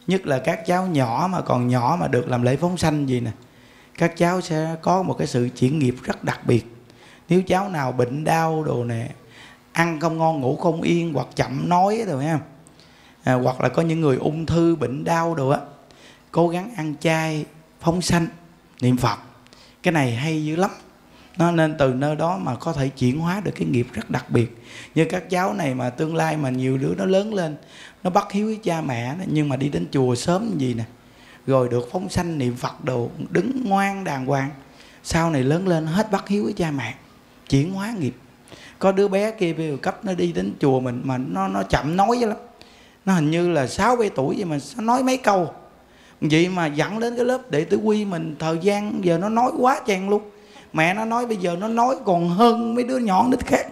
Nhất là các cháu nhỏ mà còn nhỏ mà được làm lễ phóng sanh gì nè. Các cháu sẽ có một cái sự chuyển nghiệp rất đặc biệt. Nếu cháu nào bệnh đau đồ nè ăn không ngon ngủ không yên hoặc chậm nói rồi ha. À, hoặc là có những người ung thư bệnh đau đồ á cố gắng ăn chay phóng sanh niệm phật. Cái này hay dữ lắm nó nên từ nơi đó mà có thể chuyển hóa được cái nghiệp rất đặc biệt. Như các cháu này mà tương lai mà nhiều đứa nó lớn lên nó bắt hiếu với cha mẹ đó, nhưng mà đi đến chùa sớm gì nè? Rồi được phóng sanh niệm phật đồ đứng ngoan đàng hoàng. Sau này lớn lên hết bắt hiếu với cha mẹ chuyển hóa nghiệp. Có đứa bé kia bây giờ cấp nó đi đến chùa mình mà nó nó chậm nói lắm. Nó hình như là sáu bảy tuổi vậy mà nó nói mấy câu. Vậy mà dẫn đến cái lớp đệ tử quy mình thời gian giờ nó nói quá chen luôn mẹ nó nói bây giờ nó nói còn hơn mấy đứa nhỏ nít khác.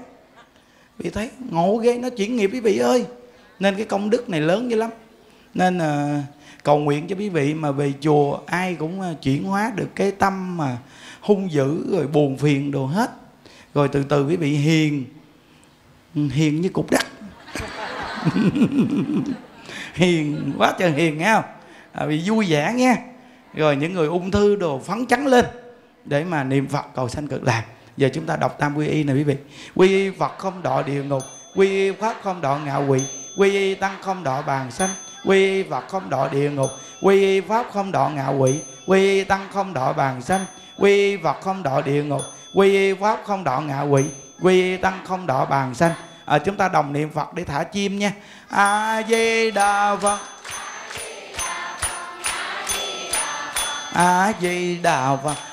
Vì thấy ngộ ghê nó chuyển nghiệp quý vị ơi. Nên cái công đức này lớn dữ lắm. Nên à, cầu nguyện cho quý vị mà về chùa ai cũng à, chuyển hóa được cái tâm mà hung dữ rồi buồn phiền đồ hết. Rồi từ từ quý vị hiền. Hiền như cục đất. <laughs> Hiền quá trời hiền nghe không? À, vì vui vẻ nghe. Rồi những người ung thư đồ phấn chấn lên để mà niệm phật cầu sanh cực lạc giờ chúng ta đọc tam quy y này quý vị quy y phật không đọa địa ngục quy y pháp không đọa ngạo quỷ quy y tăng không đọa bàn sanh quy y phật không đọa địa ngục quy y pháp không đọa ngạo quỷ quy y tăng không đọa bàn sanh quy y phật không đọa địa ngục quy y pháp không đọa ngạo quỷ quy y tăng không đọa bàn sanh à, chúng ta đồng niệm phật để thả chim nha a di đà phật a di đà phật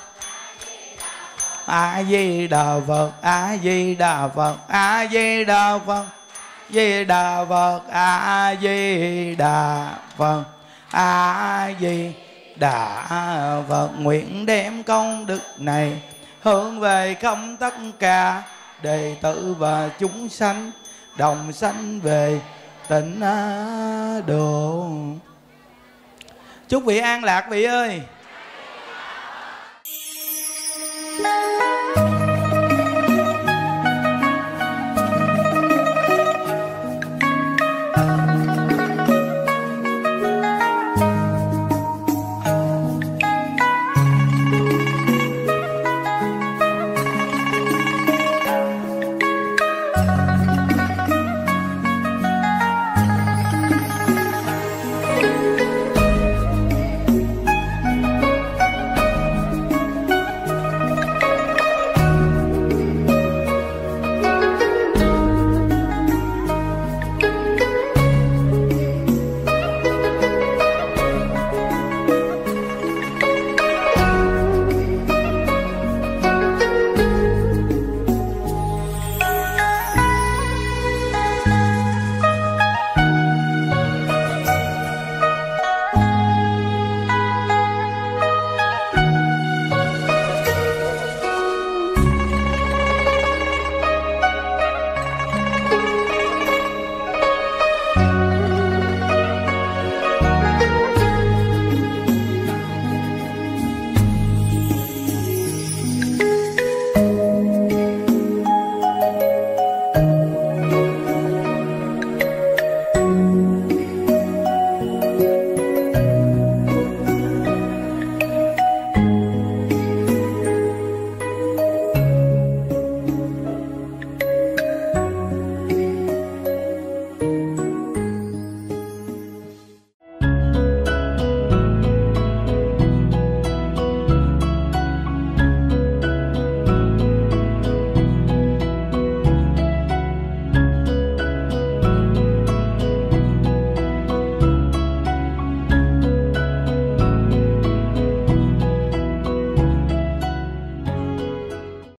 a di đà phật a di đà phật a di đà phật di đà phật a di đà phật a di đà phật. Nguyện đem công đức này hướng về không tất cả đệ tử và chúng sanh, đồng sanh về tịnh độ. Chúc vị an lạc vị ơi. Música